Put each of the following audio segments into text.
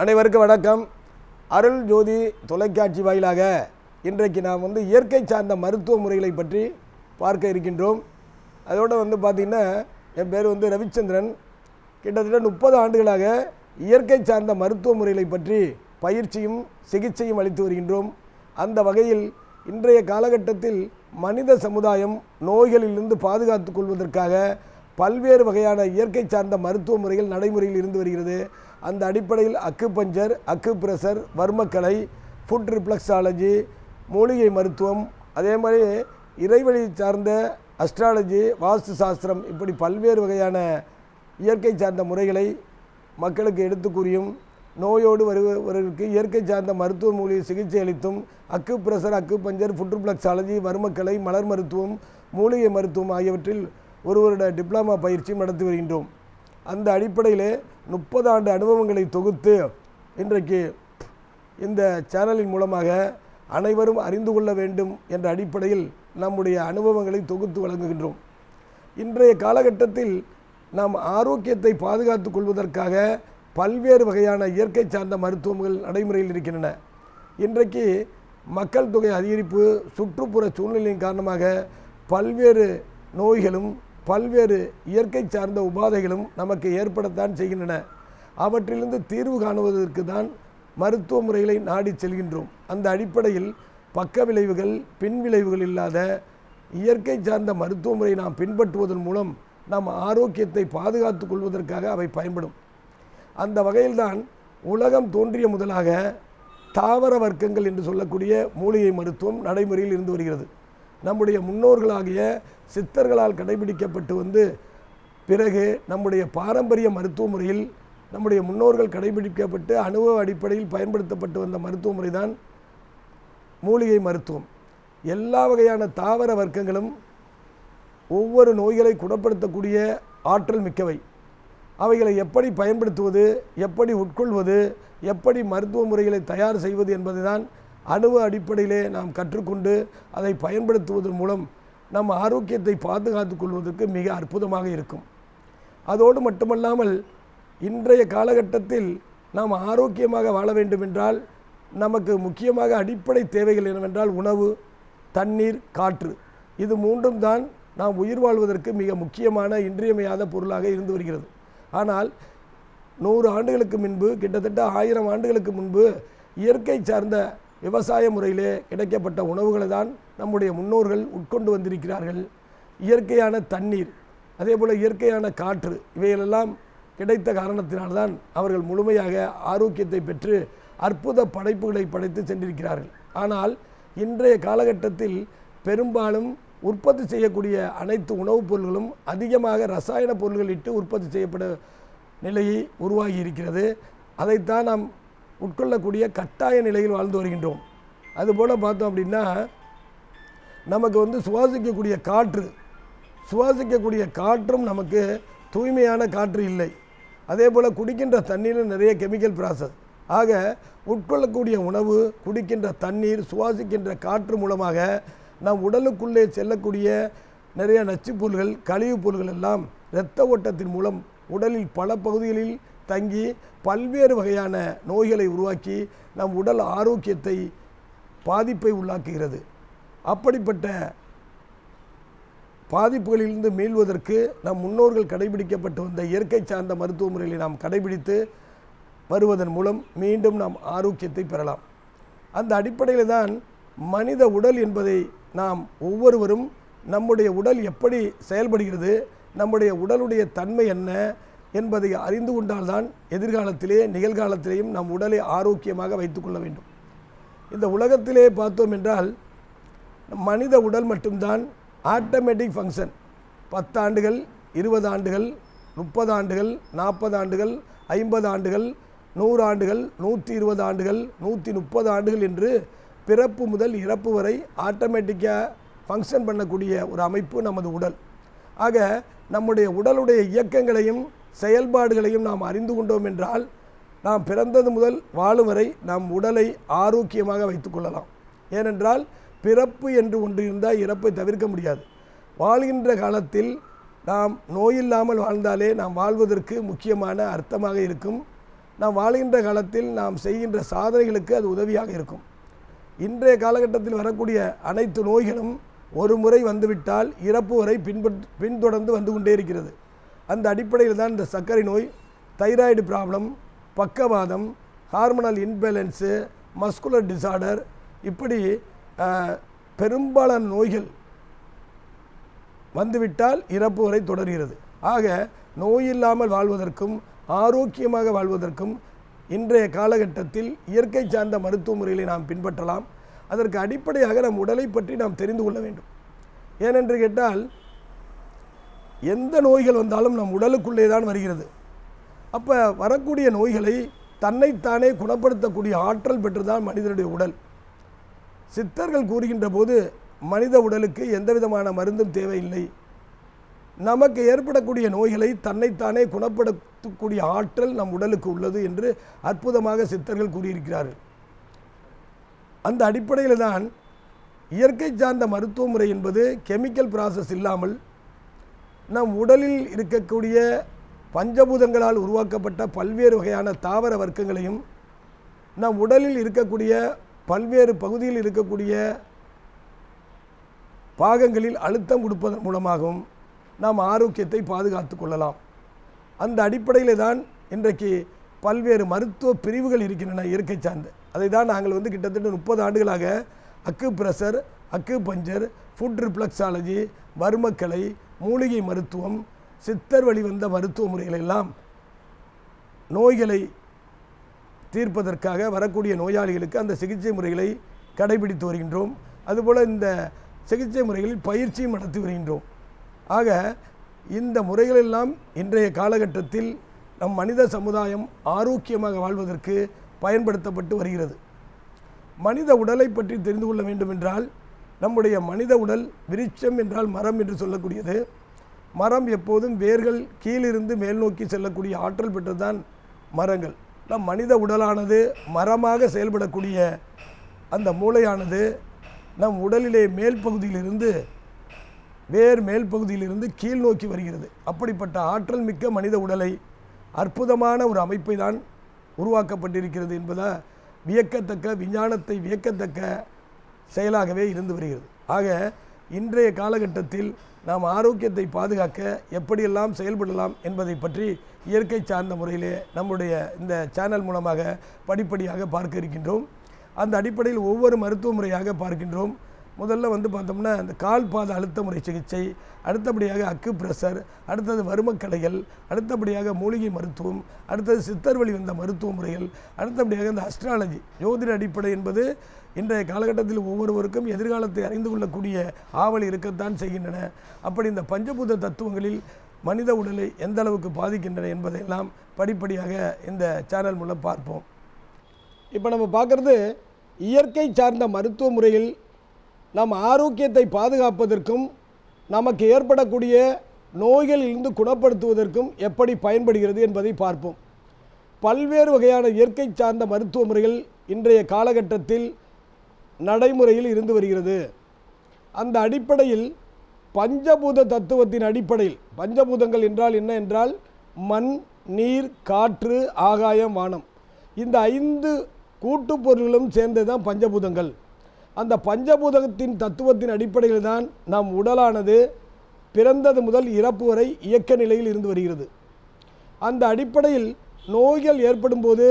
அனைவருக்கும் வணக்கம். அருள் ஜோதி தொலைக்காட்சி வாயிலாக இன்றைக்கு நாம் வந்து இயற்கை சார்ந்த மருத்துவ முறைகளை பற்றி பார்க்க இருக்கின்றோம். அதோடு வந்து பார்த்திங்கன்னா என் பேர் வந்து ரவிச்சந்திரன். கிட்டத்தட்ட முப்பது ஆண்டுகளாக இயற்கை சார்ந்த மருத்துவ முறைகளை பற்றி பயிற்சியும் சிகிச்சையும் அளித்து வருகின்றோம். அந்த வகையில் இன்றைய காலகட்டத்தில் மனித சமுதாயம் நோய்களிலிருந்து பாதுகாத்து கொள்வதற்காக பல்வேறு வகையான இயற்கை சார்ந்த மருத்துவ முறைகள் நடைமுறையில் இருந்து வருகிறது. அந்த அடிப்படையில் அக்கு பஞ்சர் அக்கு பிரஷர் வர்மக்கலை ஃபுட் ரிப்ளக்ஸாலஜி மூலிகை மருத்துவம் அதே மாதிரி இறைவழி சார்ந்த அஸ்ட்ராலஜி வாஸ்து சாஸ்திரம் இப்படி பல்வேறு வகையான இயற்கை சார்ந்த முறைகளை மக்களுக்கு எடுத்து கூறியும் நோயோடு வருவதற்கு இயற்கை சார்ந்த மருத்துவ மூலிகை சிகிச்சை அளித்தும் அக்கு பிரஷர் அக்கு பஞ்சர் புற்றுப்ளக்ஸாலஜி வர்மக்கலை மலர் மருத்துவம் மூலிகை மருத்துவம் ஆகியவற்றில் ஒருவருடைய டிப்ளமா பயிற்சியும் நடத்தி வருகின்றோம். அந்த அடிப்படையிலே முப்பது ஆண்டு அனுபவங்களை தொகுத்து இன்றைக்கு இந்த சேனலின் மூலமாக அனைவரும் அறிந்து கொள்ள வேண்டும் என்ற அடிப்படையில் நம்முடைய அனுபவங்களை தொகுத்து வழங்குகின்றோம். இன்றைய காலகட்டத்தில் நாம் ஆரோக்கியத்தை பாதுகாத்துக் கொள்வதற்காக பல்வேறு வகையான இயற்கை சார்ந்த மருத்துவங்கள் நடைமுறையில் இருக்கின்றன. இன்றைக்கு மக்கள் தொகை அதிகரிப்பு சுற்றுப்புற சூழ்நிலையின் காரணமாக பல்வேறு நோய்களும் பல்வேறு இயற்கை சார்ந்த உபாதைகளும் நமக்கு ஏற்படத்தான் செய்கின்றன. அவற்றிலிருந்து தீர்வு காணுவதற்கு தான் மருத்துவ முறைகளை நாடி செல்கின்றோம். அந்த அடிப்படையில் பக்க விளைவுகள் பின் விளைவுகள் இல்லாத இயற்கை சார்ந்த மருத்துவ முறையை நாம் பின்பற்றுவதன் மூலம் நாம் ஆரோக்கியத்தை பாதுகாத்து கொள்வதற்காக அவை பயன்படும். அந்த வகையில்தான் உலகம் தோன்றிய முதலாக தாவர வர்க்கங்கள் என்று சொல்லக்கூடிய மூலிகை மருத்துவம் நடைமுறையில் இருந்து வருகிறது. நம்முடைய முன்னோர்களாகிய சித்தர்களால் கடைபிடிக்கப்பட்டு வந்து பிறகு நம்முடைய பாரம்பரிய மருத்துவ முறையில் நம்முடைய முன்னோர்கள் கடைபிடிக்கப்பட்டு அனுபவ அடிப்படையில் பயன்படுத்தப்பட்டு வந்த மருத்துவ முறை தான் மூலிகை மருத்துவம். எல்லா வகையான தாவர வர்க்கங்களும் ஒவ்வொரு நோய்களை குணப்படுத்தக்கூடிய ஆற்றல் மிக்கவை. அவைகளை எப்படி பயன்படுத்துவது எப்படி உட்கொள்வது எப்படி மருத்துவ முறைகளை தயார் செய்வது என்பதுதான் அணுவ அடிப்படையிலே நாம் கற்றுக்கொண்டு அதை பயன்படுத்துவதன் மூலம் நம் ஆரோக்கியத்தை பாதுகாத்து கொள்வதற்கு மிக அற்புதமாக இருக்கும். அதோடு மட்டுமல்லாமல் இன்றைய காலகட்டத்தில் நாம் ஆரோக்கியமாக வாழ வேண்டுமென்றால் நமக்கு முக்கியமாக அடிப்படை தேவைகள் என்னவென்றால் உணவு தண்ணீர் காற்று. இது மூன்றும் தான் நாம் உயிர் வாழ்வதற்கு மிக முக்கியமான இன்றியமையாத பொருளாக இருந்து வருகிறது. ஆனால் நூறு ஆண்டுகளுக்கு முன்பு கிட்டத்தட்ட ஆயிரம் ஆண்டுகளுக்கு முன்பு இயற்கை சார்ந்த விவசாய முறையிலே கிடைக்கப்பட்ட உணவுகளை தான் நம்முடைய முன்னோர்கள் உட்கொண்டு வந்திருக்கிறார்கள். இயற்கையான தண்ணீர் அதே போல் இயற்கையான காற்று இவைகளெல்லாம் கிடைத்த காரணத்தினால்தான் அவர்கள் முழுமையாக ஆரோக்கியத்தை பெற்று அற்புத படைப்புகளை படைத்து சென்றிருக்கிறார்கள். ஆனால் இன்றைய காலகட்டத்தில் பெரும்பாலும் உற்பத்தி செய்யக்கூடிய அனைத்து உணவுப் பொருள்களும் அதிகமாக ரசாயன பொருள்கள் இட்டு உற்பத்தி செய்யப்பட நிலையை உருவாகி இருக்கிறது அதைத்தான் நாம் உட்கொள்ளக்கூடிய கட்டாய நிலையில் வாழ்ந்து வருகின்றோம். அதுபோல் பார்த்தோம் அப்படின்னா நமக்கு வந்து சுவாசிக்கக்கூடிய காற்று சுவாசிக்கக்கூடிய காற்றும் நமக்கு தூய்மையான காற்று இல்லை. அதே போல் குடிக்கின்ற தண்ணீரில் நிறைய கெமிக்கல் ப்ராசஸ். ஆக உட்கொள்ளக்கூடிய உணவு குடிக்கின்ற தண்ணீர் சுவாசிக்கின்ற காற்று மூலமாக நம் உடலுக்குள்ளே செல்லக்கூடிய நிறைய நச்சுப் பொருள்கள் கழிவுப் பொருள்கள் எல்லாம் இரத்த ஓட்டத்தின் மூலம் உடலில் பல பகுதிகளில் தங்கி பல்வேறு வகையான நோய்களை உருவாக்கி நம் உடல் ஆரோக்கியத்தை பாதிப்பை உள்ளாக்குகிறது. அப்படிப்பட்ட பாதிப்புகளிலிருந்து மீள்வதற்கு நம் முன்னோர்கள் கடைபிடிக்கப்பட்டு வந்த இயற்கை சார்ந்த மருத்துவ முறைகளை நாம் கடைபிடித்து வருவதன் மூலம் மீண்டும் நாம் ஆரோக்கியத்தை பெறலாம். அந்த அடிப்படையில் தான் மனித உடல் என்பதை நாம் ஒவ்வொருவரும் நம்முடைய உடல் எப்படி செயல்படுகிறது நம்முடைய உடலுடைய தன்மை என்ன என்பதை அறிந்து கொண்டால்தான் எதிர்காலத்திலே நிகழ்காலத்திலேயும் நம் உடலை ஆரோக்கியமாக வைத்துக்கொள்ள வேண்டும். இந்த உலகத்திலே பார்த்தோம் என்றால் மனித உடல் மட்டும்தான் ஆட்டோமேட்டிக் ஃபங்க்ஷன் பத்தாண்டுகள் இருபது ஆண்டுகள் முப்பது ஆண்டுகள் நாற்பது ஆண்டுகள் ஐம்பது ஆண்டுகள் நூறு ஆண்டுகள் நூற்றி இருபது ஆண்டுகள் நூற்றி முப்பது ஆண்டுகள் என்று பிறப்பு முதல் இறப்பு வரை ஆட்டோமேட்டிக்காக ஃபங்க்ஷன் பண்ணக்கூடிய ஒரு அமைப்பு நமது உடல். ஆக நம்முடைய உடலுடைய இயக்கங்களையும் செயல்பாடுகளையும் நாம் அறிந்து கொண்டோம் என்றால் நாம் பிறந்தது முதல் வாழும் வரை நம் உடலை ஆரோக்கியமாக வைத்துக்கொள்ளலாம் ஏனென்றால் பிறப்பு என்று ஒன்று இருந்தால் இறப்பை தவிர்க்க முடியாது. வாழ்கின்ற காலத்தில் நாம் நோயில்லாமல் வாழ்ந்தாலே நாம் வாழ்வதற்கு முக்கியமான அர்த்தமாக இருக்கும். நாம் வாழ்கின்ற காலத்தில் நாம் செய்கின்ற சாதனைகளுக்கு அது உதவியாக இருக்கும். இன்றைய காலகட்டத்தில் வரக்கூடிய அனைத்து நோய்களும் ஒரு முறை வந்துவிட்டால் இறப்பு வரை பின்பற் பின்தொடர்ந்து வந்து கொண்டே இருக்கிறது. அந்த அடிப்படையில் தான் இந்த சர்க்கரை நோய் தைராய்டு ப்ராப்ளம் பக்கவாதம் ஹார்மோனல் இன்பேலன்ஸு மஸ்குலர் டிசார்டர் இப்படி பெரும்பாலான நோய்கள் வந்துவிட்டால் இறப்பு வரை தொடர்கிறது. ஆக நோயில்லாமல் வாழ்வதற்கும் ஆரோக்கியமாக வாழ்வதற்கும் இன்றைய காலகட்டத்தில் இயற்கை சார்ந்த மருத்துவ முறைகளை நாம் பின்பற்றலாம். அதற்கு அடிப்படையாக நம் உடலை பற்றி நாம் தெரிந்து கொள்ள வேண்டும். ஏனென்று கேட்டால் எந்த நோய்கள் வந்தாலும் நம் உடலுக்குள்ளே தான் வருகிறது. அப்போ வரக்கூடிய நோய்களை தன்னைத்தானே குணப்படுத்தக்கூடிய ஆற்றல் பெற்றுதான் மனிதனுடைய உடல். சித்தர்கள் கூறுகின்ற போது மனித உடலுக்கு எந்த விதமான மருந்தும் தேவையில்லை. நமக்கு ஏற்படக்கூடிய நோய்களை தன்னைத்தானே குணப்படுத்தக்கூடிய ஆற்றல் நம் உடலுக்கு உள்ளது என்று அற்புதமாக சித்தர்கள் கூறியிருக்கிறார்கள். அந்த அடிப்படையில் தான் இயற்கை சார்ந்த மருத்துவ முறை என்பது கெமிக்கல் ப்ராசஸ் இல்லாமல் நம் உடலில் இருக்கக்கூடிய பஞ்சபூதங்களால் உருவாக்கப்பட்ட பல்வேறு வகையான தாவர வர்க்கங்களையும் நம் உடலில் இருக்கக்கூடிய பல்வேறு பகுதியில் இருக்கக்கூடிய பாகங்களில் அழுத்தம் கொடுப்பதன் மூலமாகவும் நாம் ஆரோக்கியத்தை பாதுகாத்து கொள்ளலாம். அந்த அடிப்படையில் தான் இன்றைக்கு பல்வேறு மருத்துவ பிரிவுகள் இருக்கின்றன இயற்கை சார்ந்து. அதை தான் நாங்கள் வந்து கிட்டத்தட்ட முப்பது ஆண்டுகளாக அக்கு பிரஷர் அக்கு பஞ்சர் ஃபுட் ரிப்ளக்ஸாலஜி வர்மக்கலை மூலிகை மருத்துவம் சித்தர் வழிவந்த மருத்துவ முறைகள் எல்லாம் நோய்களை தீர்ப்பதற்காக வரக்கூடிய நோயாளிகளுக்கு அந்த சிகிச்சை முறைகளை கடைபிடித்து வருகின்றோம். அதுபோல் இந்த சிகிச்சை முறைகளில் பயிற்சியும் நடத்தி வருகின்றோம். ஆக இந்த முறைகளெல்லாம் இன்றைய காலகட்டத்தில் நம் மனித சமுதாயம் ஆரோக்கியமாக வாழ்வதற்கு பயன்படுத்தப்பட்டு வருகிறது. மனித உடலை பற்றி தெரிந்து கொள்ள வேண்டும் என்றால் நம்முடைய மனித உடல் விருட்சம் என்றால் மரம் என்று சொல்லக்கூடியது. மரம் எப்போதும் வேர்கள் கீழிருந்து மேல் நோக்கி செல்லக்கூடிய ஆற்றல் பெற்றதுதான் மரங்கள். நம் மனித உடலானது மரமாக செயல்படக்கூடிய அந்த மூளையானது நம் உடலிலே மேல் பகுதியிலிருந்து வேர் மேல் பகுதியிலிருந்து கீழ் நோக்கி வருகிறது. அப்படிப்பட்ட ஆற்றல் மிக்க மனித உடலை அற்புதமான ஒரு அமைப்பை தான் உருவாக்கப்பட்டிருக்கிறது என்பதை வியக்கத்தக்க விஞ்ஞானத்தை வியக்கத்தக்க செயலாகவே இருந்து வருகிறது. ஆக இன்றைய காலகட்டத்தில் நாம் ஆரோக்கியத்தை பாதுகாக்க எப்படியெல்லாம் செயல்படலாம் என்பதை பற்றி இயற்கை சார்ந்த முறையிலே நம்முடைய இந்த சேனல் மூலமாக படிப்படியாக பார்க்க இருக்கின்றோம். அந்த அடிப்படையில் ஒவ்வொரு மருத்துவ முறையாக பார்க்கின்றோம். முதல்ல வந்து பார்த்தோம்னா இந்த கால் பாத அழுத்த முறை சிகிச்சை அடுத்தபடியாக அக்கு பிரஷர் அடுத்தது வருமக்கடைகள் அடுத்தபடியாக மூலிகை மருத்துவம் அடுத்தது சித்தர் வழி வந்த மருத்துவ முறைகள் அடுத்தபடியாக இந்த அஸ்ட்ராலஜி ஜோதிட அடிப்படை என்பது இன்றைய காலகட்டத்தில் ஒவ்வொருவருக்கும் எதிர்காலத்தை அறிந்து கொள்ளக்கூடிய ஆவல் இருக்கத்தான் செய்கின்றன. அப்படி இந்த பஞ்சபூத தத்துவங்களில் மனித உடலை எந்த அளவுக்கு பாதிக்கின்றன என்பதையெல்லாம் படிப்படியாக இந்த சேனல் மூலம் பார்ப்போம். இப்போ நம்ம பார்க்குறது இயற்கை சார்ந்த மருத்துவ முறையில் நம் ஆரோக்கியத்தை பாதுகாப்பதற்கும் நமக்கு ஏற்படக்கூடிய நோய்களிலிருந்து குணப்படுத்துவதற்கும் எப்படி பயன்படுகிறது என்பதை பார்ப்போம். பல்வேறு வகையான இயற்கை சார்ந்த மருத்துவ முறைகள் இன்றைய காலகட்டத்தில் நடைமுறையில் இருந்து வருகிறது. அந்த அடிப்படையில் பஞ்சபூத தத்துவத்தின் அடிப்படையில் பஞ்சபூதங்கள் என்றால் என்ன என்றால் மண் நீர் காற்று ஆகாயம் வானம். இந்த ஐந்து கூட்டுப் பொருள்களும் சேர்ந்தது தான் பஞ்சபூதங்கள். அந்த பஞ்சபூதகத்தின் தத்துவத்தின் அடிப்படையில் தான் நம் உடலானது பிறந்தது முதல் இறப்பு வரை இயக்க நிலையில் இருந்து வருகிறது. அந்த அடிப்படையில் நோய்கள் ஏற்படும் போது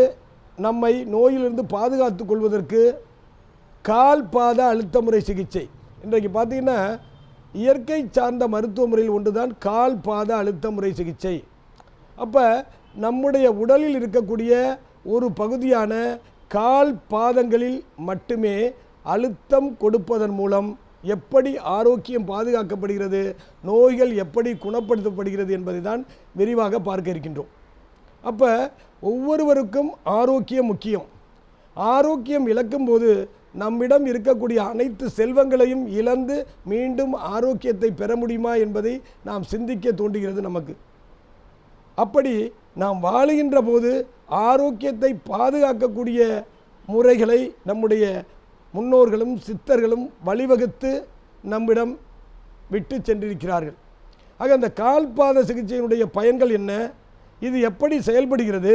நம்மை நோயிலிருந்து பாதுகாத்து கொள்வதற்கு கால் பாத அழுத்த முறை சிகிச்சை. இன்றைக்கு பார்த்தீங்கன்னா இயற்கை சார்ந்த மருத்துவ முறையில் ஒன்று தான் கால் பாத அழுத்த முறை சிகிச்சை. அப்போ நம்முடைய உடலில் இருக்கக்கூடிய ஒரு பகுதியான கால் பாதங்களில் மட்டுமே அழுத்தம் கொடுப்பதன் மூலம் எப்படி ஆரோக்கியம் பாதுகாக்கப்படுகிறது நோய்கள் எப்படி குணப்படுத்தப்படுகிறது என்பதை தான் விரிவாக பார்க்க இருக்கின்றோம். அப்போ ஒவ்வொருவருக்கும் ஆரோக்கியம் முக்கியம். ஆரோக்கியம் இழக்கும்போது நம்மிடம் இருக்கக்கூடிய அனைத்து செல்வங்களையும் இழந்து மீண்டும் ஆரோக்கியத்தை பெற முடியுமா என்பதை நாம் சிந்திக்க தோன்றுகிறது நமக்கு. அப்படி நாம் வாழுகின்ற போது ஆரோக்கியத்தை பாதுகாக்கக்கூடிய முறைகளை நம்முடைய முன்னோர்களும் சித்தர்களும் வழிவகுத்து நம்மிடம் விட்டு சென்றிருக்கிறார்கள். ஆக அந்த கால்பாத சிகிச்சையினுடைய பயன்கள் என்ன? இது எப்படி செயல்படுகிறது?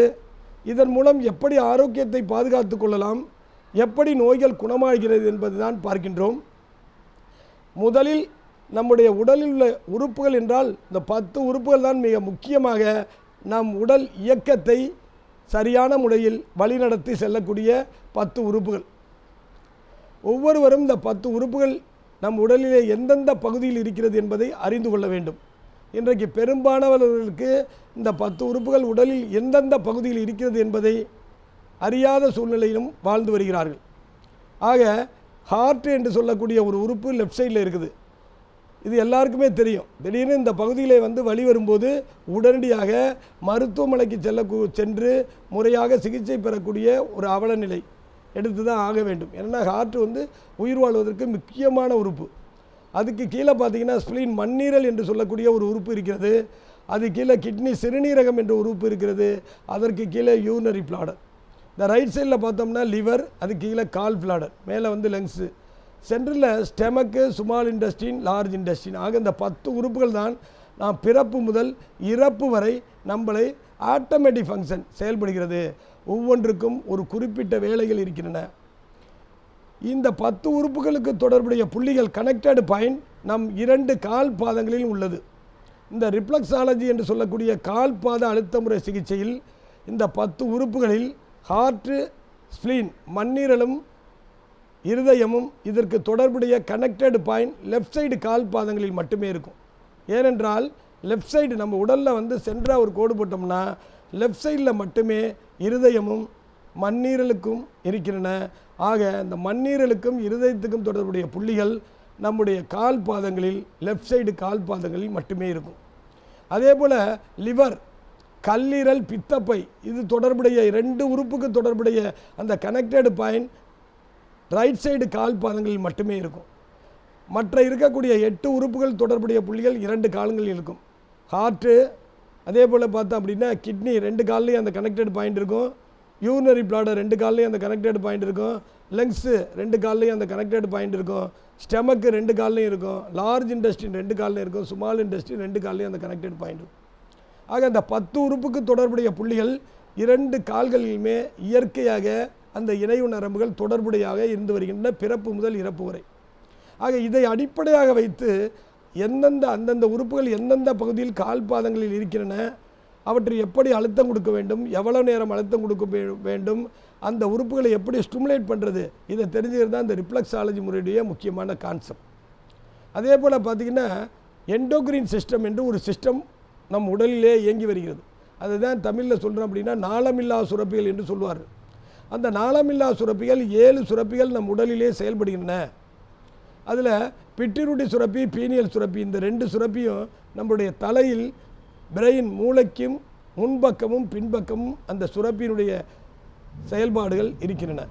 இதன் மூலம் எப்படி ஆரோக்கியத்தை பாதுகாத்து கொள்ளலாம்? எப்படி நோய்கள் குணமாகிறது என்பதுதான் பார்க்கின்றோம். முதலில் நம்முடைய உடலில் உள்ள உறுப்புகள் என்றால் இந்த பத்து உறுப்புகள் தான் மிக முக்கியமாக நம் உடல் இயக்கத்தை சரியான முறையில் வழிநடத்தி செல்லக்கூடிய பத்து உறுப்புகள். ஒவ்வொருவரும் இந்த பத்து உறுப்புகள் நம் உடலிலே எந்தெந்த பகுதியில் இருக்கிறது என்பதை அறிந்து கொள்ள வேண்டும். இன்றைக்கு பெரும்பாலானவர்களுக்கு இந்த பத்து உறுப்புகள் உடலில் எந்தெந்த பகுதியில் இருக்கிறது என்பதை அறியாத சூழ்நிலையிலும் வாழ்ந்து வருகிறார்கள். ஆக ஹார்ட் என்று சொல்லக்கூடிய ஒரு உறுப்பு லெஃப்ட் சைடில் இருக்குது. இது எல்லாருக்குமே தெரியும். திடீர்னு இந்த பகுதியிலே வந்து வழி வரும்போது உடனடியாக மருத்துவமனைக்கு செல்ல சென்று முறையாக சிகிச்சை பெறக்கூடிய ஒரு அவலநிலை. எடுத்து தான் ஆக வேண்டும். ஏன்னா ஹார்ட் வந்து உயிர் வாழ்வதற்கு முக்கியமான உறுப்பு. அதுக்கு கீழே பார்த்தீங்கன்னா ஸ்பிளின் மண்ணீரல் என்று சொல்லக்கூடிய ஒரு உறுப்பு இருக்கிறது. அது கீழே கிட்னி சிறுநீரகம் என்ற உறுப்பு இருக்கிறது. அதற்கு கீழே யூனரி பிளாடர் இந்த ரைட் சைடில் பார்த்தோம்னா லிவர் அது கீழே கால் பிளாடர் மேலே வந்து லங்ஸு சென்ட்ரலில் ஸ்டெமக்கு சுமால் இண்டஸ்ட்ரின் லார்ஜ் இண்டஸ்ட்ரின் ஆக இந்த பத்து உறுப்புகள் தான் நாம் பிறப்பு முதல் இறப்பு வரை நம்மளை ஆட்டோமேட்டிக் ஃபங்க்ஷன் செயல்படுகிறது. ஒவ்வொன்றுக்கும் ஒரு குறிப்பிட்ட வேலைகள் இருக்கின்றன. இந்த பத்து உறுப்புகளுக்கு தொடர்புடைய புள்ளிகள் கனெக்டட் பாயிண்ட் நம் இரண்டு கால் பாதங்களில் உள்ளது. இந்த ரிப்ளக்ஸாலஜி என்று சொல்லக்கூடிய கால் பாத அழுத்த முறை சிகிச்சையில் இந்த பத்து உறுப்புகளில் ஹார்ட்டு ஸ்ப்ளீன் மண்ணீரலும் இருதயமும் இதற்கு தொடர்புடைய கனெக்டட் பாயிண்ட் லெஃப்ட் சைடு கால் பாதங்களில் மட்டுமே இருக்கும். ஏனென்றால் லெஃப்ட் சைடு நம்ம உடலில் வந்து சென்றாக ஒரு கோடு போட்டோம்னா லெஃப்ட் சைடில் மட்டுமே இருதயமும் மண்ணீரலுக்கும் இருக்கின்றன. ஆக இந்த மண்ணீரலுக்கும் இருதயத்துக்கும் தொடர்புடைய புள்ளிகள் நம்முடைய கால் பாதங்களில் லெஃப்ட் சைடு கால் பாதங்களில் மட்டுமே இருக்கும். அதே போல் லிவர் கல்லீரல் பித்தப்பை இது தொடர்புடைய ரெண்டு உறுப்புக்கு தொடர்புடைய அந்த கனெக்டடு பாயிண்ட் ரைட் சைடு கால் பாதங்களில் மட்டுமே இருக்கும். மற்ற இருக்கக்கூடிய எட்டு உறுப்புகள் தொடர்புடைய புள்ளிகள் இரண்டு காலங்களில் இருக்கும். ஹார்ட்டு அதே போல் பார்த்தோம் அப்படின்னா கிட்னி ரெண்டு கால்லையும் அந்த கனெக்டட் பாயிண்ட் இருக்கும். யூனரி பிளாடர் ரெண்டு கால்லையும் அந்த கனெக்டட் பாயிண்ட் இருக்கும். லங்ஸு ரெண்டு கால்லையும் அந்த கனெக்டட் பாயிண்ட் இருக்கும். ஸ்டெமக்கு ரெண்டு கால்லையும் இருக்கும். லார்ஜ் இண்டஸ்ட்ரின் ரெண்டு கால்லையும் இருக்கும். ஸ்மால் இண்டஸ்ட்ரின் ரெண்டு கால்லையும் அந்த கனெக்டட் பாயிண்ட் இருக்கும். ஆக அந்த பத்து உறுப்புக்கு தொடர்புடைய புள்ளிகள் இரண்டு கால்களிலுமே இயற்கையாக அந்த இணைவு நரம்புகள் தொடர்புடையாக இருந்து வருகின்றன. பிறப்பு முதல் இறப்பு வரை. ஆக இதை அடிப்படையாக வைத்து எந்தெந்த அந்தந்த உறுப்புகள் எந்தெந்த பகுதியில் கால் பாதங்களில் இருக்கின்றன அவற்றை எப்படி அழுத்தம் கொடுக்க வேண்டும் எவ்வளோ நேரம் அழுத்தம் கொடுக்க வேண்டும் அந்த உறுப்புகளை எப்படி ஸ்டிமுலேட் பண்ணுறது இதை தெரிஞ்சுக்கிறது தான் இந்த ரிப்ளக்ஸாலஜி முறையுடைய முக்கியமான கான்செப்ட் அதே போல் பார்த்திங்கன்னா எண்டோக்ரின் சிஸ்டம் என்று ஒரு சிஸ்டம் நம் உடலிலே இயங்கி வருகிறது. அதுதான் தமிழில் சொல்கிறோம் அப்படின்னா நாளமில்லா சுரப்பிகள் என்று சொல்லுவார் அந்த நாளமில்லா சுரப்பிகள் ஏழு சுரப்பிகள் நம் உடலிலே செயல்படுகின்றன. அதில் பிட்டிருடி சுரப்பி பீனியல் சுரப்பி இந்த ரெண்டு சுரப்பியும் நம்முடைய தலையில் பிரெயின் மூளைக்கும் முன்பக்கமும் பின்பக்கமும் அந்த சுரப்பியினுடைய செயல்பாடுகள் இருக்கின்றன.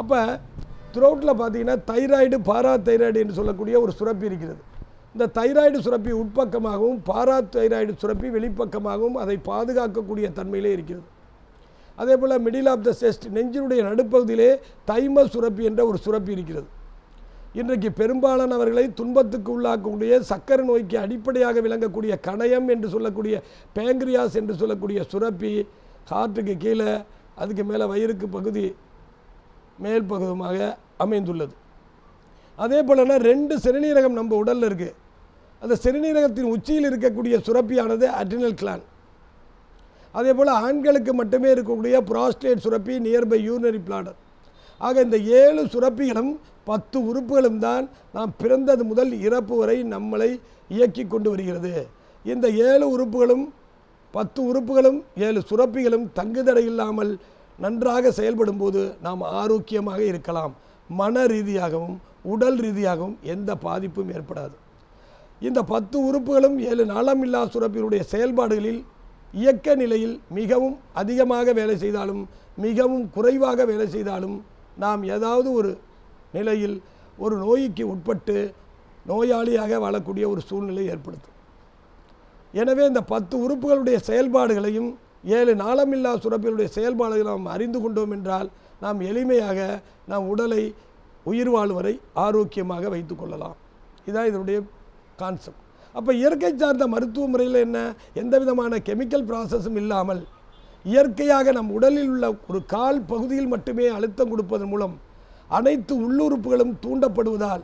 அப்போ த்ரோட்டில் பார்த்தீங்கன்னா தைராய்டு பாரா தைராய்டு என்று சொல்லக்கூடிய ஒரு சுரப்பி இருக்கிறது. இந்த தைராய்டு சுரப்பி உட்பக்கமாகவும் பாரா தைராய்டு சுரப்பி வெளிப்பக்கமாகவும் அதை பாதுகாக்கக்கூடிய தன்மையிலே இருக்கிறது. அதே போல் மிடில் ஆஃப் த செஸ்ட் நெஞ்சினுடைய நடுப்பகுதியிலே தைம சுரப்பி என்ற ஒரு சுரப்பி இருக்கிறது. இன்றைக்கு பெரும்பாலானவர்களை துன்பத்துக்கு உள்ளாக்கக்கூடிய சக்கரை நோய்க்கு அடிப்படையாக விளங்கக்கூடிய கணையம் என்று சொல்லக்கூடிய பேங்கிரியாஸ் என்று சொல்லக்கூடிய சுரப்பி ஹார்ட்டுக்கு கீழே அதுக்கு மேலே வயிறுக்கு பகுதி மேல் பகுதியுமாக அமைந்துள்ளது. அதே போலனா ரெண்டு சிறுநீரகம் நம்ம உடலில் இருக்குது அந்த சிறுநீரகத்தின் உச்சியில் இருக்கக்கூடிய சுரப்பியானது அட்ரினல் கிளான் அதே போல் ஆண்களுக்கு மட்டுமே இருக்கக்கூடிய புராஸ்டேட் சுரப்பி நியர்பை யூனரி பிளாடர் ஆக இந்த ஏழு சுரப்பிகளும் பத்து உறுப்புகளும் தான் நாம் பிறந்தது முதல் இறப்பு வரை நம்மளை இயக்கி கொண்டு வருகிறது. இந்த ஏழு உறுப்புகளும் பத்து உறுப்புகளும் ஏழு சுரப்பிகளும் தங்குதடை இல்லாமல் நன்றாக செயல்படும் போது நாம் ஆரோக்கியமாக இருக்கலாம். மன ரீதியாகவும் உடல் ரீதியாகவும் எந்த பாதிப்பும் ஏற்படாது. இந்த பத்து உறுப்புகளும் ஏழு நலமில்லா சுரப்பினுடைய செயல்பாடுகளில் இயக்க நிலையில் மிகவும் அதிகமாக வேலை செய்தாலும் மிகவும் குறைவாக வேலை செய்தாலும் நாம் ஏதாவது ஒரு நிலையில் ஒரு நோய்க்கு உட்பட்டு நோயாளியாக வாழக்கூடிய ஒரு சூழ்நிலை ஏற்படுத்தும். எனவே இந்த பத்து உறுப்புகளுடைய செயல்பாடுகளையும் ஏழு நாளமில்லா சுரப்பிகளுடைய செயல்பாடுகளை நாம் அறிந்து கொண்டோம் என்றால் நாம் எளிமையாக நம் உடலை உயிர் வாழ்வரை வரை ஆரோக்கியமாக வைத்து கொள்ளலாம். இதான் இதனுடைய கான்செப்ட் அப்போ இயற்கை சார்ந்த மருத்துவ முறையில் என்ன? எந்த விதமான கெமிக்கல் ப்ராசஸும் இல்லாமல் இயற்கையாக நம் உடலில் உள்ள ஒரு கால் பகுதியில் மட்டுமே அழுத்தம் கொடுப்பதன் மூலம் அனைத்து உள்ளுறுப்புகளும் தூண்டப்படுவதால்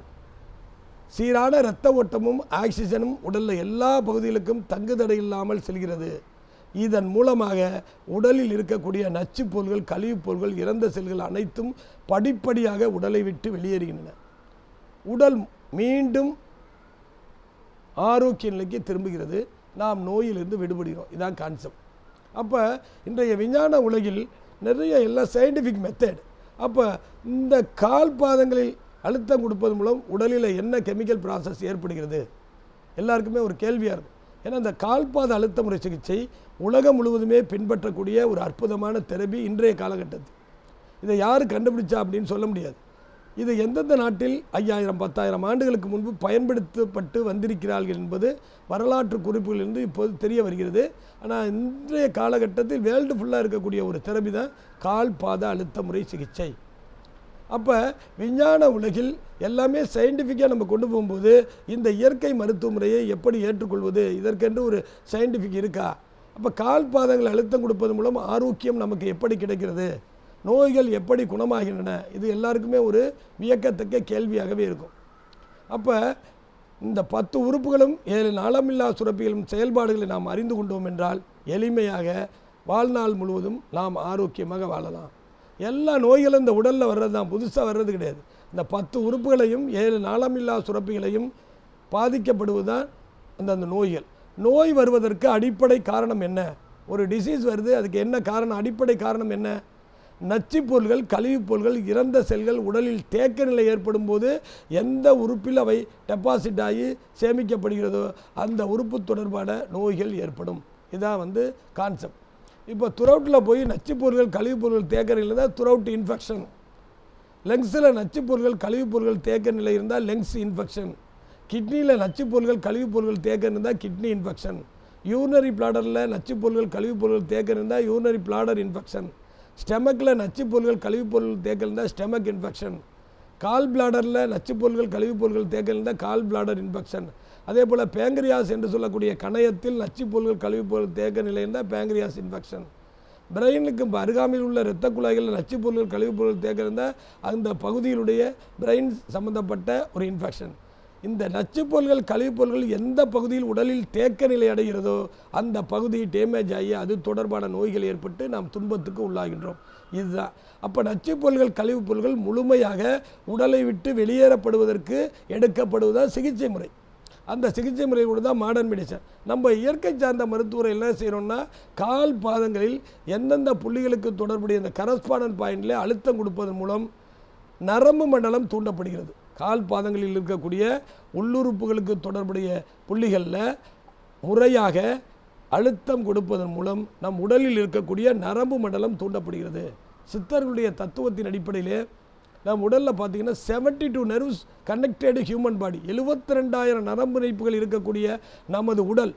சீரான இரத்த ஓட்டமும் ஆக்சிஜனும் உடலில் எல்லா பகுதிகளுக்கும் தங்குதடை இல்லாமல் செல்கிறது. இதன் மூலமாக உடலில் இருக்கக்கூடிய நச்சுப் பொருள்கள் கழிவுப் பொருள்கள் இறந்த செல்கள் அனைத்தும் படிப்படியாக உடலை விட்டு வெளியேறுகின்றன. உடல் மீண்டும் ஆரோக்கிய நிலைக்கு திரும்புகிறது. நாம் நோயிலிருந்து விடுபடுகிறோம். இதான் கான்செப்ட் அப்போ இன்றைய விஞ்ஞான உலகில் நிறைய எல்லாம் சயின்டிஃபிக் மெத்தட் அப்போ இந்த கால் பாதங்களில் அழுத்தம் கொடுப்பது மூலம் உடலில் என்ன கெமிக்கல் ப்ராசஸ் ஏற்படுகிறது? எல்லாருக்குமே ஒரு கேள்வியாக இருக்கும். ஏன்னா இந்த கால்பாத அழுத்த முறை சிகிச்சை உலகம் முழுவதுமே பின்பற்றக்கூடிய ஒரு அற்புதமான தெரபி இன்றைய காலகட்டத்தில். இதை யார் கண்டுபிடிச்சா அப்படின்னு சொல்ல முடியாது. இது எந்தெந்த நாட்டில் ஐயாயிரம் பத்தாயிரம் ஆண்டுகளுக்கு முன்பு பயன்படுத்தப்பட்டு வந்திருக்கிறார்கள் என்பது வரலாற்று குறிப்புகளிலிருந்து இப்போது தெரிய வருகிறது. ஆனால் இன்றைய காலகட்டத்தில் வேர்ல்டு ஃபுல்லாக இருக்கக்கூடிய ஒரு தெரபி தான் கால் பாத அழுத்த முறை சிகிச்சை. அப்போ விஞ்ஞான உலகில் எல்லாமே சயின்டிஃபிக்காக நம்ம கொண்டு போகும்போது இந்த இயற்கை மருத்துவ முறையை எப்படி ஏற்றுக்கொள்வது? இதற்கென்று ஒரு சயின்டிஃபிக் இருக்கா? அப்போ கால் பாதங்கள் அழுத்தம் கொடுப்பது மூலம் ஆரோக்கியம் நமக்கு எப்படி கிடைக்கிறது? நோய்கள் எப்படி குணமாகின்றன இது எல்லாருக்குமே ஒரு வியக்கத்தக்க கேள்வியாகவே இருக்கும். அப்போ இந்த பத்து உறுப்புகளும் ஏழு நாளமில்லா சுரப்பிகளும் செயல்பாடுகளை நாம் அறிந்து கொண்டோம் என்றால் எளிமையாக வாழ்நாள் முழுவதும் நாம் ஆரோக்கியமாக வாழலாம். எல்லா நோய்களும் இந்த உடலில் வர்றது தான் புதுசாக வர்றது கிடையாது. இந்த பத்து உறுப்புகளையும் ஏழு நாளமில்லா சுரப்பிகளையும் பாதிக்கப்படுவது தான் அந்தந்த நோய்கள். நோய் வருவதற்கு அடிப்படை காரணம் என்ன? ஒரு டிசீஸ் வருது அதுக்கு என்ன காரணம்? அடிப்படை காரணம் என்ன? நச்சுப் பொருள்கள் கழிவுப் பொருள்கள் இறந்த செல்கள் உடலில் தேக்க நிலை ஏற்படும் போது எந்த உறுப்பில் அவை டெபாசிட் ஆகி சேமிக்கப்படுகிறதோ அந்த உறுப்பு தொடர்பான நோய்கள் ஏற்படும். இதான் வந்து கான்செப்ட் இப்போ துரவுட்டில் போய் நச்சுப் பொருள்கள் கழிவுப் பொருள்கள் தேக்க நிலை தான் துரவுட் இன்ஃபெக்ஷன் லெங்ஸில் நச்சுப் பொருள்கள் கழிவுப் பொருள்கள் தேக்க நிலை இருந்தால் லெங்ஸ் இன்ஃபெக்ஷன் கிட்னியில் நச்சுப் பொருள்கள் கழிவுப் பொருள்கள் தேக்க இருந்தால் கிட்னி இன்ஃபெக்ஷன் யூனரி பிளாடரில் நச்சுப் பொருள்கள் கழிவுப் பொருள்கள் தேக்க இருந்தால் யூனரி பிளாடர் இன்ஃபெக்ஷன் ஸ்டெமக்கில் நச்சுப் பொருள்கள் கழிவுப் பொருள்கள் தேக்க இருந்தால் ஸ்டெமக் இன்ஃபெக்ஷன். கால் பிளாடரில் நச்சுப் பொருள்கள் கழிவுப் பொருள்கள் தேக்க இருந்தால் கால் பிளாடர் இன்ஃபெக்ஷன். அதே போல் பேங்கரியாஸ் என்று சொல்லக்கூடிய கணையத்தில் நச்சுப் பொருள்கள் கழிவுப் பொருள் தேக்க நிலை இருந்தால் பேங்கரியாஸ் இன்ஃபெக்ஷன். பிரெயினுக்கு அருகாமையில் உள்ள இரத்த குழாய்களில் நச்சுப் பொருள்கள் கழிவுப் பொருள் தேக்க இருந்தால் அந்த பகுதியினுடைய பிரெயின் சம்மந்தப்பட்ட ஒரு இன்ஃபெக்ஷன். இந்த நச்சுப் கழிவுப்பொருள்கள் கழிவுப் பொருள்கள் எந்த பகுதியில் உடலில் தேக்க நிலை அடைகிறதோ அந்த பகுதி டேமேஜ் ஆகி அது தொடர்பான நோய்கள் ஏற்பட்டு நாம் துன்பத்துக்கு உள்ளாகின்றோம். இதுதான். அப்போ நச்சுப்பொருள்கள் கழிவுப்பொருள்கள் முழுமையாக உடலை விட்டு வெளியேறப்படுவதற்கு எடுக்கப்படுவதால் சிகிச்சை முறை. அந்த சிகிச்சை முறை கூட தான் மாடர்ன் மெடிசன் நம்ம இயற்கை சார்ந்த மருத்துவரை என்ன செய்கிறோம்னா கால் பாதங்களில் எந்தெந்த புள்ளிகளுக்கு தொடர்புடைய இந்த கரஸ்பாண்டன் பாயிண்டில் அழுத்தம் கொடுப்பதன் மூலம் நரம்பு மண்டலம் தூண்டப்படுகிறது. கால் பாதங்களில் இருக்கக்கூடிய உள்ளுறுப்புகளுக்கு தொடர்புடைய புள்ளிகளில் முறையாக அழுத்தம் கொடுப்பதன் மூலம் நம் உடலில் இருக்கக்கூடிய நரம்பு மண்டலம் தூண்டப்படுகிறது. சித்தர்களுடைய தத்துவத்தின் அடிப்படையிலே நம் உடலில் பார்த்தீங்கன்னா seventy two nerves connected human body எழுபத்தி ரெண்டாயிரம் நரம்பு இணைப்புகள் இருக்கக்கூடிய நமது உடல்.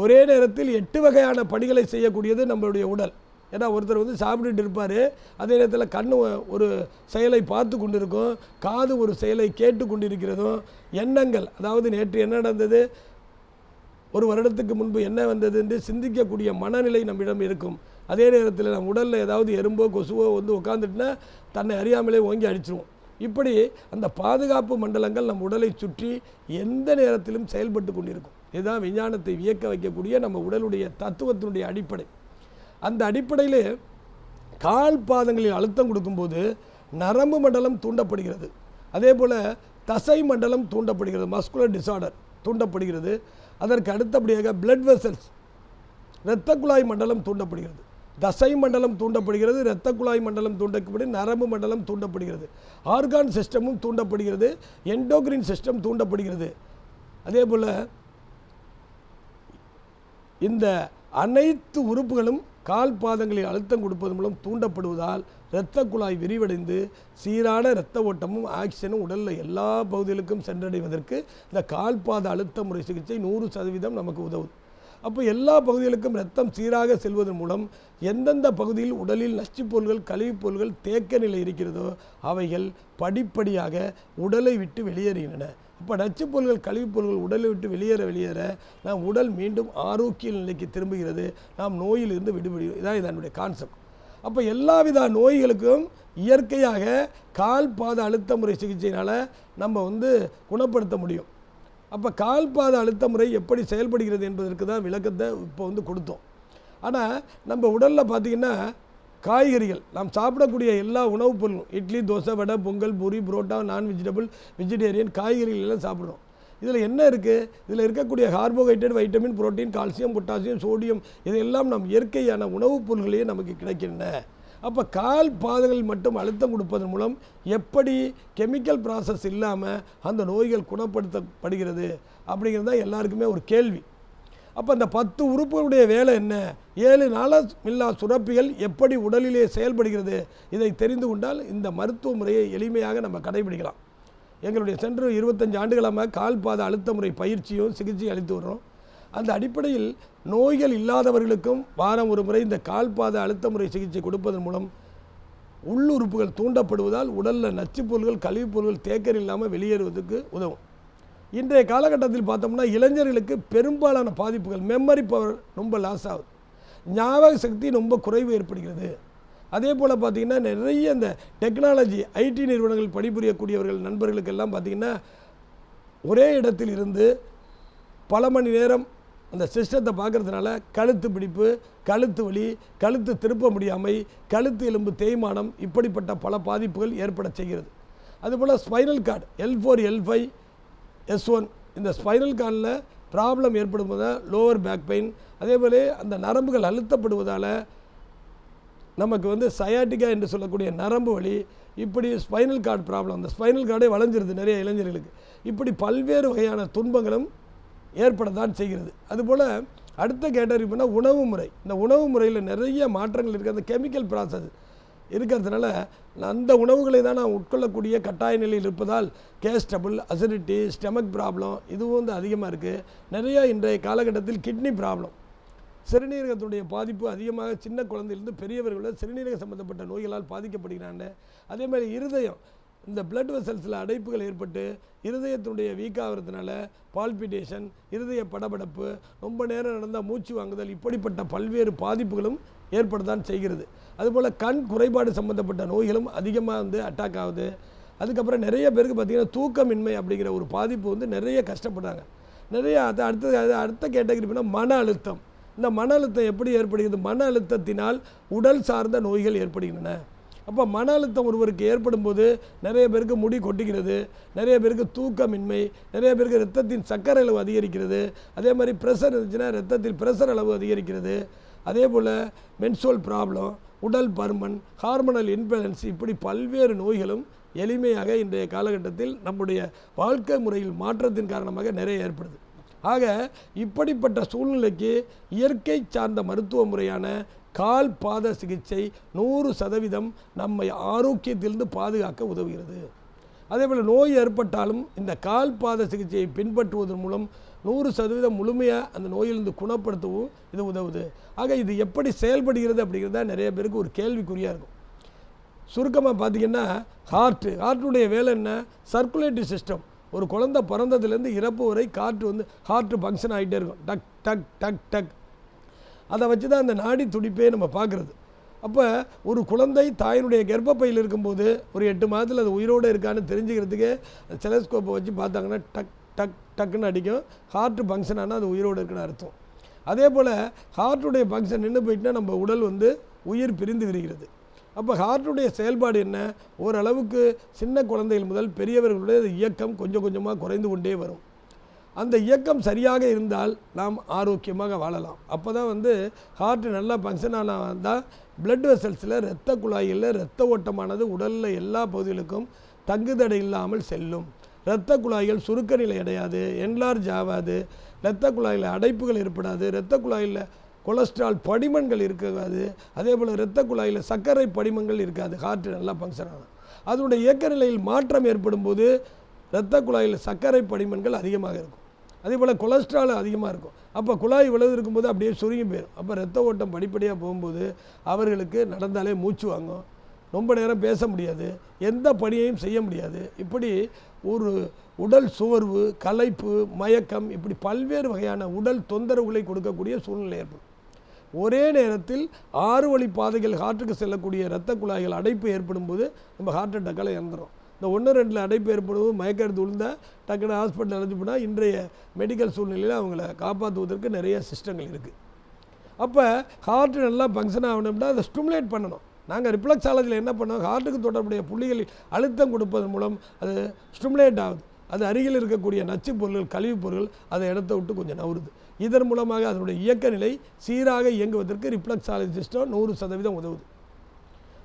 ஒரே நேரத்தில் எட்டு வகையான பணிகளை செய்யக்கூடியது நம்மளுடைய உடல். ஏன்னா ஒருத்தர் வந்து சாப்பிட்டுட்டு இருப்பார். அதே நேரத்தில் கண்ணு ஒரு செயலை பார்த்து கொண்டிருக்கும். காது ஒரு செயலை கேட்டு கொண்டிருக்கிறதும் எண்ணங்கள். அதாவது நேற்று என்ன நடந்தது? ஒரு வருடத்துக்கு முன்பு என்ன வந்தது என்று சிந்திக்கக்கூடிய மனநிலை நம்மிடம் இருக்கும். அதே நேரத்தில் நம்ம உடலில் ஏதாவது எறும்போ கொசுவோ வந்து உட்காந்துட்டுனா தன்னை அறியாமலே ஓங்கி அடிச்சிருவோம். இப்படி அந்த பாதுகாப்பு மண்டலங்கள் நம் உடலை சுற்றி எந்த நேரத்திலும் செயல்பட்டு கொண்டிருக்கும். இதுதான் விஞ்ஞானத்தை வியக்க வைக்கக்கூடிய நம்ம உடலுடைய தத்துவத்தினுடைய அடிப்படை. அந்த அடிப்படையில் கால் பாதங்களில் அழுத்தம் கொடுக்கும்போது நரம்பு மண்டலம் தூண்டப்படுகிறது. அதே போல் தசை மண்டலம் தூண்டப்படுகிறது மஸ்குலர் டிசார்டர் தூண்டப்படுகிறது. அதற்கு அடுத்தபடியாக பிளட் வெசல்ஸ் இரத்த குழாய் மண்டலம் தூண்டப்படுகிறது. தசை மண்டலம் தூண்டப்படுகிறது இரத்த குழாய் மண்டலம் தூண்டப்படி நரம்பு மண்டலம் தூண்டப்படுகிறது. ஆர்கான் சிஸ்டமும் தூண்டப்படுகிறது என்டோக்ரின் சிஸ்டம் தூண்டப்படுகிறது. அதே போல் இந்த அனைத்து உறுப்புகளும் கால் பாதங்களில் அழுத்தம் கொடுப்பது மூலம் தூண்டப்படுவதால் இரத்த குழாய் விரிவடைந்து சீரான இரத்த ஓட்டமும் ஆக்சிஜனும் உடலில் எல்லா பகுதிகளுக்கும் சென்றடைவதற்கு இந்த கால் பாத அழுத்த முறை சிகிச்சை நூறு சதவீதம் நமக்கு உதவுது அப்போ எல்லா பகுதிகளுக்கும் ரத்தம் சீராக செல்வதன் மூலம் எந்தெந்த பகுதியில் உடலில் நச்சுப் பொருள்கள் கழிவுப் பொருள்கள் தேக்க நிலை இருக்கிறதோ அவைகள் படிப்படியாக உடலை விட்டு வெளியேறுகின்றன. அப்போ நச்சுப் பொருள்கள் கழிவுப் பொருள்கள் உடலை விட்டு வெளியேற வெளியேற நாம் உடல் மீண்டும் ஆரோக்கிய நிலைக்கு திரும்புகிறது. நாம் நோயிலிருந்து விடுபடுகிறோம் இதான் இதனுடைய கான்செப்ட் அப்போ எல்லாவித நோய்களுக்கும் இயற்கையாக கால் பாத அழுத்த முறை சிகிச்சையினால் நம்ம வந்து குணப்படுத்த முடியும். அப்போ கால் பாத அழுத்த முறை எப்படி செயல்படுகிறது என்பதற்கு தான் விளக்கத்தை இப்போ வந்து கொடுத்தோம். ஆனால் நம்ம உடலில் பார்த்திங்கன்னா காய்கறிகள். நாம் சாப்பிடக்கூடிய எல்லா உணவுப் பொருளும் இட்லி தோசை வடை பொங்கல் பூரி புரோட்டா நான் வெஜிடபிள் வெஜிடேரியன் காய்கறிகள் எல்லாம் சாப்பிட்றோம். இதில் என்ன இருக்குது இதில் இருக்கக்கூடிய carbohydrate vitamin protein calcium potassium sodium இதெல்லாம் நம் இயற்கையான உணவுப் பொருள்களையே நமக்கு கிடைக்கின்றன. அப்போ கால் பாதங்கள் மட்டும் அழுத்தம் கொடுப்பதன் மூலம் எப்படி கெமிக்கல் ப்ராசஸ் இல்லாமல் அந்த நோய்கள் குணப்படுத்தப்படுகிறது அப்படிங்கிறது தான் எல்லாருக்குமே ஒரு கேள்வி. அப்போ அந்த பத்து உறுப்புகளுடைய வேலை என்ன? ஏழு நாளமில்லா சுரப்பிகள் எப்படி உடலிலே செயல்படுகிறது? இதை தெரிந்து கொண்டால் இந்த மருத்துவ முறையை எளிமையாக நம்ம கடைபிடிக்கலாம். எங்களுடைய சென்று இருபத்தஞ்சு ஆண்டுகளாக கால் பாத அழுத்த முறை பயிற்சியும் சிகிச்சையும் அளித்து வர்றோம். அந்த அடிப்படையில் நோய்கள் இல்லாதவர்களுக்கும் வாரம் ஒரு முறை இந்த கால் பாத அழுத்த முறை சிகிச்சை கொடுப்பதன் மூலம் உள்ளுறுப்புகள் தூண்டப்படுவதால் உடலில் நச்சுப் கழிவுப்பொருள்கள் தேக்கர் இல்லாமல் வெளியேறுவதற்கு உதவும். இன்றைய காலகட்டத்தில் பார்த்தோம்னா இளைஞர்களுக்கு பெரும்பாலான பாதிப்புகள் மெமரி பவர் ரொம்ப லாஸ் ஆகுது. ஞாபக சக்தி ரொம்ப குறைவு ஏற்படுகிறது. அதே போல் பார்த்திங்கன்னா நிறைய இந்த டெக்னாலஜி ஐடி நிறுவனங்கள் பணிபுரியக்கூடியவர்கள் நண்பர்களுக்கெல்லாம் பார்த்திங்கன்னா ஒரே இடத்தில் இருந்து பல மணி நேரம் அந்த சிஸ்டத்தை பார்க்கறதுனால கழுத்து பிடிப்பு கழுத்து வலி கழுத்து திருப்ப முடியாமை கழுத்து எலும்பு தேய்மானம் இப்படிப்பட்ட பல பாதிப்புகள் ஏற்பட செய்கிறது. அதுபோல் spinal cord L four L five S one இந்த ஸ்பைனல் கார்டில் ப்ராப்ளம் ஏற்படும் போது லோவர் பேக் பெயின் அதே போல அந்த நரம்புகள் அழுத்தப்படுவதால் நமக்கு வந்து சயாட்டிக்கா என்று சொல்லக்கூடிய நரம்பு வலி இப்படி ஸ்பைனல் கார்டு ப்ராப்ளம் அந்த ஸ்பைனல் கார்டே வளைஞ்சிருது நிறைய இளைஞர்களுக்கு. இப்படி பல்வேறு வகையான துன்பங்களும் ஏற்படத்தான் செய்கிறது. அதுபோல் அடுத்த கேட்டகரி பண்ணால் உணவு முறை. இந்த உணவு முறையில் நிறைய மாற்றங்கள் இருக்குது அந்த கெமிக்கல் ப்ராசஸ் இருக்கிறதுனால அந்த உணவுகளை தான் நான் உட்கொள்ளக்கூடிய கட்டாய நிலையில் இருப்பதால் gas trouble acidity stomach problem இதுவும் வந்து அதிகமாக இருக்குது நிறையா இன்றைய காலகட்டத்தில் கிட்னி ப்ராப்ளம் சிறுநீரகத்துடைய பாதிப்பு அதிகமாக சின்ன குழந்தையிலிருந்து பெரியவர்கள சிறுநீரக சம்பந்தப்பட்ட நோய்களால் பாதிக்கப்படுகிறாங்க. அதே மாதிரி இருதயம் இந்த பிளட் வெசல்ஸில் அடைப்புகள் ஏற்பட்டு இருதயத்தினுடைய வீக் ஆகிறதுனால பால்பிட்டேஷன் இருதய படபடப்பு ரொம்ப நேரம் நடந்தால் மூச்சு வாங்குதல் இப்படிப்பட்ட பல்வேறு பாதிப்புகளும் ஏற்படத்தான் செய்கிறது. அதுபோல் கண் குறைபாடு சம்பந்தப்பட்ட நோய்களும் அதிகமாக வந்து அட்டாக் ஆகுது. அதுக்கப்புறம் நிறைய பேருக்கு பார்த்திங்கன்னா தூக்கமின்மை அப்படிங்கிற ஒரு பாதிப்பு வந்து நிறைய கஷ்டப்படுறாங்க. நிறைய அது அடுத்தது அது அடுத்த கேட்டகரி பண்ணால் மன அழுத்தம். இந்த மன அழுத்தம் எப்படி ஏற்படுகிறது? மன அழுத்தத்தினால் உடல் சார்ந்த நோய்கள் ஏற்படுகின்றன. அப்போ மன அழுத்தம் ஒருவருக்கு ஏற்படும் போது நிறைய பேருக்கு முடி கொட்டுகிறது நிறைய பேருக்கு தூக்கமின்மை நிறைய பேருக்கு ரத்தத்தின் சர்க்கரை அளவு அதிகரிக்கிறது அதே மாதிரி ப்ரெஷர் இருந்துச்சுன்னா ரத்தத்தில் ப்ரெஷர் அளவு அதிகரிக்கிறது. அதே போல் மென்சோல் ப்ராப்ளம் உடல் பருமன் ஹார்மோனல் இன்பேலன்ஸ் இப்படி பல்வேறு நோய்களும் எளிமையாக இன்றைய காலகட்டத்தில் நம்முடைய வாழ்க்கை முறையில் மாற்றத்தின் காரணமாக நிறைய ஏற்படுது. ஆக இப்படிப்பட்ட சூழ்நிலைக்கு இயற்கை சார்ந்த மருத்துவ முறையான கால் பாத சிகிச்சை நூறு சதவீதம் நம்மை ஆரோக்கியத்திலிருந்து பாதுகாக்க உதவுகிறது. அதேபோல் நோய் ஏற்பட்டாலும் இந்த கால் பாத சிகிச்சையை பின்பற்றுவதன் மூலம் நூறு சதவீதம் முழுமையாக அந்த நோயிலிருந்து குணப்படுத்தவும் இது உதவுது. ஆக இது எப்படி செயல்படுகிறது அப்படிங்கிறது தான் நிறைய பேருக்கு ஒரு கேள்விக்குறியாக இருக்கும். சுருக்கமாக பார்த்தீங்கன்னா ஹார்ட்டு ஹார்ட்டுடைய வேலை என்ன? சர்க்குலேட்டரி சிஸ்டம் ஒரு குழந்தை பிறந்ததுலேருந்து இறப்பு வரை காற்று வந்து ஹார்ட்டு ஃபங்க்ஷன் ஆகிட்டே இருக்கும். டக் டக் டக் டக். அதை வச்சு தான் அந்த நாடி துடிப்பே நம்ம பார்க்குறது அப்போ ஒரு குழந்தை தாயினுடைய கர்ப்பப்பையில் இருக்கும்போது ஒரு எட்டு மாதத்தில் அது உயிரோடு இருக்கான்னு தெரிஞ்சுக்கிறதுக்கு செலஸ்கோப்பை வச்சு பார்த்தாங்கன்னா டக் டக் டக்குன்னு அடிக்கும். ஹார்ட்டு ஃபங்க்ஷன் ஆனால் அது உயிரோடு இருக்குன்னு அர்த்தம். அதே போல் ஹார்ட்டுடைய ஃபங்க்ஷன் நின்று போயிட்டுனா நம்ம உடல் வந்து உயிர் பிரிந்து விரிகிறது. அப்போ ஹார்ட்டுடைய செயல்பாடு என்ன? ஓரளவுக்கு சின்ன குழந்தைகள் முதல் பெரியவர்களுடைய இயக்கம் கொஞ்சம் கொஞ்சமாக குறைந்து கொண்டே வரும். அந்த இயக்கம் சரியாக இருந்தால் நாம் ஆரோக்கியமாக வாழலாம். அப்போ தான் வந்து ஹார்ட் நல்லா ஃபங்க்ஷன் ஆனால் வந்தால் பிளட் வெசல்ஸில் இரத்த குழாயில் இரத்த ஓட்டமானது உடலில் எல்லா பகுதிகளுக்கும் தங்குதடை இல்லாமல் செல்லும். இரத்த குழாய்கள் சுருக்க நிலை அடையாது என்லார்ஜ் ஆகாது இரத்த குழாயில் அடைப்புகள் ஏற்படாது இரத்த குழாயில் கொலஸ்ட்ரால் படிமங்கள் இருக்காது அதே போல் இரத்த குழாயில் சர்க்கரை படிமங்கள் இருக்காது ஹார்ட் நல்லா ஃபங்க்ஷன் ஆகும் அதனுடைய இயக்க நிலையில் மாற்றம் ஏற்படும் போது இரத்த குழாயில் சர்க்கரை படிமங்கள் அதிகமாக இருக்கும். அதே போல் கொலஸ்ட்ரால் அதிகமாக இருக்கும். அப்போ குழாய் விழுது இருக்கும்போது அப்படியே சுருங்கி போயிடும் அப்போ ரத்த ஓட்டம் படிப்படியாக போகும்போது அவர்களுக்கு நடந்தாலே மூச்சு வாங்கும். ரொம்ப நேரம் பேச முடியாது. எந்த பணியையும் செய்ய முடியாது. இப்படி ஒரு உடல் சோர்வு களைப்பு மயக்கம் இப்படி பல்வேறு வகையான உடல் தொந்தரவுகளை கொடுக்கக்கூடிய சூழ்நிலை ஏற்படும். ஒரே நேரத்தில் ஆறு வழி பாதைகள் ஹார்ட்டுக்கு செல்லக்கூடிய இரத்த குழாய்கள் அடைப்பு ஏற்படும் போது நம்ம ஹார்ட் அட்டாக்கால் இறந்துடும் இந்த ஒன்று ரெண்டில் அடைப்பு ஏற்படும்போது மயக்கடுத்து விழுந்தால் டக்குன்னு ஹாஸ்பிட்டல் அழைச்சி போனால் இன்றைய மெடிக்கல் சூழ்நிலையில் அவங்கள காப்பாற்றுவதற்கு நிறைய சிஸ்டங்கள் இருக்குது அப்போ ஹார்ட் நல்லா ஃபங்க்ஷன் ஆகணும்னா அதை ஸ்டிமுலேட் பண்ணணும். நாங்கள் ரிப்ளக்ஸாலஜியில் என்ன பண்ணோம்? ஹார்ட்டுக்கு தொடர்புடைய புள்ளிகள் அழுத்தம் கொடுப்பதன் மூலம் அது ஸ்டிமுலேட் ஆகுது. அது அருகில் இருக்கக்கூடிய நச்சுப் பொருள்கள் கழிவுப் பொருள்கள் அதை இடத்த விட்டு கொஞ்சம் நவருது. இதன் மூலமாக அதனுடைய இயக்க நிலை சீராக இயங்குவதற்கு ரிப்ளக்ஸாலஜி சிஸ்டம் நூறு சதவீதம் உதவுது.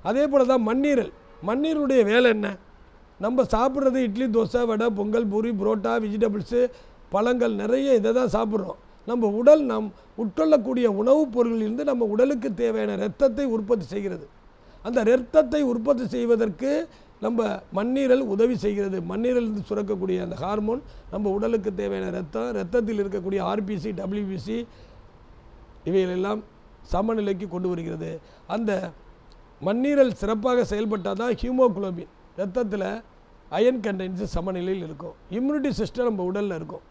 அதே போல் தான் மண்ணீரல். மண்ணீருடைய வேலை என்ன? நம்ம சாப்பிட்றது இட்லி தோசை வடை பொங்கல் பூரி புரோட்டா வெஜிடபிள்ஸு பழங்கள் நிறைய இதை தான் சாப்பிட்றோம். நம்ம உடல் நாம் உட்கொள்ளக்கூடிய உணவுப் பொருளிலிருந்து நம்ம உடலுக்கு தேவையான இரத்தத்தை உற்பத்தி செய்கிறது. அந்த இரத்தத்தை உற்பத்தி செய்வதற்கு நம்ம மண்ணீரல் உதவி செய்கிறது. மண்ணீரலிருந்து சுரக்கக்கூடிய அந்த ஹார்மோன் நம்ம உடலுக்கு தேவையான ரத்தம் ரத்தத்தில் இருக்கக்கூடிய ஆர்பிசி டபிள்யூபிசி இவைகளெல்லாம் சமநிலைக்கு கொண்டு வருகிறது. அந்த மண்ணீரல் சிறப்பாக செயல்பட்டால் தான் ஹியூமோகுளோபின் ரத்தத்தில் அயன் கண்டென்ஸு சமநிலையில் இருக்கும். இம்யூனிட்டி சிஸ்டம் நம்ம உடலில் இருக்கும்.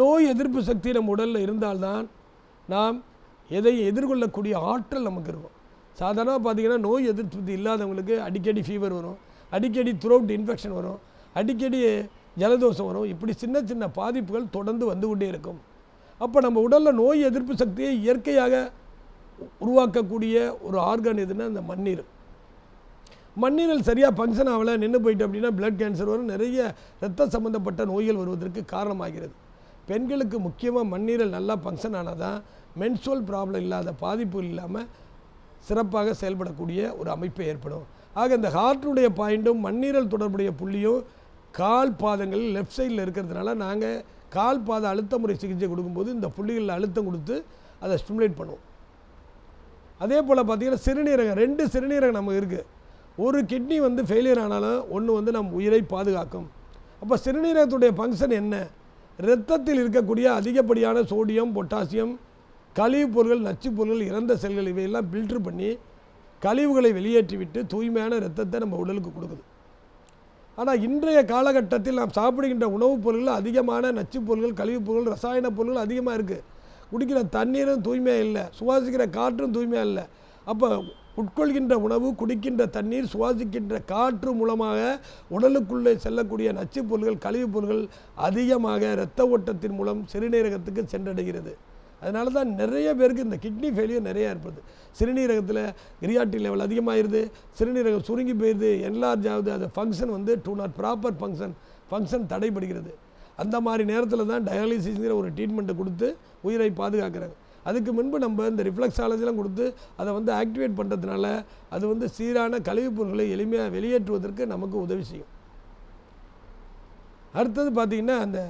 நோய் எதிர்ப்பு சக்தி நம்ம உடலில் இருந்தால்தான் நாம் எதையும் எதிர்கொள்ளக்கூடிய ஆற்றல் நமக்கு இருக்கும். சாதாரணமாக பார்த்தீங்கன்னா நோய் எதிர்ப்பு சக்தி இல்லாதவங்களுக்கு அடிக்கடி ஃபீவர் வரும். அடிக்கடி த்ரோட் இன்ஃபெக்ஷன் வரும். அடிக்கடி ஜலதோஷம் வரும். இப்படி சின்ன சின்ன பாதிப்புகள் தொடர்ந்து வந்து கொண்டே இருக்கும். அப்போ நம்ம உடலில் நோய் எதிர்ப்பு சக்தியை இயற்கையாக உருவாக்கக்கூடிய ஒரு ஆர்கன் எதுன்னா அந்த மண்ணீர். மண்ணீரல் சரியாக ஃபங்க்ஷன் ஆகலை நின்று போயிட்டு அப்படின்னா பிளட் கேன்சர் வரும். நிறைய இரத்த சம்மந்தப்பட்ட நோய்கள் வருவதற்கு காரணமாகிறது. பெண்களுக்கு முக்கியமாக மண்ணீரல் நல்லா ஃபங்க்ஷன் ஆனால் தான் மென்சுவல் ப்ராப்ளம் இல்லாத பாதிப்பு இல்லாமல் சிறப்பாக செயல்படக்கூடிய ஒரு அமைப்பு ஏற்படும். ஆக இந்த ஹார்ட்டுடைய பாயிண்ட்டும் மண்ணீரல் தொடர்புடைய புள்ளியும் கால் பாதங்கள் லெஃப்ட் சைடில் இருக்கிறதுனால நாங்கள் கால் பாத அழுத்த முறை சிகிச்சை கொடுக்கும்போது இந்த புள்ளிகளில் அழுத்தம் கொடுத்து அதை ஸ்டிமுலேட் பண்ணுவோம். அதே போல் பார்த்தீங்கன்னா சிறுநீரகம் ரெண்டு சிறுநீரகம் நமக்கு இருக்குது ஒரு கிட்னி வந்து ஃபெயிலியர் ஆனாலும் ஒன்று வந்து நம் உயிரை பாதுகாக்கும். அப்போ சிறுநீரகத்துடைய ஃபங்க்ஷன் என்ன? இரத்தத்தில் இருக்கக்கூடிய அதிகப்படியான சோடியம் பொட்டாசியம் கழிவுப் பொருள்கள் நச்சுப் பொருள்கள் இறந்த செல்கள் இவையெல்லாம் ஃபில்ட்ரு பண்ணி கழிவுகளை வெளியேற்றிவிட்டு தூய்மையான இரத்தத்தை நம்ம உடலுக்கு கொடுக்குது. ஆனால் இன்றைய காலகட்டத்தில் நாம் சாப்பிடுகின்ற உணவுப் பொருள்கள் அதிகமான நச்சுப் பொருள்கள் கழிவுப் பொருள்கள் ரசாயன பொருள்கள் அதிகமாக இருக்குது குடிக்கிற தண்ணீரும் தூய்மையாக இல்லை. சுவாசிக்கிற காற்றும் தூய்மையாக இல்லை. அப்போ உட்கொள்கின்ற உணவு குடிக்கின்ற தண்ணீர் சுவாசிக்கின்ற காற்று மூலமாக உடலுக்குள்ளே செல்லக்கூடிய நச்சுப் பொருள்கள் கழிவுப் பொருள்கள் அதிகமாக இரத்த ஓட்டத்தின் மூலம் சிறுநீரகத்துக்கு சென்றடைகிறது. அதனால தான் நிறைய பேருக்கு இந்த கிட்னி ஃபெயிலியர் நிறையா இருப்பது சிறுநீரகத்தில் கிரியாட்டி லெவல் அதிகமாகிடுது சிறுநீரகம் சுருங்கி போயிடுது என்லார்ஜ் ஆகுது. அது ஃபங்க்ஷன் வந்து do not proper function function தடைபடுகிறது. அந்த மாதிரி நேரத்தில் தான் டயாலிசிஸ்ங்கிற ஒரு ட்ரீட்மெண்ட்டை கொடுத்து உயிரை பாதுகாக்கிறாங்க. அதுக்கு முன்பு நம்ம இந்த ரிஃப்ளெக்ஸாலஜிலாம் கொடுத்து அதை வந்து ஆக்டிவேட் பண்ணுறதுனால அது வந்து சீரான கழிவுப் பொருட்களை எளிமையாக வெளியேற்றுவதற்கு நமக்கு உதவி செய்யும். அடுத்தது பார்த்திங்கன்னா அந்த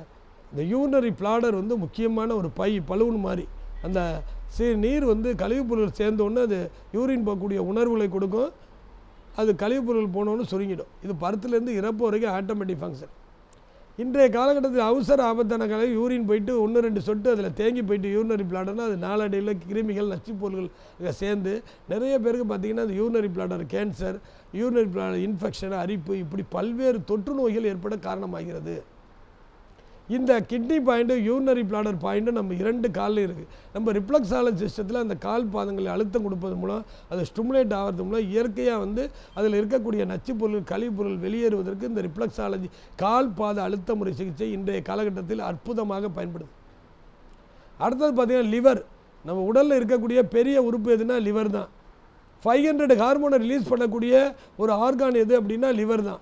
இந்த யூனரி பிளாடர் வந்து முக்கியமான ஒரு பை பழுவுன்னு மாதிரி. அந்த சீ நீர் வந்து கழிவுப் பொருள் சேர்ந்தோடனே அது யூரின் போகக்கூடிய உணர்வுகளை கொடுக்கும். அது கழிவுப் பொருள் போனோன்னு சுருங்கிடும். இது பருத்துலேருந்து இறப்பு வரைக்கும் ஆட்டோமேட்டிக் ஃபங்க்ஷன் இன்றைய காலகட்டத்தில் அவசர ஆபத்தான யூரின் போயிட்டு ஒன்று ரெண்டு சொட்டு அதில் தேங்கி போயிட்டு யூரினரி பிளாடர்னா அது நாளடையில் கிருமிகள் நச்சுப்பொருள்கள் இதை சேர்ந்து நிறைய பேருக்கு பார்த்திங்கன்னா அந்த urinary bladder cancer urinary bladder infection அரிப்பு இப்படி பல்வேறு தொற்று நோய்கள் ஏற்பட காரணமாகிறது. இந்த kidney point urinary bladder point நம்ம இரண்டு காலில் இருக்குது நம்ம ரிப்ளக்ஸாலஜி சிஸ்டத்தில் அந்த கால் பாதங்களை அழுத்தம் கொடுப்பது மூலம் அது ஸ்டிமுலேட் ஆகிறது மூலம் இயற்கையாக வந்து அதில் இருக்கக்கூடிய நச்சு பொருள் கழிவுப் பொருள் வெளியேறுவதற்கு இந்த ரிப்ளக்ஸாலஜி கால் பாத அழுத்த முறை சிகிச்சை இன்றைய காலகட்டத்தில் அற்புதமாக பயன்படுது. அடுத்தது பார்த்திங்கன்னா லிவர் நம்ம உடலில் இருக்கக்கூடிய பெரிய உறுப்பு எதுனா லிவர் தான். ஃபைவ் ஹண்ட்ரட் ஹார்மோனை ரிலீஸ் பண்ணக்கூடிய ஒரு ஆர்கான் எது அப்படின்னா லிவர் தான்.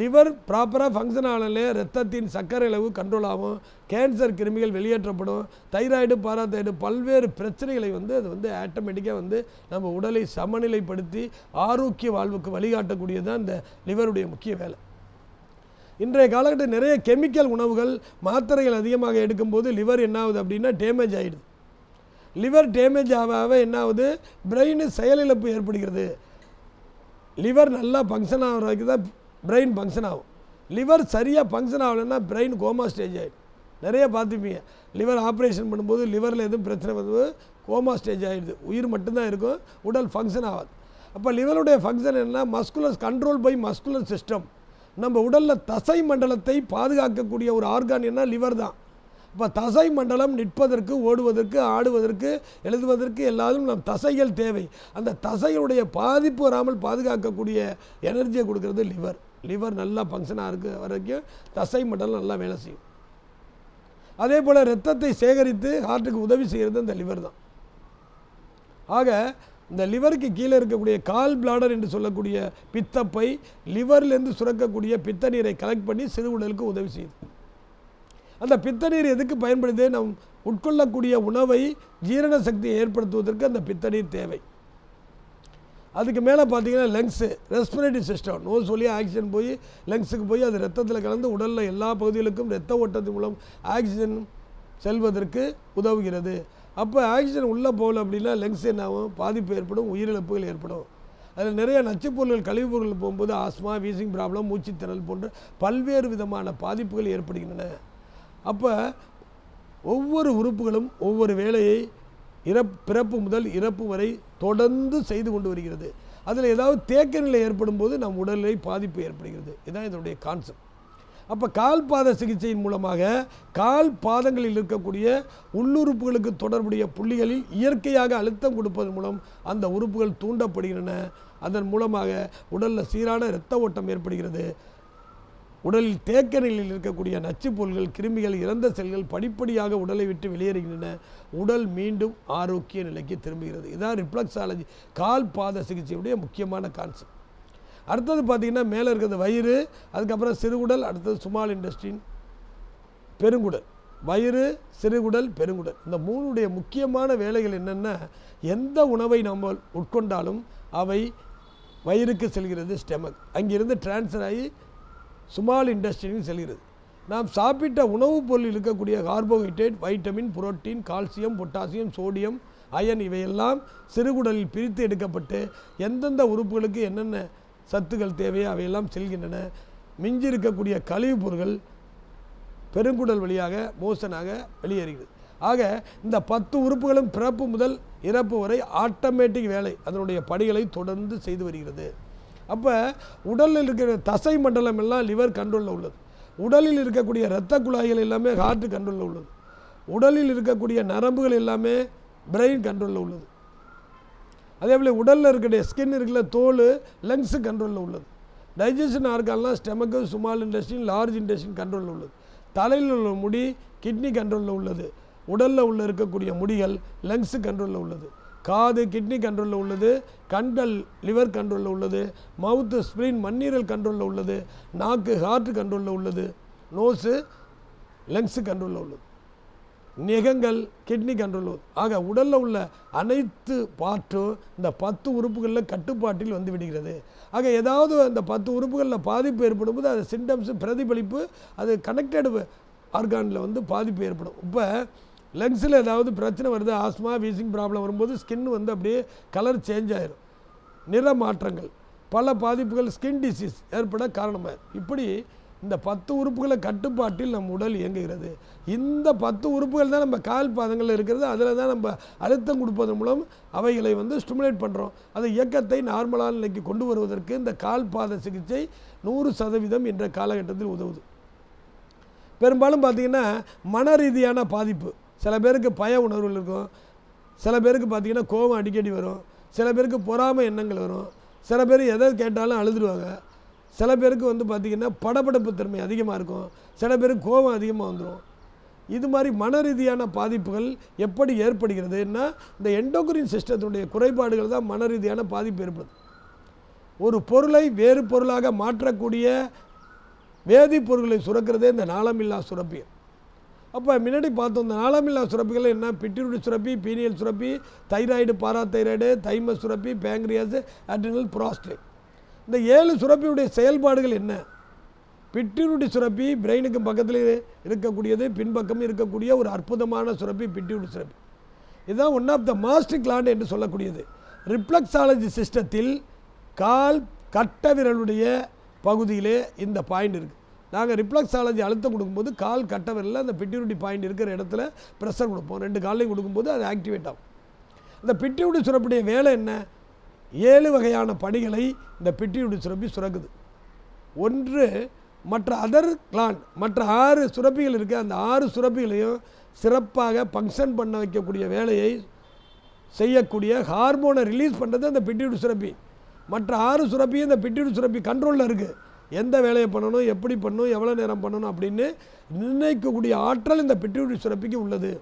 லிவர் ப்ராப்பராக ஃபங்க்ஷன் ஆனாலே ரத்தத்தின் சர்க்கரை அளவு கண்ட்ரோல் ஆகும். கேன்சர் கிருமிகள் வெளியேற்றப்படும். தைராய்டு பாராதைடு பல்வேறு பிரச்சனைகளை வந்து அது வந்து ஆட்டோமேட்டிக்காக வந்து நம்ம உடலை சமநிலைப்படுத்தி ஆரோக்கிய வாழ்வுக்கு வழிகாட்டக்கூடியது தான் இந்த லிவருடைய முக்கிய வேலை. இன்றைய காலகட்டத்தில் நிறைய கெமிக்கல் உணவுகள் மாத்திரைகள் அதிகமாக எடுக்கும்போது லிவர் என்ன ஆகுது அப்படின்னா டேமேஜ் ஆகிடுது லிவர் டேமேஜ் ஆக ஆக என்ன ஆகுது? பிரெயின் செயலிழப்பு ஏற்படுகிறது. லிவர் நல்லா ஃபங்க்ஷன் ஆகிற வரைக்கும் தான் பிரெயின் ஃபங்க்ஷன் ஆகும். லிவர் சரியாக ஃபங்க்ஷன் ஆகலைன்னா பிரெயின் கோமா ஸ்டேஜ் ஆகிடும் நிறைய பார்த்துப்பீங்க லிவர் ஆப்ரேஷன் பண்ணும்போது லிவரில் எதுவும் பிரச்சனை வந்து கோமா ஸ்டேஜ் ஆகிடுது உயிர் மட்டும்தான் இருக்கும் உடல் ஃபங்க்ஷன் ஆகாது. அப்போ லிவருடைய ஃபங்க்ஷன் என்ன muscular control by muscular system நம்ம உடலில் தசை மண்டலத்தை பாதுகாக்கக்கூடிய ஒரு ஆர்கான் என்ன? லிவர் தான். இப்போ தசை மண்டலம் நிற்பதற்கு ஓடுவதற்கு ஆடுவதற்கு எழுதுவதற்கு எல்லாரும் நம் தசைகள் தேவை. அந்த தசையுடைய பாதிப்பு வராமல் பாதுகாக்கக்கூடிய எனர்ஜியை கொடுக்கறது லிவர் லிவர் நல்லா ஃபங்க்ஷனாக இருக்க வரைக்கும் தசை மண்டலம் நல்லா வேலை செய்யும். அதே போல் ரத்தத்தை சேகரித்து ஹார்ட்டுக்கு உதவி செய்கிறது இந்த லிவர் தான். ஆக இந்த லிவருக்கு கீழே இருக்கக்கூடிய கால் பிளாடர் என்று சொல்லக்கூடிய பித்தப்பை லிவர்லேருந்து சுரக்கக்கூடிய பித்த நீரை கலெக்ட் பண்ணி சிறு உடலுக்கு உதவி செய்யுது. அந்த பித்த நீர் எதுக்கு பயன்படுது? நம் உட்கொள்ளக்கூடிய உணவை ஜீரண சக்தியை ஏற்படுத்துவதற்கு அந்த பித்த நீர் தேவை. அதுக்கு மேலே பார்த்தீங்கன்னா லங்ஸு ரெஸ்பிரேட்டரி சிஸ்டம் நோஸ் வழியாக ஆக்சிஜன் போய் லங்ஸுக்கு போய் அது ரத்தத்தில் கலந்து உடலில் எல்லா பகுதிகளுக்கும் ரத்த ஓட்டத்தின் மூலம் ஆக்சிஜன் செல்வதற்கு உதவுகிறது. அப்போ ஆக்சிஜன் உள்ளே போகல அப்படின்னா லங்ஸ் என்னாகும் பாதிப்பு ஏற்படும் உயிரிழப்புகள் ஏற்படும். அதில் நிறைய நச்சுப்பொருள்கள் கழிவுப்பொருள் பொருட்கள் போகும்போது ஆஸ்மா வீசிங் ப்ராப்ளம் மூச்சுத்திறல் போன்ற பல்வேறு விதமான பாதிப்புகள் ஏற்படுகின்றன. அப்போ ஒவ்வொரு உறுப்புகளும் ஒவ்வொரு வேலையை இறப் பிறப்பு முதல் இறப்பு வரை தொடர்ந்து செய்து கொண்டு வருகிறது. அதில் ஏதாவது தேக்க நிலை ஏற்படும் போது நம் உடலில் பாதிப்பு ஏற்படுகிறது. இதுதான் இதனுடைய கான்செப்ட் அப்போ கால் பாத சிகிச்சையின் மூலமாக கால் பாதங்களில் இருக்கக்கூடிய உள்ளுறுப்புகளுக்கு தொடர்புடைய புள்ளிகளில் இயற்கையாக அழுத்தம் கொடுப்பதன் மூலம் அந்த உறுப்புகள் தூண்டப்படுகின்றன. அதன் மூலமாக உடலில் சீரான இரத்த ஓட்டம் ஏற்படுகிறது. உடலில் தேக்க நிலையில் இருக்கக்கூடிய நச்சுப் பொருள்கள் கிருமிகள் இறந்த செல்கள் படிப்படியாக உடலை விட்டு வெளியேறுகின்றன. உடல் மீண்டும் ஆரோக்கிய நிலைக்கு திரும்புகிறது. இதான் ரிப்ளக்ஸாலஜி கால் பாத சிகிச்சையுடைய முக்கியமான கான்செப்ட் அடுத்தது பார்த்திங்கன்னா மேலே இருக்கிறது வயிறு அதுக்கப்புறம் சிறுகுடல் அடுத்தது சுமால் இண்டஸ்ட்ரின் பெருங்குடல். வயிறு சிறுகுடல் பெருங்குடல். இந்த மூணுடைய முக்கியமான வேலைகள் என்னென்னா எந்த உணவை நம்ம உட்கொண்டாலும் அவை வயிறுக்கு செல்கிறது ஸ்டெமக் அங்கிருந்து டிரான்ஸ்ஃபர் ஆகி சுமால் இண்டஸ்ட்ரின்னு செல்கிறது நாம் சாப்பிட்ட உணவுப் பொருளில் இருக்கக்கூடிய carbohydrate vitamin protein calcium potassium sodium iron இவையெல்லாம் சிறுகுடலில் பிரித்து எடுக்கப்பட்டு எந்தெந்த உறுப்புகளுக்கு என்னென்ன சத்துக்கள் தேவையோ அவையெல்லாம் செல்கின்றன. மிஞ்சி இருக்கக்கூடிய கழிவுப் பொருட்கள் பெருங்குடல் வழியாக மோசனாக வெளியேறுகிறது. ஆக இந்த பத்து உறுப்புகளும் பிறப்பு முதல் இறப்பு வரை ஆட்டோமேட்டிக் வேலை அதனுடைய படிகளை தொடர்ந்து செய்து வருகிறது. அப்போ உடலில் இருக்கிற தசை மண்டலம் எல்லாம் லிவர் கண்ட்ரோலில் உள்ளது. உடலில் இருக்கக்கூடிய இரத்த குழாய்கள் எல்லாமே ஹார்ட் கண்ட்ரோலில் உள்ளது. உடலில் இருக்கக்கூடிய நரம்புகள் எல்லாமே பிரெயின் கண்ட்ரோலில் உள்ளது. அதே போல் உடலில் இருக்கக்கூடிய ஸ்கின் இருக்கிற தோல் லங்ஸு கண்ட்ரோலில் உள்ளது. Digestion ஆர்கான்லாம் stomach small intestine large intestine கண்ட்ரோலில் உள்ளது. தலையில் உள்ள முடி கிட்னி கண்ட்ரோலில் உள்ளது. உடலில் உள்ள இருக்கக்கூடிய முடிகள் லங்ஸு கண்ட்ரோலில் உள்ளது. காது கிட்னி கண்ட்ரோலில் உள்ளது கண்டல் லிவர் கண்ட்ரோலில் உள்ளது மவுத்து ஸ்பிரின் மண்ணீரல் கண்ட்ரோலில் உள்ளது நாக்கு ஹார்ட் கண்ட்ரோலில் உள்ளது நோஸு லங்ஸு கண்ட்ரோலில் உள்ளது. நிகங்கள் கிட்னி கண்ட்ரோல் ஆக உடலில் உள்ள அனைத்து பார்ட்டும் இந்த பத்து உறுப்புகளில் கட்டுப்பாட்டில் வந்து விடுகிறது. ஆக ஏதாவது அந்த பத்து உறுப்புகளில் பாதிப்பு ஏற்படும் போது அது சிம்டம்ஸ் பிரதிபலிப்பு அது கனெக்டடு ஆர்கானில் வந்து பாதிப்பு ஏற்படும். இப்போ லங்ஸில் ஏதாவது பிரச்சனை வருது ஆஸ்மா வீசிங் ப்ராப்ளம் வரும்போது ஸ்கின் வந்து அப்படியே கலர் சேஞ்ச் ஆயிரும். நிற மாற்றங்கள். பல பாதிப்புகள் ஸ்கின் டிசீஸ் ஏற்பட காரணமாக இப்படி இந்த பத்து உறுப்புகளை கட்டுப்பாட்டில் நம் உடல் இயங்குகிறது. இந்த பத்து உறுப்புகள் தான் நம்ம கால் பாதங்களில் இருக்கிறது. அதில் தான் நம்ம அழுத்தம் கொடுப்பதன் மூலம் அவைகளை வந்து ஸ்டிமுலேட் பண்ணுறோம் அந்த இயக்கத்தை நார்மலான நிலைக்கு கொண்டு வருவதற்கு இந்த கால் பாத சிகிச்சை நூறு சதவீதம் என்ற காலகட்டத்தில் உதவுது. பெரும்பாலும் பார்த்திங்கன்னா மன ரீதியான பாதிப்பு. சில பேருக்கு பய உணர்வுகள் இருக்கும். சில பேருக்கு பார்த்திங்கன்னா கோபம் அடிக்கடி வரும். சில பேருக்கு பொறாமை எண்ணங்கள் வரும். சில பேர் எதை கேட்டாலும் அழுதுடுவாங்க சில பேருக்கு வந்து பார்த்திங்கன்னா படபடப்பு திறமை அதிகமாக இருக்கும். சில பேருக்கு கோபம் அதிகமாக வந்துடும் இது மாதிரி மன ரீதியான பாதிப்புகள் எப்படி ஏற்படுகிறதுன்னா இந்த எண்டோக்ரின் சிஸ்டத்தினுடைய குறைபாடுகள் தான் மன ரீதியான பாதிப்பு ஏற்படுது ஒரு பொருளை வேறு பொருளாக மாற்றக்கூடிய வேதிப்பொருட்களை சுரக்கிறதே இந்த நாளமில்லா சுரப்பி. அப்போ முன்னாடி பார்த்தோம் இந்த நாளாமில்லா சுரப்பிகள் என்ன? பிட்யூரி சுரப்பி பீனியல் சுரப்பி தைராய்டு பாராதைராய்டு தைம சுரப்பி பேங்க்ரியாஸ் அட்ரினல் ப்ராஸ்டேட். இந்த ஏழு சுரப்பியுடைய செயல்பாடுகள் என்ன? பிட்யூட்டி சுரப்பி பிரெயினுக்கு பக்கத்தில் இருக்கக்கூடியது பின்பக்கம் இருக்கக்கூடிய ஒரு அற்புதமான சுரப்பி பிட்யூட்டி சுரப்பி. இதுதான் one of the master gland என்று சொல்லக்கூடியது. ரிப்ளக்ஸாலஜி சிஸ்டத்தில் கால் கட்ட விரலுடைய பகுதியிலே இந்த பாயிண்ட் இருக்குது நாங்கள் ரிப்ளக்ஸாலஜி அழுத்தம் கொடுக்கும்போது கால் கட்டவரில் அந்த பிட்டியூட்டி பாயிண்ட் இருக்கிற இடத்துல ப்ரெஷர் கொடுப்போம். ரெண்டு காலையும் கொடுக்கும்போது அது ஆக்டிவேட் ஆகும். அந்த பிட்யூட்டி சுரப்புடைய வேலை என்ன? ஏழு வகையான பணிகளை இந்த பிட்யூட்டரி சுரப்பி சுரக்குது. ஒன்று மற்ற அதர் கிளாண்ட் மற்ற ஆறு சுரப்பிகள் இருக்குது அந்த ஆறு சுரப்பிகளையும் சிறப்பாக ஃபங்க்ஷன் பண்ண வைக்கக்கூடிய வேலையை செய்யக்கூடிய ஹார்மோனை ரிலீஸ் பண்ணுறது அந்த பிட்யூட்டரி சுரப்பி. மற்ற ஆறு சுரப்பியும் இந்த பிட்யூட்டரி சுரப்பி கண்ட்ரோலில் இருக்குது எந்த வேலையை பண்ணணும் எப்படி பண்ணணும் எவ்வளோ நேரம் பண்ணணும் அப்படின்னு நிர்ணயிக்கக்கூடிய ஆற்றல் இந்த பிட்யூட்டரி சுரப்பிக்கு உள்ளது.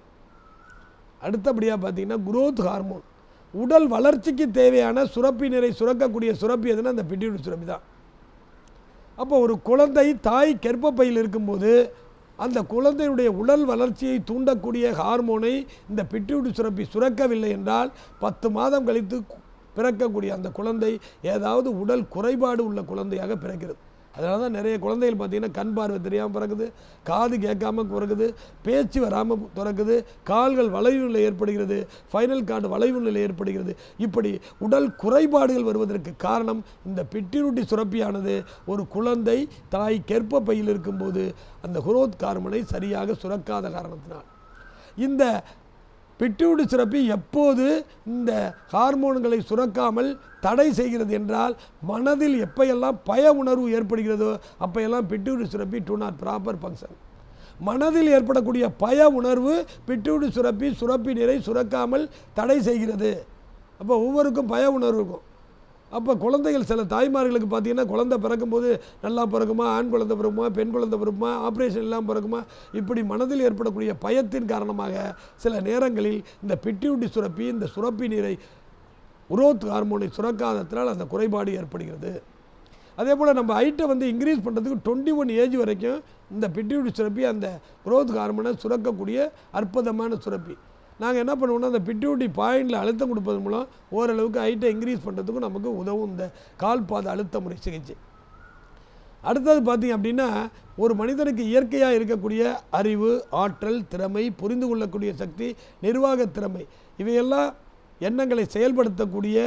அடுத்தபடியாக பார்த்தீங்கன்னா குரோத் ஹார்மோன் உடல் வளர்ச்சிக்கு தேவையான சுரப்பி நிறை சுரக்கக்கூடிய சுரப்பி எதுனா அந்த பிட்யூட்டரி சுரப்பி தான். அப்போ ஒரு குழந்தை தாய் கர்ப்பப்பையில் இருக்கும்போது அந்த குழந்தையுடைய உடல் வளர்ச்சியை தூண்டக்கூடிய ஹார்மோனை இந்த பிட்யூட்டரி சுரப்பி சுரக்கவில்லை என்றால் பத்து மாதம் கழித்து பிறக்கக்கூடிய அந்த குழந்தை ஏதாவது உடல் குறைபாடு உள்ள குழந்தையாக பிறக்கிறது. அதனால தான் நிறைய குழந்தைகள் பார்த்தீங்கன்னா கண் பார்வை தெரியாமல் பிறக்குது காது கேட்காம பிறக்குது பேச்சு வராமல் பிறக்குது கால்கள் வளைவு நிலை ஏற்படுகிறது ஃபைனல் கார்டு வளைவு நிலை ஏற்படுகிறது. இப்படி உடல் குறைபாடுகள் வருவதற்கு காரணம் இந்த பிட்டிருட்டி சுரப்பியானது. ஒரு குழந்தை தாய் கெற்ப பையில் இருக்கும்போது அந்த குரோத் கார்மனை சரியாக சுரக்காத காரணத்தினால். இந்த பிட்யூடு சுரப்பி எப்போது இந்த ஹார்மோன்களை சுரக்காமல் தடை செய்கிறது என்றால் மனதில் எப்பையெல்லாம் பய உணர்வு ஏற்படுகிறதோ அப்பையெல்லாம் பிட்யூடு சுரப்பி டு நாட் ப்ராப்பர் ஃபங்க்ஷன் மனதில் ஏற்படக்கூடிய பய உணர்வு பிட்யூடு சுரப்பி சுரப்பி நிறை சுரக்காமல் தடை செய்கிறது. அப்போ ஒவ்வொருக்கும் பய உணர்வு இருக்கும். அப்போ குழந்தைகள் சில தாய்மார்களுக்கு பார்த்தீங்கன்னா குழந்தை பிறக்கும்போது நல்லா பிறக்குமா ஆண் குழந்தை பிறக்குமா பெண் குழந்தை பிறக்குமா ஆப்ரேஷன் இல்லாமல் பிறக்குமா? இப்படி மனதில் ஏற்படக்கூடிய பயத்தின் காரணமாக சில நேரங்களில் இந்த பிட்யூட்டி சுரப்பி இந்த சுரப்பி நீரை உரோத் ஹார்மோனை சுரக்காதத்தினால் அந்த குறைபாடு ஏற்படுகிறது. அதே போல் நம்ம ஹைட்டை வந்து இன்க்ரீஸ் பண்ணுறதுக்கு டுவெண்ட்டி ஒன் ஏஜ் வரைக்கும் இந்த பிட்யூட்டி சுரப்பி அந்த குரோத் ஹார்மோனை சுரக்கக்கூடிய அற்புதமான சுரப்பி. நாங்கள் என்ன பண்ணுவோம்னா அந்த பிட்யூட்டி பாயிண்டில் அழுத்தம் கொடுப்பது மூலம் ஓரளவுக்கு ஹைட்டை இன்க்ரீஸ் பண்ணுறதுக்கும் நமக்கு உதவும். இந்த கால் பாத அழுத்த முறை சிகிச்சை. அடுத்தது பார்த்திங்க அப்படின்னா ஒரு மனிதனுக்கு இயற்கையாக இருக்கக்கூடிய அறிவு ஆற்றல் திறமை புரிந்து கொள்ளக்கூடிய சக்தி நிர்வாக திறமை இவையெல்லாம் எண்ணங்களை செயல்படுத்தக்கூடிய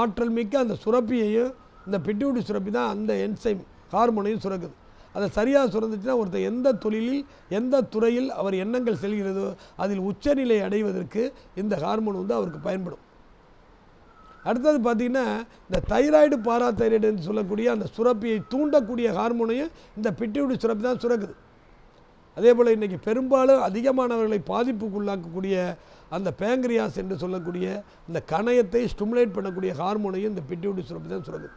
ஆற்றல் மிக்க அந்த சுரப்பியையும் இந்த பிட்யூட்டி சுரப்பி தான் அந்த என்சைம் ஹார்மோனையும் சுரக்குது. அதை சரியாக சுரந்துச்சுன்னா ஒருத்தர் எந்த தொழிலில் எந்த துறையில் அவர் எண்ணங்கள் செல்கிறதோ அதில் உச்சநிலை அடைவதற்கு இந்த ஹார்மோன் வந்து அவருக்கு பயன்படும். அடுத்தது பார்த்திங்கன்னா இந்த தைராய்டு பாராதைராய்டு என்று சொல்லக்கூடிய அந்த சுரப்பியை தூண்டக்கூடிய ஹார்மோனையும் இந்த பிட்டியுடைய சுரப்பி தான் சுரக்குது. அதே போல் இன்றைக்கி பெரும்பாலும் அதிகமானவர்களை பாதிப்புக்குள்ளாக்கக்கூடிய அந்த பேங்க்ரியாஸ் என்று சொல்லக்கூடிய இந்த கணையத்தை ஸ்டிமுலேட் பண்ணக்கூடிய ஹார்மோனையும் இந்த பிட்டியுடைய சுரப்பி தான் சுரக்குது.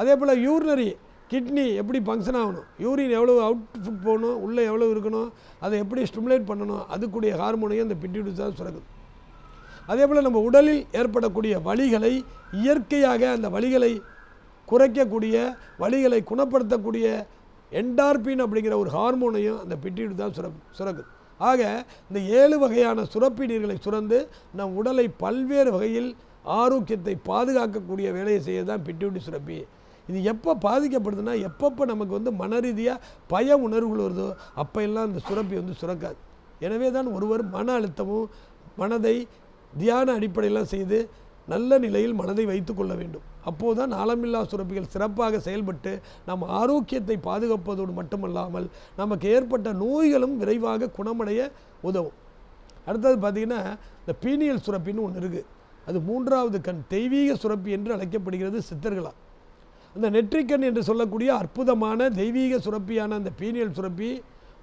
அதே போல் யூரினரி கிட்னி எப்படி ஃபங்க்ஷன் ஆகணும்? யூரின் எவ்வளோ அவுட் போகணும்? உள்ளே எவ்வளோ இருக்கணும்? அதை எப்படி ஸ்டிமுலேட் பண்ணணும்? அதுக்குடைய ஹார்மோனையும் அந்த பிட்யூட்டி தான் சுரக்குது அதே போல் நம்ம உடலில் ஏற்படக்கூடிய வலிகளை இயற்கையாக அந்த வலிகளை குறைக்கக்கூடிய வலிகளை குணப்படுத்தக்கூடிய என்டார்பின் அப்படிங்கிற ஒரு ஹார்மோனையும் அந்த பிட்டிட்டு தான் சுர சுரக்குது ஆக இந்த ஏழு வகையான சுரப்பி நீர்களை சுரந்து நம் உடலை பல்வேறு வகையில் ஆரோக்கியத்தை பாதுகாக்கக்கூடிய வேலையை செய்ய தான் பிட்யூட்டி சுரப்பி. இது எப்போ பாதிக்கப்படுதுன்னா எப்பப்போ நமக்கு வந்து மன ரீதியாக பய உணர்வுகள் வருதோ அப்போ எல்லாம் அந்த சுரப்பி வந்து சுரக்காது. எனவே தான் ஒருவர் மன அழுத்தமும் மனதை தியான அடிப்படையெல்லாம் செய்து நல்ல நிலையில் மனதை வைத்துக்கொள்ள வேண்டும். அப்போது தான் ஆழமில்லா சுரப்பிகள் சிறப்பாக செயல்பட்டு நம் ஆரோக்கியத்தை பாதுகாப்பதோடு மட்டுமல்லாமல் நமக்கு ஏற்பட்ட நோய்களும் விரைவாக குணமடைய உதவும். அடுத்தது பார்த்திங்கன்னா இந்த பீனியல் சுரப்பின்னு ஒன்று இருக்குது அது மூன்றாவது கண் தெய்வீக சுரப்பி என்று அழைக்கப்படுகிறது சித்தர்களாக அந்த நெற்றிக்கண் என்று சொல்லக்கூடிய அற்புதமான தெய்வீக சுரப்பியான அந்த பீனியல் சுரப்பி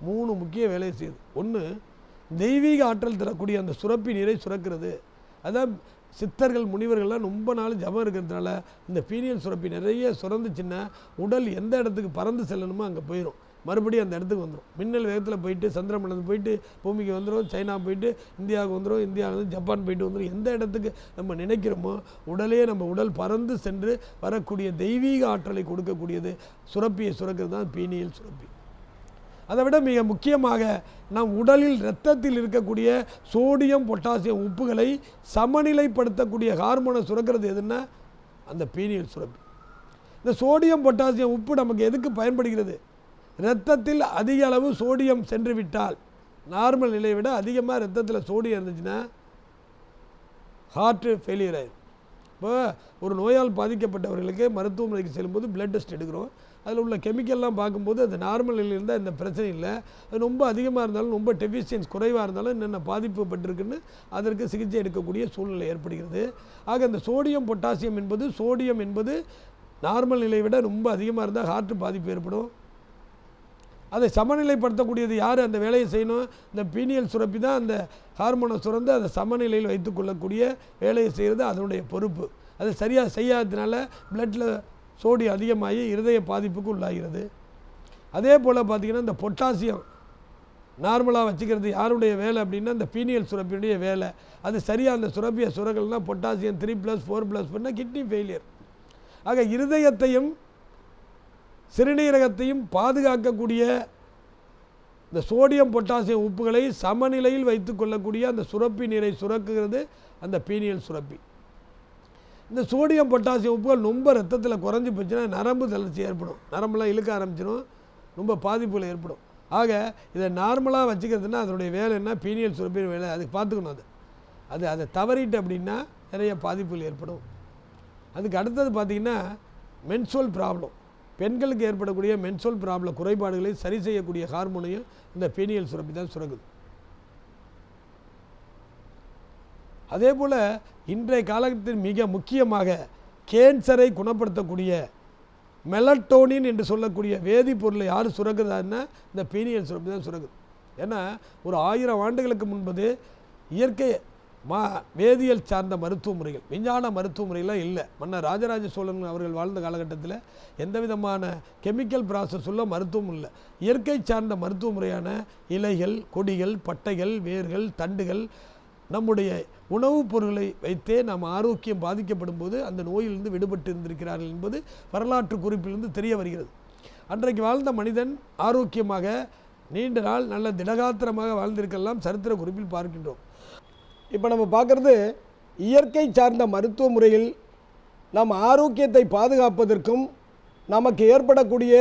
மூணு முக்கிய வேலையை செய்யுது. ஒன்று தெய்வீக ஆற்றல் தரக்கூடிய அந்த சுரப்பி நீரை சுரக்கிறது. அதான் சித்தர்கள் முனிவர்கள்லாம் ரொம்ப நாள் ஜபம் இருக்கிறதுனால இந்த பீனியல் சுரப்பி நிறைய சுரந்துச்சுன்னா உடல் எந்த இடத்துக்கு பறந்து செல்லணுமோ அங்கே போயிடும் மறுபடியும் அந்த இடத்துக்கு வந்துடும் மின்னல் வேகத்தில் போயிட்டு சந்திரமண்டலம் போயிட்டு பூமிக்கு வந்துடும் சைனா போயிட்டு இந்தியாவுக்கு வந்துடும் இந்தியாவில் வந்து ஜப்பான் போயிட்டு வந்துடும் எந்த இடத்துக்கு நம்ம நினைக்கிறோமோ உடலே நம்ம உடல் பறந்து சென்று வரக்கூடிய தெய்வீக ஆற்றலை கொடுக்கக்கூடியது சுரப்பியை சுரக்கிறது தான் பீனியல் சுரப்பி. அதை விட மிக முக்கியமாக நம் உடலில் இரத்தத்தில் இருக்கக்கூடிய சோடியம் பொட்டாசியம் உப்புகளை சமநிலைப்படுத்தக்கூடிய ஹார்மோனை சுரக்கிறது எதுன்னா அந்த பீனியல் சுரப்பி. இந்த சோடியம் பொட்டாசியம் உப்பு நமக்கு எதுக்கு பயன்படுகிறது? இரத்தத்தில் அதிக அளவு சோடியம் சென்று விட்டால் நார்மல் நிலையை விட அதிகமாக ரத்தத்தில் சோடியம் இருந்துச்சுன்னா ஹார்ட்டு ஃபெயிலியர் ஆயிடும் இப்போ ஒரு நோயால் பாதிக்கப்பட்டவர்களுக்கு மருத்துவமனைக்கு செல்லும்போது பிளட் டெஸ்ட் எடுக்கிறோம். அதில் உள்ள கெமிக்கல்லாம் பார்க்கும்போது அது நார்மல் நிலையில் இருந்தால் இந்த பிரச்சனை இல்லை. அது ரொம்ப அதிகமாக இருந்தாலும் ரொம்ப டெஃபிஷியன்ஸ் குறைவாக இருந்தாலும் என்னென்ன பாதிப்பு பட்டிருக்குன்னு அதற்கு சிகிச்சை எடுக்கக்கூடிய சூழ்நிலை ஏற்படுகிறது. ஆக இந்த சோடியம் பொட்டாசியம் என்பது சோடியம் என்பது நார்மல் நிலையை விட ரொம்ப அதிகமாக இருந்தால் ஹார்ட் பாதிப்பு ஏற்படும். அதை சமநிலைப்படுத்தக்கூடியது யார்? அந்த வேலையை செய்யணும். இந்த பீனியல் சுரப்பி தான் அந்த ஹார்மோனை சுரந்து அதை சமநிலையில் வைத்துக்கொள்ளக்கூடிய வேலையை செய்கிறது அதனுடைய பொறுப்பு. அது சரியாக செய்யாததுனால பிளட்டில் சோடி அதிகமாகி இருதய பாதிப்புக்கு உள்ளாகிறது. அதே போல் பார்த்திங்கன்னா இந்த பொட்டாசியம் நார்மலாக வச்சுக்கிறது யாருடைய வேலை அப்படின்னா இந்த பீனியல் சுரப்பியுடைய வேலை. அது சரியாக அந்த சுரப்பிய சுரக்கல்னா potassium three plus four plus பண்ணால் கிட்னி ஃபெயிலியர். ஆக இருதயத்தையும் சிறுநீரகத்தையும் பாதுகாக்கக்கூடிய இந்த சோடியம் பொட்டாசியம் உப்புகளை சமநிலையில் வைத்து கொள்ளக்கூடிய அந்த சுரப்பி நீரை சுரக்குகிறது அந்த பீனியல் சுரப்பி. இந்த சோடியம் பொட்டாசியம் உப்புகள் ரொம்ப ரத்தத்தில் குறைஞ்சி போச்சுன்னா நரம்பு தளர்ச்சி ஏற்படும். நரம்புலாம் இழுக்க ஆரம்பிச்சிடும் ரொம்ப பாதிப்புகள் ஏற்படும். ஆக இதை நார்மலாக வச்சுக்கிறதுனா அதனுடைய வேலை என்ன? பீனியல் சுரப்பின் வேலை. அதுக்கு பார்த்துக்கணும் அது. அது அதை தவறிட்டு அப்படின்னா நிறைய பாதிப்புகள் ஏற்படும். அதுக்கு அடுத்தது பார்த்திங்கன்னா மென்சுவல் ப்ராப்ளம். பெண்களுக்கு ஏற்படக்கூடிய மென்சோல் ப்ராப்ளம் குறைபாடுகளை சரி செய்யக்கூடிய ஹார்மோனையும் இந்த பீனியல் சுரப்பி தான் சுரங்குது அதே போல் இன்றைய காலகட்டத்தில் மிக முக்கியமாக கேன்சரை குணப்படுத்தக்கூடிய மெலட்டோனின் என்று சொல்லக்கூடிய வேதிப்பொருளை யார் சுரக்குறதான்னா இந்த பீனியல் சுரப்பி தான் சுரங்குது ஏன்னா ஒரு ஆயிரம் ஆண்டுகளுக்கு முன்பது இயற்கை மா வேதியியல் சார்ந்த மருத்துவ முறைகள் விஞ்ஞான மருத்துவ முறைகள்லாம் இல்லை. மன்னர் ராஜராஜ சோழன் அவர்கள் வாழ்ந்த காலகட்டத்தில் எந்த விதமான கெமிக்கல் ப்ராசஸ் உள்ள மருத்துவம் இல்லை. இயற்கை சார்ந்த மருத்துவ முறையான இலைகள் கொடிகள் பட்டைகள் வேர்கள் தண்டுகள் நம்முடைய உணவுப் பொருட்களை வைத்தே நாம் ஆரோக்கியம் பாதிக்கப்படும் போது அந்த நோயிலிருந்து விடுபட்டு இருந்திருக்கிறார்கள் என்பது வரலாற்று குறிப்பிலிருந்து தெரிய வருகிறது. அன்றைக்கு வாழ்ந்த மனிதன் ஆரோக்கியமாக நீண்ட நாள் நல்ல திடகாத்திரமாக வாழ்ந்திருக்கலாம் சரித்திர குறிப்பில் பார்க்கின்றோம். இப்போ நம்ம பார்க்குறது இயற்கை சார்ந்த மருத்துவ முறையில் நம் ஆரோக்கியத்தை பாதுகாப்பதற்கும் நமக்கு ஏற்படக்கூடிய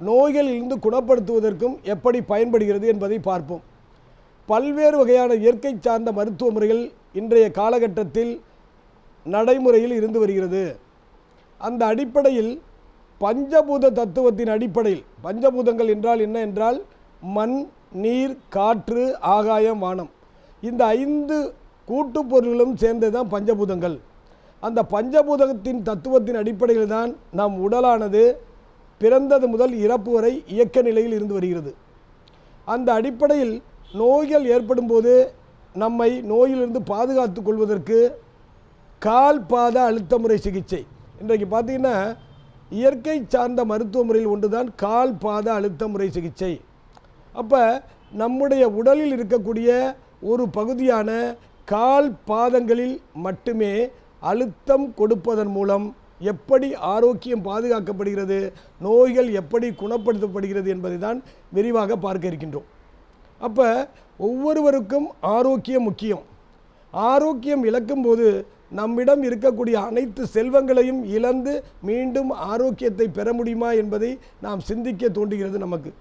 நோய்களிலிருந்து குணப்படுத்துவதற்கும் எப்படி பயன்படுகிறது என்பதை பார்ப்போம். பல்வேறு வகையான இயற்கை சார்ந்த மருத்துவ முறைகள் இன்றைய காலகட்டத்தில் நடைமுறையில் இருந்து வருகிறது. அந்த அடிப்படையில் பஞ்சபூத தத்துவத்தின் அடிப்படையில் பஞ்சபூதங்கள் என்றால் என்ன என்றால் மண் நீர் காற்று ஆகாயம் வானம். இந்த ஐந்து கூட்டு பொருள்களும் சேர்ந்தது தான் பஞ்சபூதங்கள். அந்த பஞ்சபூதத்தின் தத்துவத்தின் அடிப்படையில் தான் நம் உடலானது பிறந்தது முதல் இறப்பு வரை இயக்க நிலையில் இருந்து வருகிறது. அந்த அடிப்படையில் நோய்கள் ஏற்படும்போது நம்மை நோயிலிருந்து பாதுகாத்து கொள்வதற்கு கால் பாத அழுத்த முறை சிகிச்சை. இன்றைக்கு பார்த்தீங்கன்னா இயற்கை சார்ந்த மருத்துவ முறையில் ஒன்று தான் கால் பாத அழுத்த முறை சிகிச்சை. அப்போ நம்முடைய உடலில் இருக்கக்கூடிய ஒரு பகுதியான கால் பாதங்களில் மட்டுமே அழுத்தம் கொடுப்பதன் மூலம் எப்படி ஆரோக்கியம் பாதுகாக்கப்படுகிறது நோய்கள் எப்படி குணப்படுத்தப்படுகிறது என்பதை தான் விரிவாக பார்க்க இருக்கின்றோம். அப்போ ஒவ்வொருவருக்கும் ஆரோக்கியம் முக்கியம். ஆரோக்கியம் இழக்கும்போது நம்மிடம் இருக்கக்கூடிய அனைத்து செல்வங்களையும் இழந்து மீண்டும் ஆரோக்கியத்தை பெற முடியுமா என்பதை நாம் சிந்திக்க தோன்றுகிறது நமக்கு.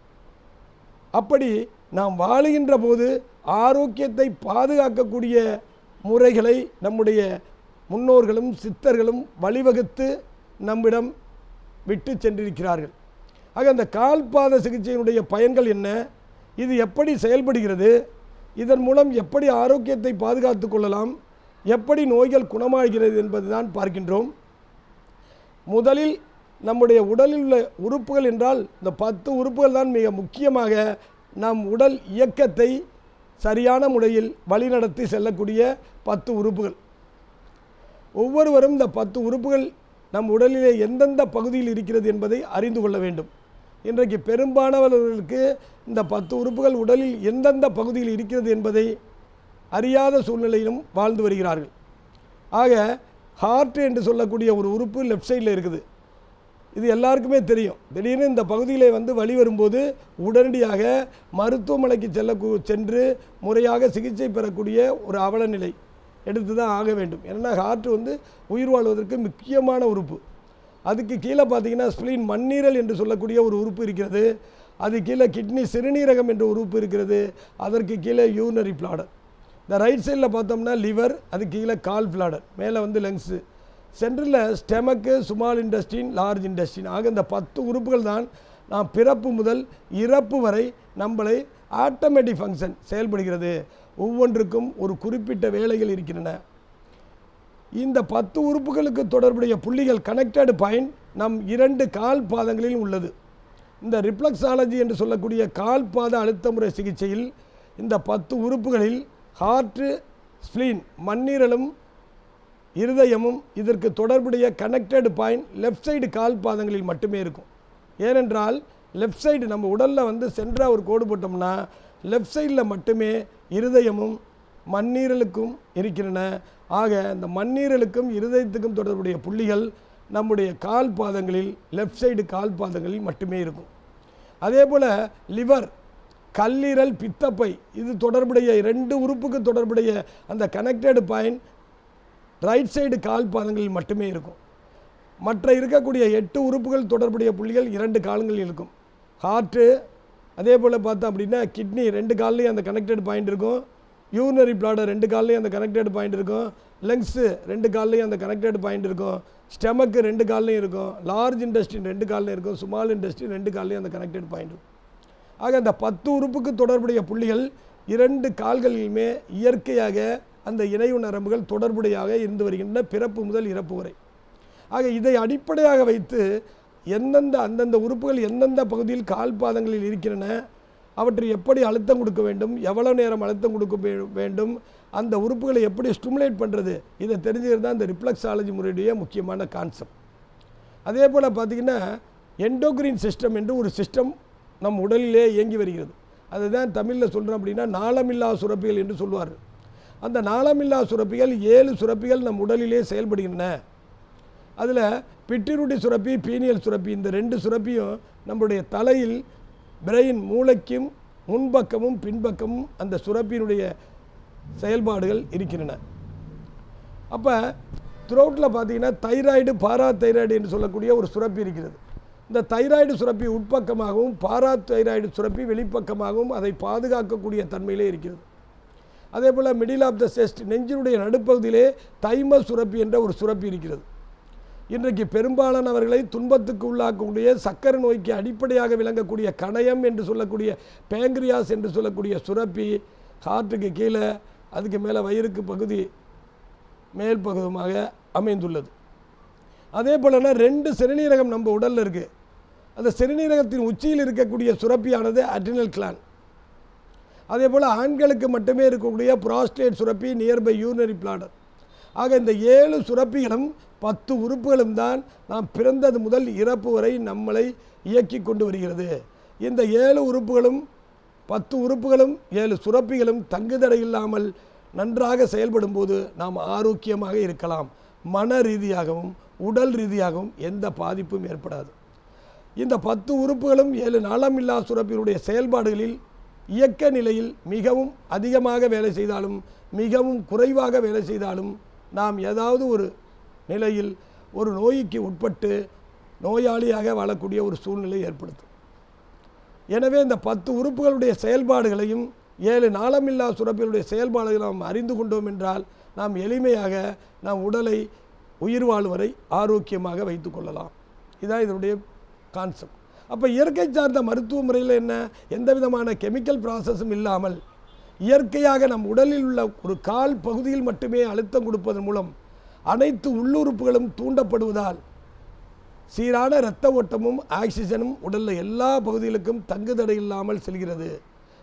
அப்படி நாம் வாழுகின்ற போது ஆரோக்கியத்தை பாதுகாக்கக்கூடிய முறைகளை நம்முடைய முன்னோர்களும் சித்தர்களும் வழிவகுத்து நம்மிடம் விட்டு சென்றிருக்கிறார்கள். ஆக அந்த கால்பாத சிகிச்சையினுடைய பயன்கள் என்ன? இது எப்படி செயல்படுகிறது? இதன் மூலம் எப்படி ஆரோக்கியத்தை பாதுகாத்து கொள்ளலாம்? எப்படி நோய்கள் குணமாகிறது என்பதுதான் பார்க்கின்றோம். முதலில் நம்முடைய உடலில் உள்ள உறுப்புகள் என்றால் இந்த பத்து உறுப்புகள் தான் மிக முக்கியமாக நம் உடல் இயக்கத்தை சரியான முறையில் வழிநடத்தி செல்லக்கூடிய பத்து உறுப்புகள். ஒவ்வொருவரும் இந்த பத்து உறுப்புகள் நம் உடலிலே எந்தெந்த பகுதியில் இருக்கிறது என்பதை அறிந்து கொள்ள வேண்டும். இன்றைக்கு பெரும்பாலானவர்களுக்கு இந்த பத்து உறுப்புகள் உடலில் எந்தெந்த பகுதியில் இருக்கிறது என்பதை அறியாத சூழ்நிலையிலும் வாழ்ந்து வருகிறார்கள். ஆக ஹார்ட் என்று சொல்லக்கூடிய ஒரு உறுப்பு லெஃப்ட் சைடில் இருக்குது. இது எல்லாருக்குமே தெரியும். திடீர்னு இந்த பகுதியில் வந்து வழி வரும்போது உடனடியாக மருத்துவமனைக்கு செல்ல சென்று முறையாக சிகிச்சை பெறக்கூடிய ஒரு அவலநிலை எடுத்து தான் ஆக வேண்டும். ஏன்னா ஹார்ட் வந்து உயிர் வாழ்வதற்கு முக்கியமான உறுப்பு. அதுக்கு கீழே பார்த்தீங்கன்னா ஸ்பிளின் மண்ணீரல் என்று சொல்லக்கூடிய ஒரு உறுப்பு இருக்கிறது. அது கீழே கிட்னி சிறுநீரகம் என்ற உறுப்பு இருக்கிறது. அதற்கு கீழே யூனரி பிளாடர். இந்த ரைட் சைடில் பார்த்தோம்னா லிவர் அது கீழே கால் பிளாடர். மேலே வந்து லங்ஸு. சென்ட்ரலில் ஸ்டெமக்கு ஸ்மால் இண்டஸ்ட்ரின் லார்ஜ் இண்டஸ்ட்ரின் ஆக இந்த பத்து உறுப்புகள் தான் நாம் பிறப்பு முதல் இறப்பு வரை நம்மளை ஆட்டோமேட்டிக் ஃபங்க்ஷன் செயல்படுகிறது. ஒவ்வொன்றுக்கும் ஒரு குறிப்பிட்ட வேலைகள் இருக்கின்றன. இந்த பத்து உறுப்புகளுக்கு தொடர்புடைய புள்ளிகள் கனெக்டட் பாயிண்ட் நம் இரண்டு கால் பாதங்களில் உள்ளது. இந்த ரிப்ளக்ஸாலஜி என்று சொல்லக்கூடிய கால் பாத அழுத்த முறை சிகிச்சையில் இந்த பத்து உறுப்புகளில் ஹார்ட்டு ஸ்ப்ளீன் மண்ணீரலும் இருதயமும் இதற்கு தொடர்புடைய கனெக்டட் பாயிண்ட் லெஃப்ட் சைடு கால் பாதங்களில் மட்டுமே இருக்கும். ஏனென்றால் லெஃப்ட் சைடு நம்ம உடலில் வந்து சென்றாக ஒரு கோடு போட்டோம்னா லெஃப்ட் சைடில் மட்டுமே இருதயமும் மண்ணீரலுக்கும் இருக்கின்றன. ஆக இந்த மண்ணீரலுக்கும் இருதயத்துக்கும் தொடர்புடைய புள்ளிகள் நம்முடைய கால் பாதங்களில் லெஃப்ட் சைடு கால் பாதங்களில் மட்டுமே இருக்கும். அதே போல் லிவர் கல்லீரல் பித்தப்பை இது தொடர்புடைய ரெண்டு உறுப்புக்கு தொடர்புடைய அந்த கனெக்டட் பாயிண்ட் ரைட் சைடு கால் பாதங்களில் மட்டுமே இருக்கும். மற்ற இருக்கக்கூடிய எட்டு உறுப்புகள் தொடர்புடைய புள்ளிகள் இரண்டு காலங்களில் இருக்கும். ஹார்ட்டு அதே போல் பார்த்தோம் அப்படின்னா கிட்னி ரெண்டு கால்லையும் அந்த கனெக்டட் பாயிண்ட் இருக்கும். யூனரி பிளாடர் ரெண்டு கால்லையும் அந்த கனெக்டட் பாயிண்ட் இருக்கும். லங்ஸு ரெண்டு கால்லையும் அந்த கனெக்டட் பாயிண்ட் இருக்கும். ஸ்டெமக்கு ரெண்டு கால்லையும் இருக்கும். லார்ஜ் இண்டஸ்ட்ரின் ரெண்டு கால்லையும் இருக்கும். ஸ்மால் இண்டஸ்ட்ரி ரெண்டு கால்லையும் அந்த கனெக்டட் பாயிண்ட் இருக்கும். ஆக அந்த பத்து உறுப்புக்கு தொடர்புடைய புள்ளிகள் இரண்டு கால்களிலுமே இயற்கையாக அந்த இணைவு நரம்புகள் தொடர்புடையாக இருந்து வருகின்றன பிறப்பு முதல் இறப்பு வரை. ஆக இதை அடிப்படையாக வைத்து எந்தெந்த அந்தந்த உறுப்புகள் எந்தெந்த பகுதியில் கால் பாதங்களில் இருக்கின்றன அவற்றை எப்படி அழுத்தம் கொடுக்க வேண்டும் எவ்வளவு நேரம் அழுத்தம் கொடுக்க வேண்டும் அந்த உறுப்புகளை எப்படி ஸ்டிமுலேட் பண்ணுறது இதை தெரிஞ்சுக்கிறது தான் இந்த ரிப்ளக்ஸாலஜி முறையுடைய முக்கியமான கான்செப்ட் அதே போல் பார்த்திங்கன்னா எண்டோக்ரின் சிஸ்டம் என்று ஒரு சிஸ்டம் நம் உடலிலே இயங்கி வருகிறது. அதுதான் தமிழில் சொல்கிறோம் அப்படின்னா நாளமில்லா சுரப்பிகள் என்று சொல்லுவார் அந்த நாளமில்லா சுரப்பிகள் ஏழு சுரப்பிகள் நம் உடலிலே செயல்படுகின்றன. அதில் பிட்டிருட்டி சுரப்பி பீனியல் சுரப்பி இந்த ரெண்டு சுரப்பியும் நம்முடைய தலையில் பிரெயின் மூளைக்கும் முன்பக்கமும் பின்பக்கமும் அந்த சுரப்பியினுடைய செயல்பாடுகள் இருக்கின்றன. அப்போ த்ரோட்டில் பார்த்தீங்கன்னா தைராய்டு பாரா தைராய்டு என்று சொல்லக்கூடிய ஒரு சுரப்பி இருக்கிறது. இந்த தைராய்டு சுரப்பி உட்பக்கமாகவும் பாரா தைராய்டு சுரப்பி வெளிப்பக்கமாகவும் அதை பாதுகாக்கக்கூடிய தன்மையிலே இருக்கிறது. அதே போல் மிடில் ஆஃப் த செஸ்ட் நெஞ்சினுடைய நடுப்பகுதியிலே தைம சுரப்பி என்ற ஒரு சுரப்பி இருக்கிறது. இன்றைக்கு பெரும்பாலானவர்களை துன்பத்துக்கு உள்ளாக்கக்கூடிய சக்கரை நோய்க்கு அடிப்படையாக விளங்கக்கூடிய கணையம் என்று சொல்லக்கூடிய பேங்க்ரியாஸ் என்று சொல்லக்கூடிய சுரப்பி ஹார்ட்டுக்கு கீழே அதுக்கு மேலே வயிறுக்கு பகுதி மேல் பகுதியுமாக அமைந்துள்ளது. அதே போலனா ரெண்டு சிறுநீரகம் நம்ம உடலில் இருக்குது அந்த சிறுநீரகத்தின் உச்சியில் இருக்கக்கூடிய சுரப்பியானது அட்ரினல் கிளான் அதே போல் ஆண்களுக்கு மட்டுமே இருக்கக்கூடிய புராஸ்டேட் சுரப்பி நியர்பை யூனரி பிளாடர் ஆக இந்த ஏழு சுரப்பிகளும் பத்து உறுப்புகளும் தான் நாம் பிறந்தது முதல் இறப்பு வரை நம்மளை இயக்கி கொண்டு வருகிறது. இந்த ஏழு உறுப்புகளும் பத்து உறுப்புகளும் ஏழு சுரப்பிகளும் தங்குதடை இல்லாமல் நன்றாக செயல்படும் போது நாம் ஆரோக்கியமாக இருக்கலாம். மன ரீதியாகவும் உடல் ரீதியாகவும் எந்த பாதிப்பும் ஏற்படாது. இந்த பத்து உறுப்புகளும் ஏழு நாளமில்லா சுரப்பினுடைய செயல்பாடுகளில் இயக்க நிலையில் மிகவும் அதிகமாக வேலை செய்தாலும் மிகவும் குறைவாக வேலை செய்தாலும் நாம் ஏதாவது ஒரு நிலையில் ஒரு நோய்க்கு உட்பட்டு நோயாளியாக வாழக்கூடிய ஒரு சூழ்நிலை ஏற்படுத்தும். எனவே இந்த பத்து உறுப்புகளுடைய செயல்பாடுகளையும் ஏழு நாளமில்லா சுரப்பிகளுடைய செயல்பாடுகளை நாம் அறிந்து கொண்டோம் என்றால் நாம் எளிமையாக நாம் உடலை உயிர் வாழ்வரை ஆரோக்கியமாக வைத்து கொள்ளலாம். இதுதான் இதனுடைய கான்செப்ட் அப்போ இயற்கை சார்ந்த மருத்துவ முறையில் என்ன? எந்த விதமான கெமிக்கல் ப்ராசஸும் இல்லாமல் இயற்கையாக நம் உடலில் உள்ள ஒரு கால் பகுதியில் மட்டுமே அழுத்தம் கொடுப்பதன் மூலம் அனைத்து உள்ளுறுப்புகளும் தூண்டப்படுவதால் சீரான இரத்த ஓட்டமும் ஆக்சிஜனும் உடலில் எல்லா பகுதிகளுக்கும் தங்குதடை இல்லாமல் செல்கிறது.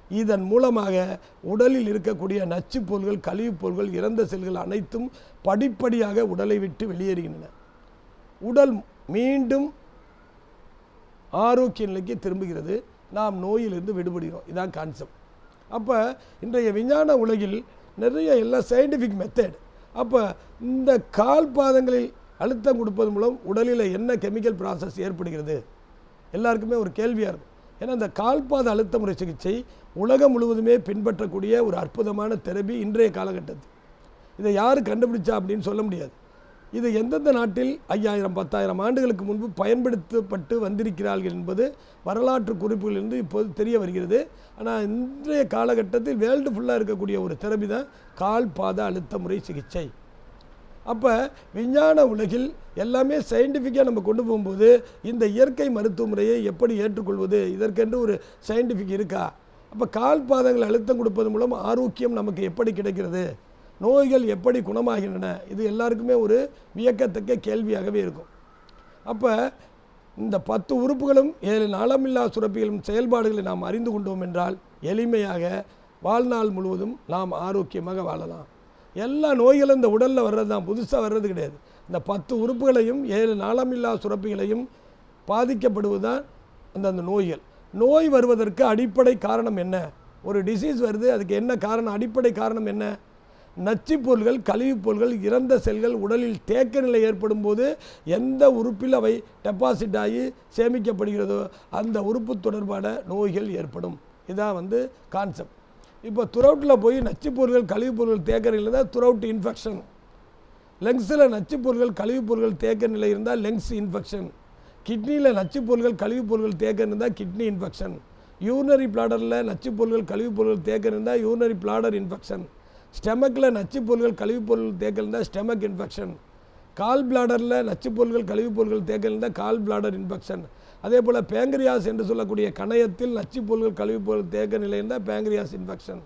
இதன் மூலமாக உடலில் இருக்கக்கூடிய நச்சுப் பொருள்கள் கழிவுப் பொருள்கள் இறந்த செல்கள் அனைத்தும் படிப்படியாக உடலை விட்டு வெளியேறுகின்றன. உடல் மீண்டும் ஆரோக்கிய நிலைக்கு திரும்புகிறது. நாம் நோயிலிருந்து விடுபடுகிறோம். இதான் கான்செப்ட் அப்போ இன்றைய விஞ்ஞான உலகில் நிறைய எல்லாம் சயின்டிஃபிக் மெத்தட் அப்போ இந்த கால் பாதங்களில் அழுத்தம் கொடுப்பது மூலம் உடலில் என்ன கெமிக்கல் ப்ராசஸ் ஏற்படுகிறது? எல்லாருக்குமே ஒரு கேள்வியாக இருக்கும். ஏன்னா இந்த கால்பாத அழுத்த முறை சிகிச்சை உலகம் முழுவதுமே பின்பற்றக்கூடிய ஒரு அற்புதமான தெரபி இன்றைய காலகட்டத்தில். இதை யார் கண்டுபிடிச்சா அப்படின்னு சொல்ல முடியாது. இது எந்தெந்த நாட்டில் ஐயாயிரம் பத்தாயிரம் ஆண்டுகளுக்கு முன்பு பயன்படுத்தப்பட்டு வந்திருக்கிறார்கள் என்பது வரலாற்று குறிப்புகளிலிருந்து இப்போது தெரிய வருகிறது. ஆனால் இன்றைய காலகட்டத்தில் வேர்ல்டு ஃபுல்லாக இருக்கக்கூடிய ஒரு தெரபி தான் கால் பாத அழுத்த முறை சிகிச்சை. அப்போ விஞ்ஞான உலகில் எல்லாமே சயின்டிஃபிக்காக நம்ம கொண்டு போகும்போது இந்த இயற்கை மருத்துவ முறையை எப்படி ஏற்றுக்கொள்வது? இதற்கென்று ஒரு சயின்டிஃபிக் இருக்கா? அப்போ கால் பாதங்கள் அழுத்தம் கொடுப்பது மூலம் ஆரோக்கியம் நமக்கு எப்படி கிடைக்கிறது? நோய்கள் எப்படி குணமாகின்றன? இது எல்லாருக்குமே ஒரு வியக்கத்தக்க கேள்வியாகவே இருக்கும். அப்போ இந்த பத்து உறுப்புகளும் ஏழு நலமில்லா சுரப்பிகளும் செயல்பாடுகளை நாம் அறிந்து கொண்டோம் என்றால் எளிமையாக வாழ்நாள் முழுவதும் நாம் ஆரோக்கியமாக வாழலாம். எல்லா நோய்களும் இந்த உடலில் வர்றது தான் புதுசாக வர்றது கிடையாது. இந்த பத்து உறுப்புகளையும் ஏழு நாளமில்லா சுரப்பிகளையும் பாதிக்கப்படுவது தான் அந்தந்த நோய்கள். நோய் வருவதற்கு அடிப்படை காரணம் என்ன? ஒரு டிசீஸ் வருது அதுக்கு என்ன காரணம்? அடிப்படை காரணம் என்ன? நச்சுப் பொருள்கள் கழிவுப் பொருள்கள் இறந்த செல்கள் உடலில் தேக்க நிலை ஏற்படும் போது எந்த உறுப்பில் அவை டெபாசிட் ஆகி சேமிக்கப்படுகிறதோ அந்த உறுப்பு தொடர்பான நோய்கள் ஏற்படும். இதான் வந்து கான்செப்ட் இப்போ துரவுட்டில் போய் நச்சுப் பொருள்கள் கழிவுப் பொருள்கள் தேக்க நிலை தான் துரவுட் இன்ஃபெக்ஷன் லெங்ஸில் நச்சுப் பொருள்கள் கழிவுப் பொருள்கள் தேக்க நிலை இருந்தால் லெங்ஸ் இன்ஃபெக்ஷன் கிட்னியில் நச்சுப் பொருள்கள் கழிவுப் பொருள்கள் தேக்க இருந்தால் கிட்னி இன்ஃபெக்ஷன் யூனரி பிளாடரில் நச்சுப் பொருள்கள் கழிவுப் பொருள்கள் தேக்க இருந்தால் யூனரி பிளாடர் இன்ஃபெக்ஷன் ஸ்டெமக்கில் நச்சுப் பொருள்கள் கழிவுப் தேக்க இருந்தால் ஸ்டெமக் இன்ஃபெக்ஷன். கால் பிளாடரில் நச்சுப் பொருள்கள் கழிவுப் பொருள்கள் தேக்க இருந்தால் கால் பிளாடர் இன்ஃபெக்ஷன். அதே போல் பேங்கரியாஸ் என்று சொல்லக்கூடிய கணையத்தில் நச்சுப் பொருள்கள் கழிவுப் பொருள் தேக்க நிலை இருந்தால் பேங்கரியாஸ் இன்ஃபெக்ஷன்.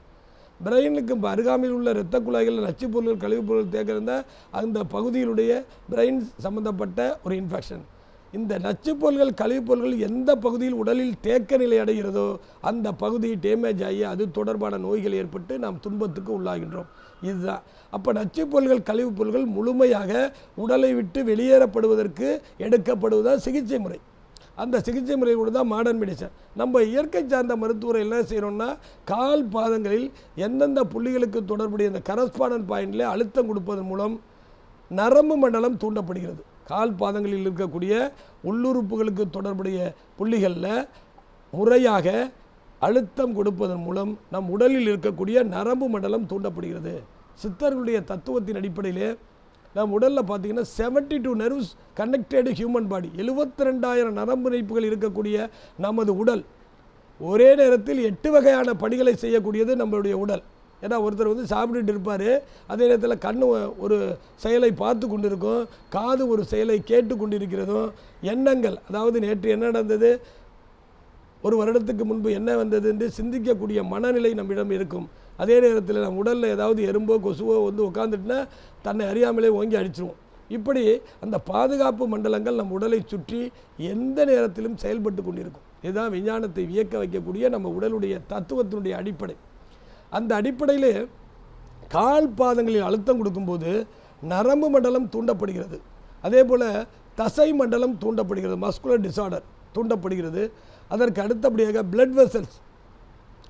பிரெயினுக்கு அருகாமையில் உள்ள இரத்த குழாய்களில் நச்சுப் பொருள்கள் கழிவுப் பொருள் தேக்க இருந்தால் அந்த பகுதியிலுடைய பிரெயின் சம்மந்தப்பட்ட ஒரு இன்ஃபெக்ஷன். இந்த நச்சுப்பொருள்கள் கழிவுப்பொருள்கள் எந்த பகுதியில் உடலில் தேக்க நிலை அடைகிறதோ அந்த பகுதி டேமேஜ் ஆகி அது தொடர்பான நோய்கள் ஏற்பட்டு நாம் துன்பத்துக்கு உள்ளாகின்றோம். இதுதான். அப்போ நச்சுப்பொருள்கள் கழிவுப்பொருள்கள் கழிவுப் முழுமையாக உடலை விட்டு வெளியேறப்படுவதற்கு எடுக்கப்படுவதுதான் சிகிச்சை முறை. அந்த சிகிச்சை முறை கூட தான் மாடர்ன் மெடிசன் நம்ம இயற்கை சார்ந்த மருத்துவரை என்ன செய்கிறோம்னா கால் பாதங்களில் எந்தெந்த புள்ளிகளுக்கு தொடர்புடைய அந்த கரஸ்பாண்டன் பாயிண்டில் அழுத்தம் கொடுப்பதன் மூலம் நரம்பு மண்டலம் தூண்டப்படுகிறது. கால் பாதங்களில் இருக்கக்கூடிய உள்ளுறுப்புகளுக்கு தொடர்புடைய புள்ளிகளில் முறையாக அழுத்தம் கொடுப்பதன் மூலம் நம் உடலில் இருக்கக்கூடிய நரம்பு மண்டலம் தூண்டப்படுகிறது. சித்தர்களுடைய தத்துவத்தின் அடிப்படையிலே நம் உடலில் பார்த்தீங்கன்னா seventy two nerves connected human body எழுபத்தி ரெண்டாயிரம் நரம்பு இணைப்புகள் இருக்கக்கூடிய நமது உடல். ஒரே நேரத்தில் எட்டு வகையான பணிகளை செய்யக்கூடியது நம்மளுடைய உடல். ஏன்னா ஒருத்தர் வந்து சாப்பிட்டுட்டு இருப்பார். அதே நேரத்தில் கண் ஒரு செயலை பார்த்து கொண்டிருக்கும். காது ஒரு செயலை கேட்டு கொண்டிருக்கிறதும் எண்ணங்கள். அதாவது நேற்று என்ன நடந்தது? ஒரு வருடத்துக்கு முன்பு என்ன வந்தது என்று சிந்திக்கக்கூடிய மனநிலை நம்மிடம் இருக்கும். அதே நேரத்தில் நம்ம உடலில் ஏதாவது எறும்போ கொசுவோ வந்து உட்காந்துட்டுனா தன்னை அறியாமலே ஓங்கி அடிச்சிருவோம். இப்படி அந்த பாதுகாப்பு மண்டலங்கள் நம் உடலை சுற்றி எந்த நேரத்திலும் செயல்பட்டு கொண்டிருக்கும். இதுதான் விஞ்ஞானத்தை வியக்க வைக்கக்கூடிய நம்ம உடலுடைய தத்துவத்தினுடைய அடிப்படை. அந்த அடிப்படையில் கால் பாதங்களில் அழுத்தம் கொடுக்கும்போது நரம்பு மண்டலம் தூண்டப்படுகிறது. அதே போல் தசை மண்டலம் தூண்டப்படுகிறது மஸ்குலர் டிசார்டர் தூண்டப்படுகிறது. அதற்கு அடுத்தபடியாக பிளட் வெசல்ஸ்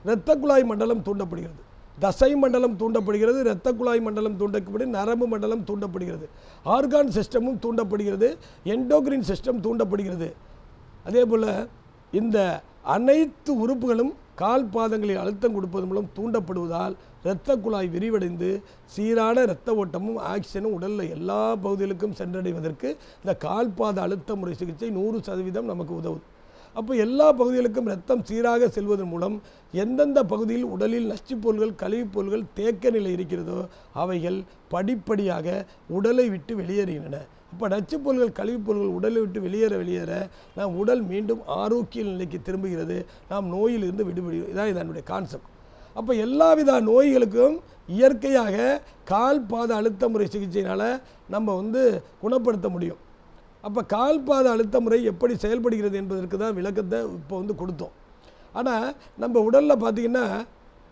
இரத்த குழாய் மண்டலம் தூண்டப்படுகிறது. தசை மண்டலம் தூண்டப்படுகிறது இரத்த குழாய் மண்டலம் தூண்டப்படி நரம்பு மண்டலம் தூண்டப்படுகிறது. ஆர்கான் சிஸ்டமும் தூண்டப்படுகிறது எண்டோக்ரின் சிஸ்டம் தூண்டப்படுகிறது. அதே போல் இந்த அனைத்து உறுப்புகளும் கால் பாதங்களில் அழுத்தம் கொடுப்பது மூலம் தூண்டப்படுவதால் இரத்த குழாய் விரிவடைந்து சீரான இரத்த ஓட்டமும் ஆக்சிஜனும் உடலில் எல்லா பகுதிகளுக்கும் சென்றடைவதற்கு இந்த கால் பாத அழுத்த முறை சிகிச்சை நூறு சதவீதம் நமக்கு உதவுது. அப்போ எல்லா பகுதிகளுக்கும் ரத்தம் சீராக செல்வதன் மூலம் எந்தெந்த பகுதியில் உடலில் நச்சுப்பொருள்கள் கழிவுப்பொருள்கள் பொருள்கள் தேக்க நிலை இருக்கிறதோ அவைகள் படிப்படியாக உடலை விட்டு வெளியேறுகின்றன. அப்போ நச்சுப் பொருள்கள் கழிவுப் பொருள்கள் உடலை விட்டு வெளியேற வெளியேற நாம் உடல் மீண்டும் ஆரோக்கிய நிலைக்கு திரும்புகிறது. நாம் நோயிலிருந்து விடுபடுகிறோம் இதான் இதனுடைய கான்செப்ட் அப்போ எல்லாவித நோய்களுக்கும் இயற்கையாக கால் பாத அழுத்த முறை சிகிச்சையினால் நம்ம வந்து குணப்படுத்த முடியும். அப்போ கால் பாத அழுத்த முறை எப்படி செயல்படுகிறது என்பதற்கு தான் விளக்கத்தை இப்போ வந்து கொடுத்தோம். ஆனால் நம்ம உடலில் பார்த்திங்கன்னா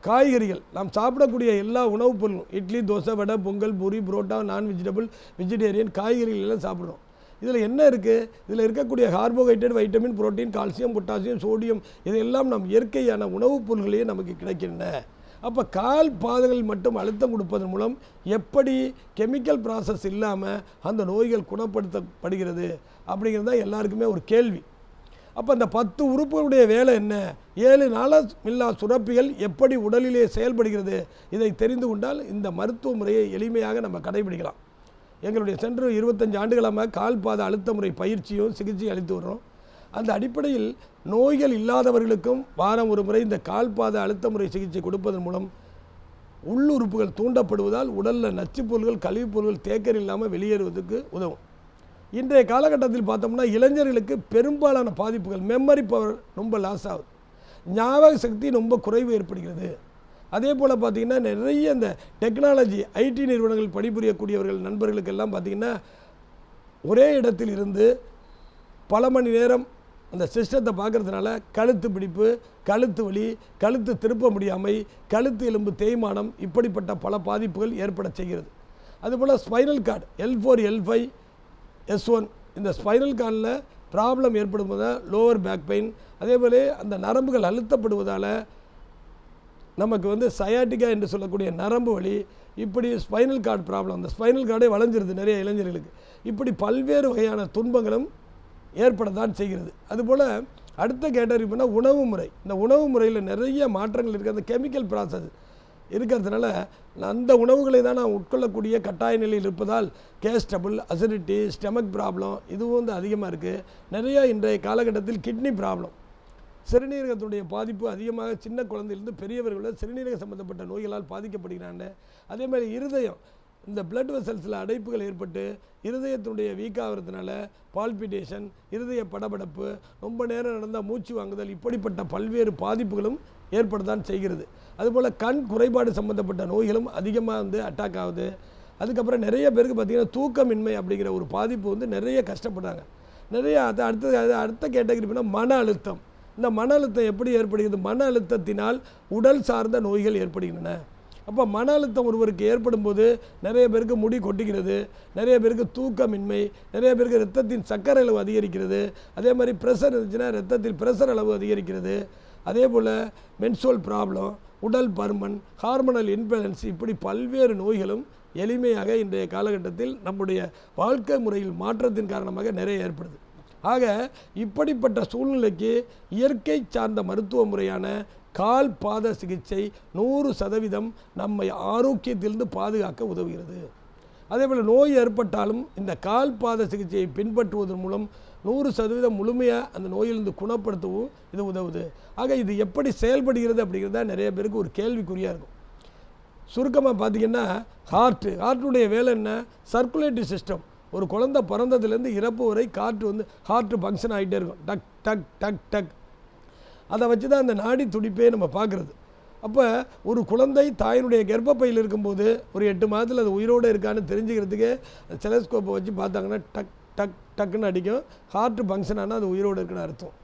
காய்கறிகள். நாம் சாப்பிடக்கூடிய எல்லா உணவுப் பொருளும் இட்லி தோசை வடை பொங்கல் பூரி புரோட்டா நான் வெஜிடபிள் வெஜிடேரியன் காய்கறிகள் எல்லாம் சாப்பிட்றோம். இதில் என்ன இருக்குது இதில் இருக்கக்கூடிய carbohydrate vitamin protein calcium potassium sodium இதெல்லாம் நம் இயற்கையான உணவுப் பொருள்களையே நமக்கு கிடைக்கின்றன. அப்போ கால் பாதங்கள் மட்டும் அழுத்தம் கொடுப்பதன் மூலம் எப்படி கெமிக்கல் ப்ராசஸ் இல்லாமல் அந்த நோய்கள் குணப்படுத்தப்படுகிறது அப்படிங்கிறது தான் எல்லாருக்குமே ஒரு கேள்வி. அப்போ அந்த பத்து உறுப்புகளுடைய வேலை என்ன? ஏழு நாளமில்லா சுரப்பிகள் எப்படி உடலிலே செயல்படுகிறது? இதை தெரிந்து கொண்டால் இந்த மருத்துவ முறையை எளிமையாக நம்ம கடைபிடிக்கலாம். எங்களுடைய சென்று இருபத்தஞ்சு ஆண்டுகளாக கால் பாத அழுத்த முறை பயிற்சியும் சிகிச்சையும் அளித்து வர்றோம். அந்த அடிப்படையில் நோய்கள் இல்லாதவர்களுக்கும் வாரம் ஒரு முறை இந்த கால் பாத அழுத்த முறை சிகிச்சை கொடுப்பதன் மூலம் உள்ளுறுப்புகள் தூண்டப்படுவதால் உடலில் நச்சுப்பொருள்கள் பொருள்கள் தேக்கர் இல்லாமல் வெளியேறுவதற்கு உதவும். இன்றைய காலகட்டத்தில் பார்த்தோம்னா இளைஞர்களுக்கு பெரும்பாலான பாதிப்புகள் மெமரி பவர் ரொம்ப லாஸ் ஆகுது. ஞாபக சக்தி ரொம்ப குறைவு ஏற்படுகிறது. அதே போல் பார்த்திங்கன்னா நிறைய இந்த டெக்னாலஜி ஐடி நிறுவனங்கள் பணிபுரியக்கூடியவர்கள் நண்பர்களுக்கெல்லாம் பார்த்திங்கன்னா ஒரே இடத்தில் இருந்து பல மணி நேரம் அந்த சிஸ்டத்தை பார்க்கறதுனால கழுத்து பிடிப்பு கழுத்து வலி கழுத்து திருப்ப முடியாமை கழுத்து எலும்பு தேய்மானம் இப்படிப்பட்ட பல பாதிப்புகள் ஏற்பட செய்கிறது. அதுபோல் spinal cord L four L five S one இந்த ஸ்பைனல் கார்டில் ப்ராப்ளம் ஏற்படும் லோவர் பேக் பெயின் அதே போல அந்த நரம்புகள் அழுத்தப்படுவதால் நமக்கு வந்து சயாட்டிக்கா என்று சொல்லக்கூடிய நரம்பு வலி இப்படி ஸ்பைனல் கார்டு ப்ராப்ளம் அந்த ஸ்பைனல் கார்டே வளைஞ்சிருது நிறைய இளைஞர்களுக்கு. இப்படி பல்வேறு வகையான துன்பங்களும் ஏற்படத்தான் செய்கிறது. அதுபோல் அடுத்த கேட்டகரி பண்ணால் உணவு முறை. இந்த உணவு முறையில் நிறைய மாற்றங்கள் இருக்குது அந்த கெமிக்கல் ப்ராசஸ் இருக்கிறதுனால அந்த உணவுகளை தான் நான் உட்கொள்ளக்கூடிய கட்டாய நிலையில் இருப்பதால் gas double acidity stomach problem இதுவும் வந்து அதிகமாக இருக்குது நிறையா இன்றைய காலகட்டத்தில் கிட்னி ப்ராப்ளம். சிறுநீரகத்துடைய பாதிப்பு அதிகமாக சின்ன குழந்தையிலிருந்து பெரியவர்கள சிறுநீரக சம்பந்தப்பட்ட நோய்களால் பாதிக்கப்படுகிறாங்க. அதே மாதிரி இருதயம் இந்த பிளட் வெசல்ஸில் அடைப்புகள் ஏற்பட்டு இருதயத்தினுடைய வீக் ஆகிறதுனால பால்பிட்டேஷன் இருதய படபடப்பு ரொம்ப நேரம் நடந்தால் மூச்சு வாங்குதல் இப்படிப்பட்ட பல்வேறு பாதிப்புகளும் ஏற்படத்தான் செய்கிறது. அதுபோல் கண் குறைபாடு சம்பந்தப்பட்ட நோய்களும் அதிகமாக வந்து அட்டாக் ஆகுது. அதுக்கப்புறம் நிறைய பேருக்கு பார்த்திங்கன்னா தூக்கமின்மை அப்படிங்கிற ஒரு பாதிப்பு வந்து நிறைய கஷ்டப்படுறாங்க. நிறைய அது அடுத்தது அது அடுத்த கேட்டகரி பண்ணால் மன அழுத்தம். இந்த மன அழுத்தம் எப்படி ஏற்படுகிறது? மன அழுத்தத்தினால் உடல் சார்ந்த நோய்கள் ஏற்படுகின்றன. அப்போ மன அழுத்தம் ஒருவருக்கு ஏற்படும் போது நிறைய பேருக்கு முடி கொட்டுகிறது நிறைய பேருக்கு தூக்கமின்மை நிறைய பேருக்கு ரத்தத்தின் சர்க்கரை அளவு அதிகரிக்கிறது அதே மாதிரி ப்ரெஷர் இருந்துச்சுன்னா ரத்தத்தில் ப்ரெஷர் அளவு அதிகரிக்கிறது. அதே போல் மென்சோல் ப்ராப்ளம் உடல் பருமன் ஹார்மோனல் இன்பேலன்ஸ் இப்படி பல்வேறு நோய்களும் எளிமையாக இன்றைய காலகட்டத்தில் நம்முடைய வாழ்க்கை முறையில் மாற்றத்தின் காரணமாக நிறைய ஏற்படுது. ஆக இப்படிப்பட்ட சூழ்நிலைக்கு இயற்கை சார்ந்த மருத்துவ முறையான கால் பாத சிகிச்சை நூறு சதவீதம் நம்மை ஆரோக்கியத்திலிருந்து பாதுகாக்க உதவுகிறது. அதேபோல் நோய் ஏற்பட்டாலும் இந்த கால் பாத சிகிச்சையை பின்பற்றுவதன் மூலம் நூறு சதவீதம் முழுமையாக அந்த நோயிலிருந்து குணப்படுத்தவும் இது உதவுது. ஆக இது எப்படி செயல்படுகிறது அப்படிங்கிறது தான் நிறைய பேருக்கு ஒரு கேள்விக்குறியாக இருக்கும். சுருக்கமாக பார்த்தீங்கன்னா ஹார்ட்டு ஹார்ட்டுடைய வேலை என்ன? சர்க்குலேட்டரி சிஸ்டம் ஒரு குழந்தை பிறந்ததுலேருந்து இறப்பு வரை காற்று வந்து ஹார்ட்டு ஃபங்க்ஷன் ஆகிட்டே இருக்கும். டக் டக் டக் டக். அதை வச்சு தான் அந்த நாடி துடிப்பே நம்ம பார்க்குறது அப்போ ஒரு குழந்தை தாயினுடைய கர்ப்பப்பையில் இருக்கும்போது ஒரு எட்டு மாதத்தில் அது உயிரோடு இருக்கான்னு தெரிஞ்சுக்கிறதுக்கு செலஸ்கோப்பை வச்சு பார்த்தாங்கன்னா டக் டக் டக்குன்னு அடிக்கும். ஹார்ட் ஃபங்க்ஷன் ஆனால் அது உயிரோடு இருக்குன்னு அர்த்தம்.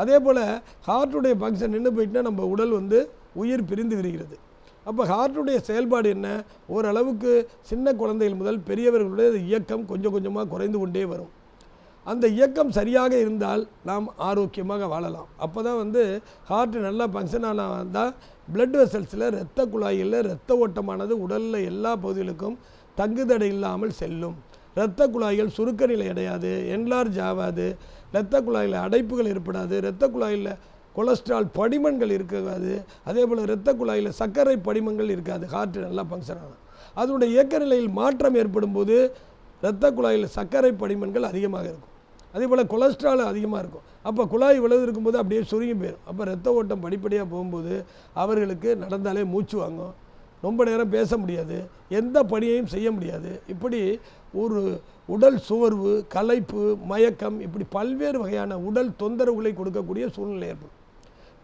அதே போல் ஹார்ட்டுடைய ஃபங்க்ஷன் நின்று போயிட்டுனா நம்ம உடல் வந்து உயிர் பிரிந்து விரிகிறது அப்போ ஹார்ட்டுடைய செயல்பாடு என்ன? ஓரளவுக்கு சின்ன குழந்தைகள் முதல் பெரியவர்களுடைய இயக்கம் கொஞ்சம் கொஞ்சமாக குறைந்து கொண்டே வரும். அந்த இயக்கம் சரியாக இருந்தால் நாம் ஆரோக்கியமாக வாழலாம். அப்போ தான் வந்து ஹார்ட் நல்லா ஃபங்க்ஷன் ஆனால் வந்தால் பிளட் வெசல்ஸில் இரத்த குழாயில் இரத்த ஓட்டமானது உடலில் எல்லா பகுதிகளுக்கும் தங்குதடை இல்லாமல் செல்லும். இரத்த குழாய்கள் சுருக்க நிலை அடையாது என்லார்ஜ் ஆகாது இரத்த குழாயில் அடைப்புகள் ஏற்படாது இரத்த குழாயில் கொலஸ்ட்ரால் படிமங்கள் இருக்காது அதே போல் இரத்த குழாயில் சர்க்கரை படிமங்கள் இருக்காது ஹார்ட் நல்லா ஃபங்க்ஷன் ஆகும். அதனுடைய இயக்க நிலையில் மாற்றம் ஏற்படும் போது இரத்த குழாயில் சர்க்கரை படிமங்கள் அதிகமாக இருக்கும். அதே போல் கொலஸ்ட்ரால் அதிகமாக இருக்கும். அப்போ குழாய் விழுது இருக்கும்போது அப்படியே சுருங்கி போயிடும் அப்போ ரத்த ஓட்டம் படிப்படியாக போகும்போது அவர்களுக்கு நடந்தாலே மூச்சு வாங்கும். ரொம்ப நேரம் பேச முடியாது எந்த பணியையும் செய்ய முடியாது. இப்படி ஒரு உடல் சோர்வு களைப்பு மயக்கம் இப்படி பல்வேறு வகையான உடல் தொந்தரவுகளை கொடுக்கக்கூடிய சூழ்நிலை ஏற்படும்.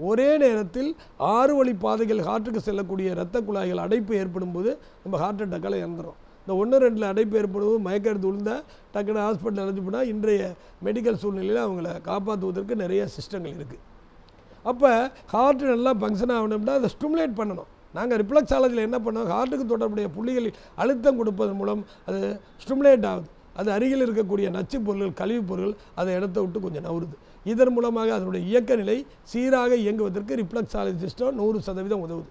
ஒரே நேரத்தில் ஆறு வழி பாதைகள் ஹார்ட்டுக்கு செல்லக்கூடிய இரத்த குழாய்கள் அடைப்பு ஏற்படும் போது நம்ம ஹார்ட் அட்டாக்கால் இறந்துடும் இந்த ஒன்று ரெண்டில் அடைப்பு ஏற்படும் மயக்க எடுத்து விழுந்தால் டக்குனு ஹாஸ்பிட்டல் அழைச்சி போனால் இன்றைய மெடிக்கல் சூழ்நிலையில் அவங்கள காப்பாற்றுவதற்கு நிறைய சிஸ்டங்கள் இருக்குது அப்போ ஹார்ட் நல்லா ஃபங்க்ஷன் ஆகணும்னா அதை ஸ்டிமுலேட் பண்ணணும். நாங்கள் ரிப்ளக்ஸ் ஆலஜியில் என்ன பண்ணோம்? ஹார்ட்டுக்கு தொடர்புடைய புள்ளிகளில் அழுத்தம் கொடுப்பதன் மூலம் அது ஸ்டிமுலேட் ஆகுது. அது அருகில் இருக்கக்கூடிய நச்சுப் பொருள்கள் கழிவுப் பொருள்கள் அதை இடத்த விட்டு கொஞ்சம் நவருது. இதன் மூலமாக அதனுடைய இயக்க நிலை சீராக இயங்குவதற்கு ரிப்ளக்ஸாலஜி சிஸ்டம் நூறு சதவீதம் உதவுது.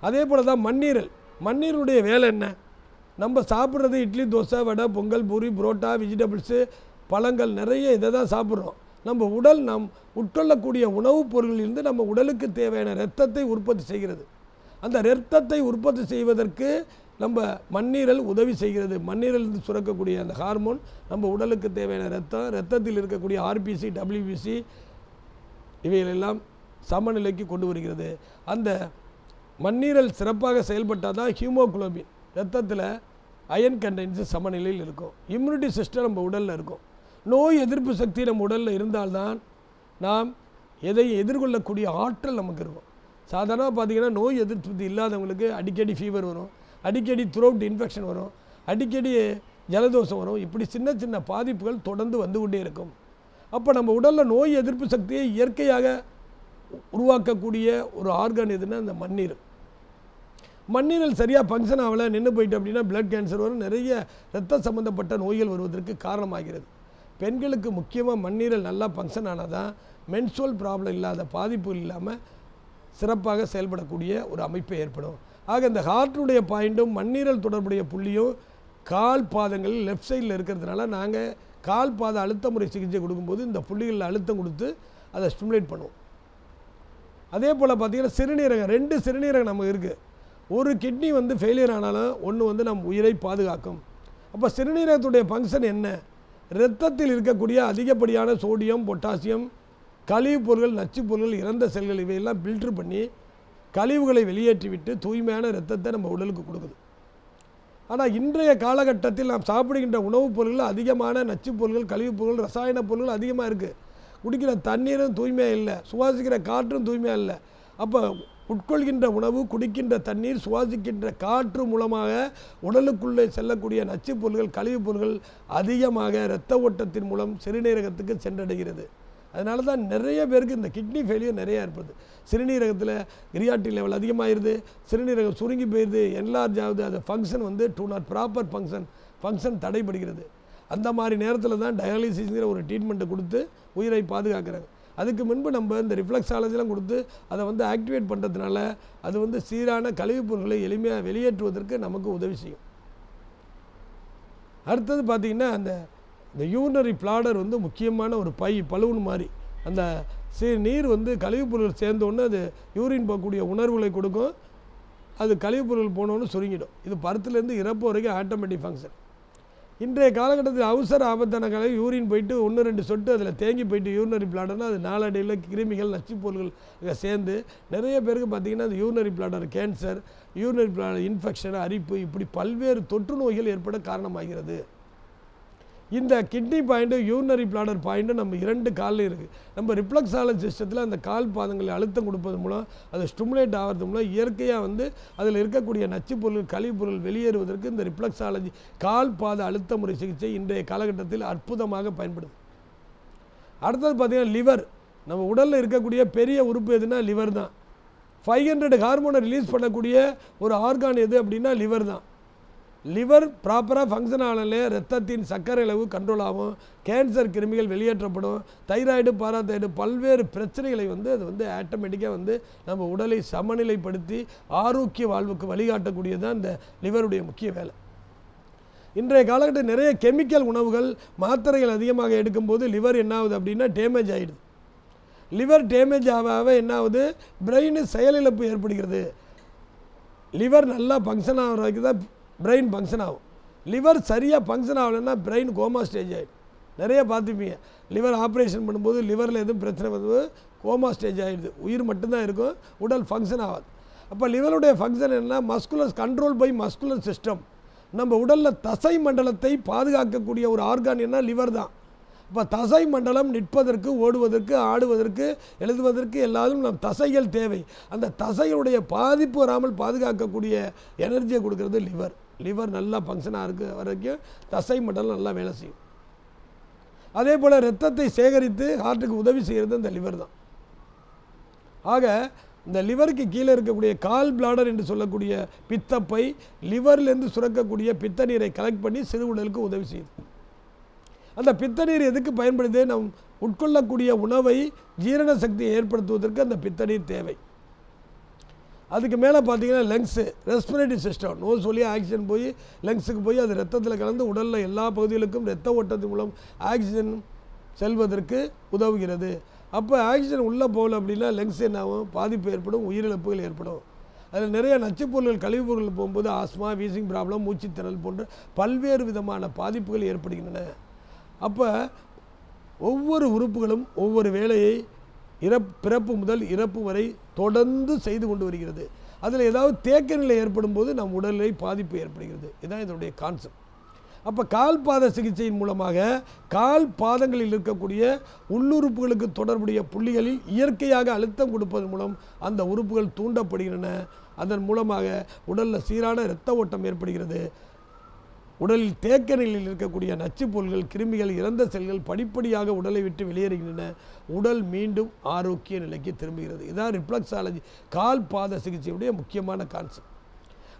அதே போல் தான் மண்ணீரல். மண்ணீருடைய வேலை என்ன? நம்ம சாப்பிட்றது இட்லி தோசை வடை பொங்கல் பூரி புரோட்டா வெஜிடபிள்ஸு பழங்கள் நிறைய இதை தான் சாப்பிட்றோம். நம்ம உடல் நம் உட்கொள்ளக்கூடிய உணவுப் பொருளிலிருந்து நம்ம உடலுக்கு தேவையான இரத்தத்தை உற்பத்தி செய்கிறது. அந்த இரத்தத்தை உற்பத்தி செய்வதற்கு நம்ம மண்ணீரல் உதவி செய்கிறது. மண்ணீரலிருந்து சுரக்கக்கூடிய அந்த ஹார்மோன் நம்ம உடலுக்கு தேவையான ரத்தம் ரத்தத்தில் இருக்கக்கூடிய ஆர்பிசி டபிள்யூபிசி இவைகளெல்லாம் சமநிலைக்கு கொண்டு வருகிறது. அந்த மண்ணீரல் சிறப்பாக செயல்பட்டால் தான் ஹீமோகுளோபின் ரத்தத்தில் அயன் கண்டென்ஸு சமநிலையில் இருக்கும். இம்யூனிட்டி சிஸ்டம் நம்ம உடலில் இருக்கும். நோய் எதிர்ப்பு சக்தி நம்ம உடலில் இருந்தால்தான் நாம் எதையும் எதிர்கொள்ளக்கூடிய ஆற்றல் நமக்கு இருக்கும். சாதாரணமாக பார்த்தீங்கன்னா நோய் எதிர்ப்பு சக்தி இல்லாதவங்களுக்கு அடிக்கடி ஃபீவர் வரும். அடிக்கடி த்ரோட் இன்ஃபெக்ஷன் வரும். அடிக்கடி ஜலதோஷம் வரும். இப்படி சின்ன சின்ன பாதிப்புகள் தொடர்ந்து வந்து கொண்டே இருக்கும். அப்போ நம்ம உடலில் நோய் எதிர்ப்பு சக்தியை இயற்கையாக உருவாக்கக்கூடிய ஒரு ஆர்கான் எதுன்னா இந்த மண்ணீர். மண்ணீரல் சரியாக ஃபங்க்ஷன் ஆகலை நின்று போயிட்டு அப்படின்னா பிளட் கேன்சர் வரும். நிறைய இரத்த சம்மந்தப்பட்ட நோய்கள் வருவதற்கு காரணமாகிறது. பெண்களுக்கு முக்கியமாக மண்ணீரல் நல்லா ஃபங்க்ஷன் ஆனால் தான் மென்சுவல் ப்ராப்ளம் இல்லாத பாதிப்புகள் இல்லாமல் சிறப்பாக செயல்படக்கூடிய ஒரு அமைப்பு ஏற்படும். ஆக இந்த ஹார்ட்டுடைய பாயிண்ட்டும் மண்ணீரல் தொடர்புடைய புள்ளியும் கால் பாதங்கள் லெஃப்ட் சைடில் இருக்கிறதுனால நாங்கள் கால் பாத அழுத்த முறை சிகிச்சை கொடுக்கும்போது இந்த புள்ளிகளில் அழுத்தம் கொடுத்து அதை ஸ்டிமுலேட் பண்ணுவோம். அதே போல் பார்த்தீங்கன்னா சிறுநீரகம் ரெண்டு சிறுநீரகம் நமக்கு இருக்குது ஒரு கிட்னி வந்து ஃபெயிலியர் ஆனாலும் ஒன்று வந்து நம் உயிரை பாதுகாக்கும். அப்போ சிறுநீரகத்துடைய ஃபங்க்ஷன் என்ன? இரத்தத்தில் இருக்கக்கூடிய அதிகப்படியான சோடியம் பொட்டாசியம் கழிவுப் பொருள்கள் நச்சுப் பொருள்கள் இறந்த செல்கள் இவையெல்லாம் ஃபில்ட்ரு பண்ணி கழிவுகளை வெளியேற்றிவிட்டு தூய்மையான இரத்தத்தை நம்ம உடலுக்கு கொடுக்குது. ஆனால் இன்றைய காலகட்டத்தில் நாம் சாப்பிடுகின்ற உணவுப் பொருள்கள் அதிகமான நச்சுப் பொருள்கள் கழிவுப் பொருள்கள் ரசாயன பொருள்கள் அதிகமாக இருக்குது குடிக்கிற தண்ணீரும் தூய்மையாக இல்லை சுவாசிக்கிற காற்றும் தூய்மையாக இல்லை. அப்போ உட்கொள்கின்ற உணவு குடிக்கின்ற தண்ணீர் சுவாசிக்கின்ற காற்று மூலமாக உடலுக்குள்ளே செல்லக்கூடிய நச்சுப் பொருள்கள் கழிவுப் பொருள்கள் அதிகமாக இரத்த ஓட்டத்தின் மூலம் சிறுநீரகத்துக்கு சென்றடைகிறது. அதனால தான் நிறைய பேருக்கு இந்த கிட்னி ஃபெயிலியர் நிறைய ஏற்படுது. சிறுநீரகத்தில் கிரியாட்டி லெவல் அதிகமாகிடுது சிறுநீரகம் சுருங்கி போயிடுது என்லார்ஜ் ஆகுது. அது ஃபங்க்ஷன் வந்து do not proper function function தடைபடுகிறது. அந்த மாதிரி நேரத்தில் தான் டயாலிசிஸ்ங்கிற ஒரு ட்ரீட்மெண்ட்டை கொடுத்து உயிரை பாதுகாக்கிறாங்க அதுக்கு முன்பு நம்ம இந்த ரிஃப்ளெக்ஸாலஜிலாம் கொடுத்து அதை வந்து ஆக்டிவேட் பண்ணுறதுனால அது வந்து சீரான கழிவுப் பொருட்களை எளிமையாக வெளியேற்றுவதற்கு நமக்கு உதவி செய்யும். அடுத்தது பார்த்திங்கன்னா அந்த இந்த யூனரி பிளாடர் வந்து முக்கியமான ஒரு பை பழுவுன் மாதிரி. அந்த சீ நீர் வந்து கழிவுப் பொருள் சேர்ந்தோன்னே அது யூரின் போகக்கூடிய உணர்வுகளை கொடுக்கும். அது கழிவுப் பொருள் போனோன்னு சுருங்கிடும். இது பருத்துலேருந்து இறப்பு வரைக்கும் ஆட்டோமேட்டிக் ஃபங்க்ஷன் இன்றைய காலகட்டத்தில் அவசர ஆபத்தான யூரின் போயிட்டு ஒன்று ரெண்டு சொட்டு அதில் தேங்கி போயிட்டு யூரினரி பிளாடர்னா அது நாளடையில் கிருமிகள் நச்சுப் பொருள்கள் சேர்ந்து நிறைய பேருக்கு பார்த்திங்கன்னா அந்த urinary bladder cancer urinary bladder infection அரிப்பு இப்படி பல்வேறு தொற்று நோய்கள் ஏற்பட காரணமாகிறது. இந்த kidney point urinary bladder point நம்ம இரண்டு காலில் இருக்குது நம்ம ரிப்ளக்ஸாலஜி சிஸ்டத்தில் அந்த கால் பாதங்களை அழுத்தம் கொடுப்பது மூலம் அதை ஸ்டிமுலேட் ஆகிறது மூலம் இயற்கையாக வந்து அதில் இருக்கக்கூடிய நச்சு பொருள் கழிவுப் பொருள் வெளியேறுவதற்கு இந்த ரிப்ளக்ஸாலஜி கால் பாத அழுத்த முறை சிகிச்சை இன்றைய காலகட்டத்தில் அற்புதமாக பயன்படுது. அடுத்தது பார்த்திங்கன்னா லிவர் நம்ம உடலில் இருக்கக்கூடிய பெரிய உறுப்பு எதுனா லிவர் தான். ஃபைவ் ஹண்ட்ரட் ஹார்மோனை ரிலீஸ் பண்ணக்கூடிய ஒரு ஆர்கான் எது அப்படின்னா லிவர் தான். லிவர் ப்ராப்பராக ஃபங்க்ஷன் ஆனாலே ரத்தத்தின் சர்க்கரை அளவு கண்ட்ரோல் ஆகும். கேன்சர் கிருமிகள் வெளியேற்றப்படும். தைராய்டு பாராதைடு பல்வேறு பிரச்சனைகளை வந்து அது வந்து ஆட்டோமேட்டிக்காக வந்து நம்ம உடலை சமநிலைப்படுத்தி ஆரோக்கிய வாழ்வுக்கு வழிகாட்டக்கூடியது தான் இந்த லிவருடைய முக்கிய வேலை. இன்றைய காலகட்டம் நிறைய கெமிக்கல் உணவுகள் மாத்திரைகள் அதிகமாக எடுக்கும்போது லிவர் என்ன ஆகுது அப்படின்னா டேமேஜ் ஆகிடுது லிவர் டேமேஜ் ஆக ஆக என்ன ஆகுது பிரெயின் செயலிழப்பு ஏற்படுகிறது. லிவர் நல்லா ஃபங்க்ஷன் ஆகிற வரைக்கும் தான் பிரெயின் ஃபங்க்ஷன் ஆகும். லிவர் சரியாக ஃபங்க்ஷன் ஆகலைன்னா பிரெயின் கோமா ஸ்டேஜ் ஆகிடும் நிறைய பார்த்துப்பீங்க லிவர் ஆப்ரேஷன் பண்ணும்போது லிவரில் எதுவும் பிரச்சனை வந்து கோமா ஸ்டேஜ் ஆகிடுது உயிர் மட்டும்தான் இருக்கும் உடல் ஃபங்க்ஷன் ஆகாது. அப்போ லிவருடைய ஃபங்க்ஷன் என்ன muscular control by muscular system நம்ம உடலில் தசை மண்டலத்தை பாதுகாக்கக்கூடிய ஒரு ஆர்கான் என்ன லிவர் தான். இப்போ தசை மண்டலம் நிற்பதற்கு ஓடுவதற்கு ஆடுவதற்கு எழுதுவதற்கு எல்லாரும் நம் தசைகள் தேவை. அந்த தசையுடைய பாதிப்பு வராமல் பாதுகாக்கக்கூடிய எனர்ஜியை கொடுக்கறது லிவர் லிவர் நல்லா ஃபங்க்ஷனாக இருக்க வரைக்கும் தசை மண்டலம் நல்லா வேலை செய்யும். அதே போல் ரத்தத்தை சேகரித்து ஹார்ட்டுக்கு உதவி செய்கிறது இந்த லிவர் தான். ஆக இந்த லிவருக்கு கீழே இருக்கக்கூடிய கால் பிளாடர் என்று சொல்லக்கூடிய பித்தப்பை லிவர்லேருந்து சுரக்கக்கூடிய பித்த நீரை கலெக்ட் பண்ணி சிறு உடலுக்கு உதவி செய்யுது அந்த பித்த நீர் எதுக்கு பயன்படுது? நம் உட்கொள்ளக்கூடிய உணவை ஜீரண சக்தியை ஏற்படுத்துவதற்கு அந்த பித்த நீர் தேவை. அதுக்கு மேலே பார்த்தீங்கன்னா லங்ஸு ரெஸ்பிரேட்டரி சிஸ்டம் நோஸ் வழியாக ஆக்சிஜன் போய் லங்ஸுக்கு போய் அது ரத்தத்தில் கலந்து உடலில் எல்லா பகுதிகளுக்கும் ரத்த ஓட்டத்தின் மூலம் ஆக்சிஜன் செல்வதற்கு உதவுகிறது. அப்போ ஆக்சிஜன் உள்ளே போகல அப்படின்னா லெங்ஸ் என்ன ஆகும்? பாதிப்பு ஏற்படும் உயிரிழப்புகள் ஏற்படும். அதில் நிறைய நச்சுப் பொருள்கள் கழிவுப் பொருட்கள் போகும்போது ஆஸ்மா வீசிங் ப்ராப்ளம் மூச்சுத்திறல் போன்ற பல்வேறு விதமான பாதிப்புகள் ஏற்படுகின்றன. அப்போ ஒவ்வொரு உறுப்புகளும் ஒவ்வொரு வேலையை இறப் பிறப்பு முதல் இறப்பு வரை தொடர்ந்து செய்து கொண்டு வருகிறது. அதில் ஏதாவது தேக்க நிலை ஏற்படும் போது நம் உடலில் பாதிப்பு ஏற்படுகிறது. இதுதான் இதனுடைய கான்செப்ட் அப்போ கால் பாத சிகிச்சையின் மூலமாக கால் பாதங்களில் இருக்கக்கூடிய உள்ளுறுப்புகளுக்கு தொடர்புடைய புள்ளிகளில் இயற்கையாக அழுத்தம் கொடுப்பதன் மூலம் அந்த உறுப்புகள் தூண்டப்படுகின்றன. அதன் மூலமாக உடலில் சீரான இரத்த ஓட்டம் ஏற்படுகிறது. உடலில் தேக்க நிலையில் இருக்கக்கூடிய நச்சுப் பொருள்கள் கிருமிகள் இறந்த செல்கள் படிப்படியாக உடலை விட்டு வெளியேறுகின்றன. உடல் மீண்டும் ஆரோக்கிய நிலைக்கு திரும்புகிறது. இதான் ரிப்ளக்ஸாலஜி கால் பாத சிகிச்சையுடைய முக்கியமான கான்செப்ட்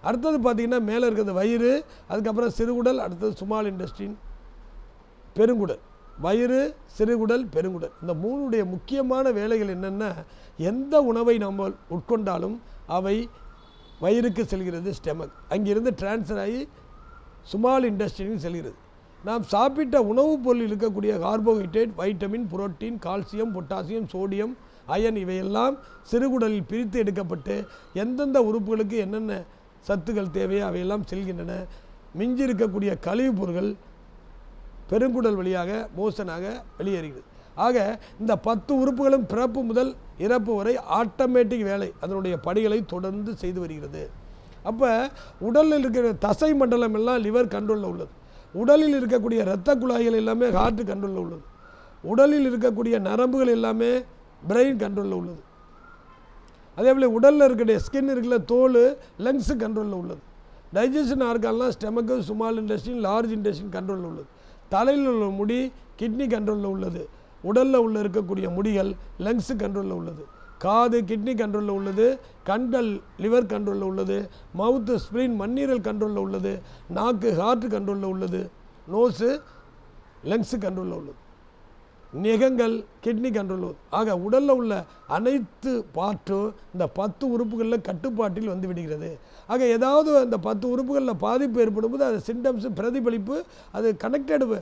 அடுத்தது பார்த்திங்கன்னா மேலே இருக்கிறது வயிறு அதுக்கப்புறம் சிறுகுடல் அடுத்தது சுமால் இண்டஸ்ட்ரின் பெருங்குடல். வயிறு சிறுகுடல் பெருங்குடல். இந்த மூணுடைய முக்கியமான வேலைகள் என்னென்னா எந்த உணவை நம்ம உட்கொண்டாலும் அவை வயிறுக்கு செல்கிறது ஸ்டெமக் அங்கிருந்து டிரான்ஸ்ஃபர் ஆகி சுமால் இண்டஸ்ட்ரிக்கு செல்கிறது. நாம் சாப்பிட்ட உணவுப் பொருளில் இருக்கக்கூடிய carbohydrate vitamin protein calcium potassium sodium iron இவையெல்லாம் சிறுகுடலில் பிரித்து எடுக்கப்பட்டு எந்தெந்த உறுப்புகளுக்கு என்னென்ன சத்துக்கள் தேவையோ அவையெல்லாம் செல்கின்றன. மிஞ்சி இருக்கக்கூடிய கழிவுப் பொருட்கள் பெருங்குடல் வழியாக மோசனாக வெளியேறுகிறது. ஆக இந்த பத்து உறுப்புகளும் பிறப்பு முதல் இறப்பு வரை ஆட்டோமேட்டிக் வேலை அதனுடைய பணிகளை தொடர்ந்து செய்து வருகிறது. அப்போ உடலில் இருக்கிற தசை மண்டலம் எல்லாம் லிவர் கண்ட்ரோலில் உள்ளது. உடலில் இருக்கக்கூடிய இரத்த குழாய்கள் எல்லாமே ஹார்ட் கண்ட்ரோலில் உள்ளது. உடலில் இருக்கக்கூடிய நரம்புகள் எல்லாமே பிரெயின் கண்ட்ரோலில் உள்ளது. அதே போல் உடலில் இருக்கக்கூடிய ஸ்கின் இருக்கிற தோல் லங்ஸு கண்ட்ரோலில் உள்ளது. Digestion ஆர்கான்லாம் stomach small intestine large intestine கண்ட்ரோலில் உள்ளது. தலையில் உள்ள முடி கிட்னி கண்ட்ரோலில் உள்ளது. உடலில் உள்ள இருக்கக்கூடிய முடிகள் லங்ஸு கண்ட்ரோலில் உள்ளது. காது கிட்னி கண்ட்ரோலில் உள்ளது கண்டல் லிவர் கண்ட்ரோலில் உள்ளது மவுத்து ஸ்ப்ரீன் மண்ணீரல் கண்ட்ரோலில் உள்ளது நாக்கு ஹார்ட் கண்ட்ரோலில் உள்ளது நோஸு லங்ஸு கண்ட்ரோலில் உள்ளது. நிகங்கள் கிட்னி கண்ட்ரோல் ஆக உடலில் உள்ள அனைத்து பார்ட்டும் இந்த பத்து உறுப்புகளில் கட்டுப்பாட்டில் வந்து விடுகிறது. ஆக ஏதாவது அந்த பத்து உறுப்புகளில் பாதிப்பு ஏற்படும் போது அது சிம்டம்ஸு பிரதிபலிப்பு அது கனெக்டடு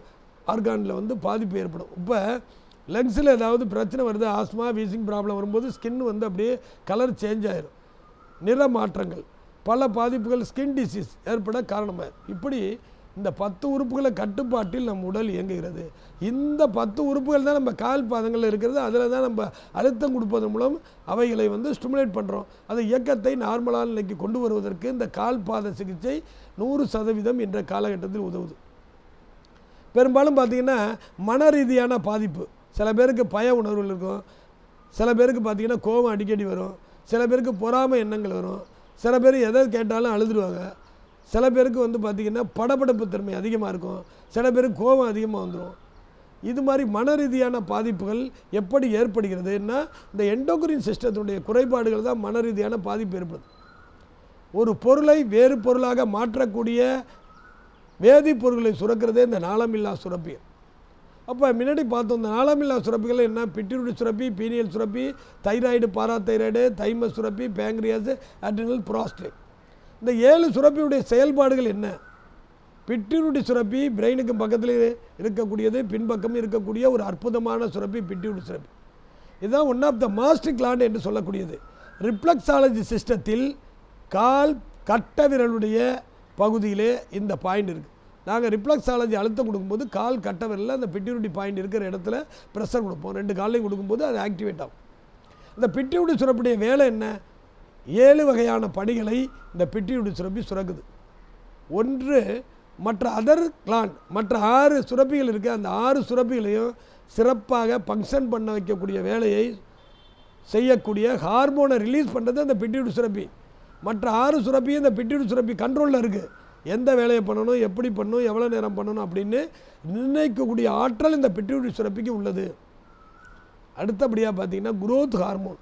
ஆர்கானில் வந்து பாதிப்பு ஏற்படும். இப்போ லங்ஸில் ஏதாவது பிரச்சனை வருது ஆஸ்மா வீசிங் ப்ராப்ளம் வரும்போது ஸ்கின் வந்து அப்படியே கலர் சேஞ்ச் ஆயிரும். நிற மாற்றங்கள். பல பாதிப்புகள் ஸ்கின் டிசீஸ் ஏற்பட காரணமாக இப்படி இந்த பத்து உறுப்புகளை கட்டுப்பாட்டில் நம் உடல் இயங்குகிறது. இந்த பத்து உறுப்புகள் தான் நம்ம கால் பாதங்களில் இருக்கிறது. அதில் தான் நம்ம அழுத்தம் கொடுப்பதன் மூலம் அவைகளை வந்து ஸ்டிமுலேட் பண்ணுறோம் அந்த இயக்கத்தை நார்மலான நிலைக்கு கொண்டு வருவதற்கு இந்த கால் பாத சிகிச்சை நூறு சதவீதம் என்ற காலகட்டத்தில் உதவுது. பெரும்பாலும் பார்த்திங்கன்னா மன ரீதியான பாதிப்பு. சில பேருக்கு பய உணர்வுகள் இருக்கும். சில பேருக்கு பார்த்திங்கன்னா கோபம் அடிக்கடி வரும். சில பேருக்கு பொறாமை எண்ணங்கள் வரும். சில பேர் எதை கேட்டாலும் அழுதுடுவாங்க சில பேருக்கு வந்து பார்த்திங்கன்னா படபடப்பு தன்மை அதிகமாக இருக்கும். சில பேருக்கு கோபம் அதிகமாக வந்துடும் இது மாதிரி மன ரீதியான பாதிப்புகள் எப்படி ஏற்படுகிறதுன்னா இந்த எண்டோக்ரின் சிஸ்டத்தினுடைய குறைபாடுகள் தான் மன ரீதியான பாதிப்பு ஏற்படுது. ஒரு பொருளை வேறு பொருளாக மாற்றக்கூடிய வேதிப்பொருட்களை சுரக்கிறதே இந்த நாளமில்லா சுரப்பி அப்போ முன்னாடி பார்த்தோம் இந்த நாளாமில்லா சுரப்பிகள் என்ன? பிட்யூரி சுரப்பி பீனியல் சுரப்பி தைராய்டு பாராதைராய்டு தைமஸ் சுரப்பி பேங்க்ரியாஸ் அட்ரினல் ப்ராஸ்டேட். இந்த ஏழு சுரப்பியுடைய செயல்பாடுகள் என்ன? பிட்யூரி சுரப்பி பிரெயினுக்கு பக்கத்தில் இருக்கக்கூடியது பின்பக்கம் இருக்கக்கூடிய ஒரு அற்புதமான சுரப்பி பிட்யூரி சுரப்பி. இதுதான் one of the master gland என்று சொல்லக்கூடியது. ரிப்ளக்ஸாலஜி சிஸ்டத்தில் கால் கட்ட விரலுடைய பகுதியிலே இந்த பாயிண்ட் இருக்குது நாங்கள் ரிப்ளக்ஸாலஜி அழுத்தம் கொடுக்கும்போது கால் கட்டவரில் அந்த பிட்யூரிட்டி பாயிண்ட் இருக்கிற இடத்துல ப்ரெஷர் கொடுப்போம். ரெண்டு காலையும் கொடுக்கும்போது அது ஆக்டிவேட் ஆகும். அந்த பிட்யூடி சுரப்புடைய வேலை என்ன? ஏழு வகையான பணிகளை இந்த பிட்யூடி சுரப்பி சுரக்குது. ஒன்று மற்ற அதர் கிளாண்ட் மற்ற ஆறு சுரப்பிகள் இருக்குது அந்த ஆறு சுரப்பிகளையும் சிறப்பாக ஃபங்க்ஷன் பண்ண வைக்கக்கூடிய வேலையை செய்யக்கூடிய ஹார்மோனை ரிலீஸ் பண்ணுறது அந்த பிட்யூடி சுரப்பி. மற்ற ஆறு சுரப்பியும் இந்த பிட்யூடி சுரப்பி கண்ட்ரோலில் இருக்குது எந்த வேலையை பண்ணணும் எப்படி பண்ணணும் எவ்வளோ நேரம் பண்ணணும் அப்படின்னு நிர்ணயிக்கக்கூடிய ஆற்றல் இந்த பிட்யூடி சுரப்பிக்கு உள்ளது. அடுத்தபடியாக பார்த்தீங்கன்னா குரோத் ஹார்மோன்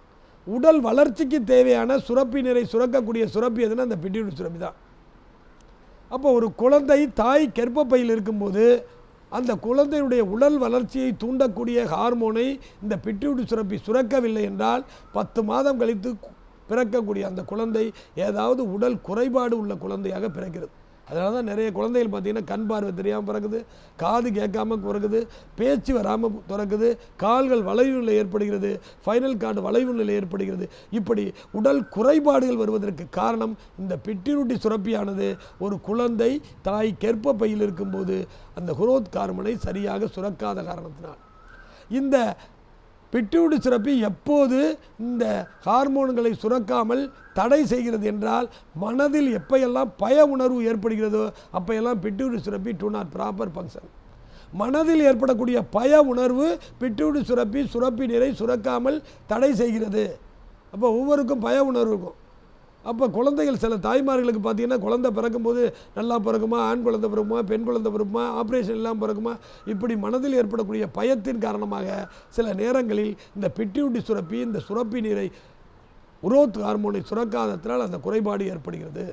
உடல் வளர்ச்சிக்கு தேவையான சுரப்பி நிறை சுரக்கக்கூடிய சுரப்பி எதுனா அந்த பிட்யூடி சுரப்பி தான். அப்போ ஒரு குழந்தை தாய் கர்ப்பப்பையில் இருக்கும்போது அந்த குழந்தையுடைய உடல் வளர்ச்சியை தூண்டக்கூடிய ஹார்மோனை இந்த பிட்யூடி சுரப்பி சுரக்கவில்லை என்றால் பத்து மாதம் கழித்து பிறக்கக்கூடிய அந்த குழந்தை ஏதாவது உடல் குறைபாடு உள்ள குழந்தையாக பிறக்கிறது. அதனால தான் நிறைய குழந்தைகள் பார்த்திங்கன்னா கண் பார்வை தெரியாமல் பிறகுது காது கேட்காம பிறகுது பேச்சு வராமல் பிறக்குது கால்கள் வளைவு நிலை ஏற்படுகிறது ஃபைனல் கார்டு வளைவு நிலை ஏற்படுகிறது. இப்படி உடல் குறைபாடுகள் வருவதற்கு காரணம் இந்த பிட்டிருட்டி சுரப்பியானது. ஒரு குழந்தை தாய் கெற்ப பையில் இருக்கும்போது அந்த குரோத் கார்மனை சரியாக சுரக்காத காரணத்தினால். இந்த பிட்யூடு சுரப்பி எப்போது இந்த ஹார்மோன்களை சுரக்காமல் தடை செய்கிறது என்றால் மனதில் எப்பையெல்லாம் பய உணர்வு ஏற்படுகிறதோ அப்பையெல்லாம் பிட்யூடு சுரப்பி டு நாட் ப்ராப்பர் ஃபங்க்ஷன் மனதில் ஏற்படக்கூடிய பய உணர்வு பிட்யூடு சுரப்பி சுரப்பி நீரை சுரக்காமல் தடை செய்கிறது. அப்போ ஒவ்வொருக்கும் பய உணர்வு இருக்கும். அப்போ குழந்தைகள் சில தாய்மார்களுக்கு பார்த்தீங்கன்னா குழந்தை பிறக்கும்போது நல்லா பிறக்குமா ஆண் குழந்தை பிறக்குமா பெண் குழந்தை பிறக்குமா ஆப்ரேஷன் இல்லாமல் பிறக்குமா? இப்படி மனதில் ஏற்படக்கூடிய பயத்தின் காரணமாக சில நேரங்களில் இந்த பிட்யூட்டி சுரப்பி இந்த சுரப்பி நீரை உரோத் ஹார்மோனை சுரக்காதத்தினால் அந்த குறைபாடு ஏற்படுகிறது.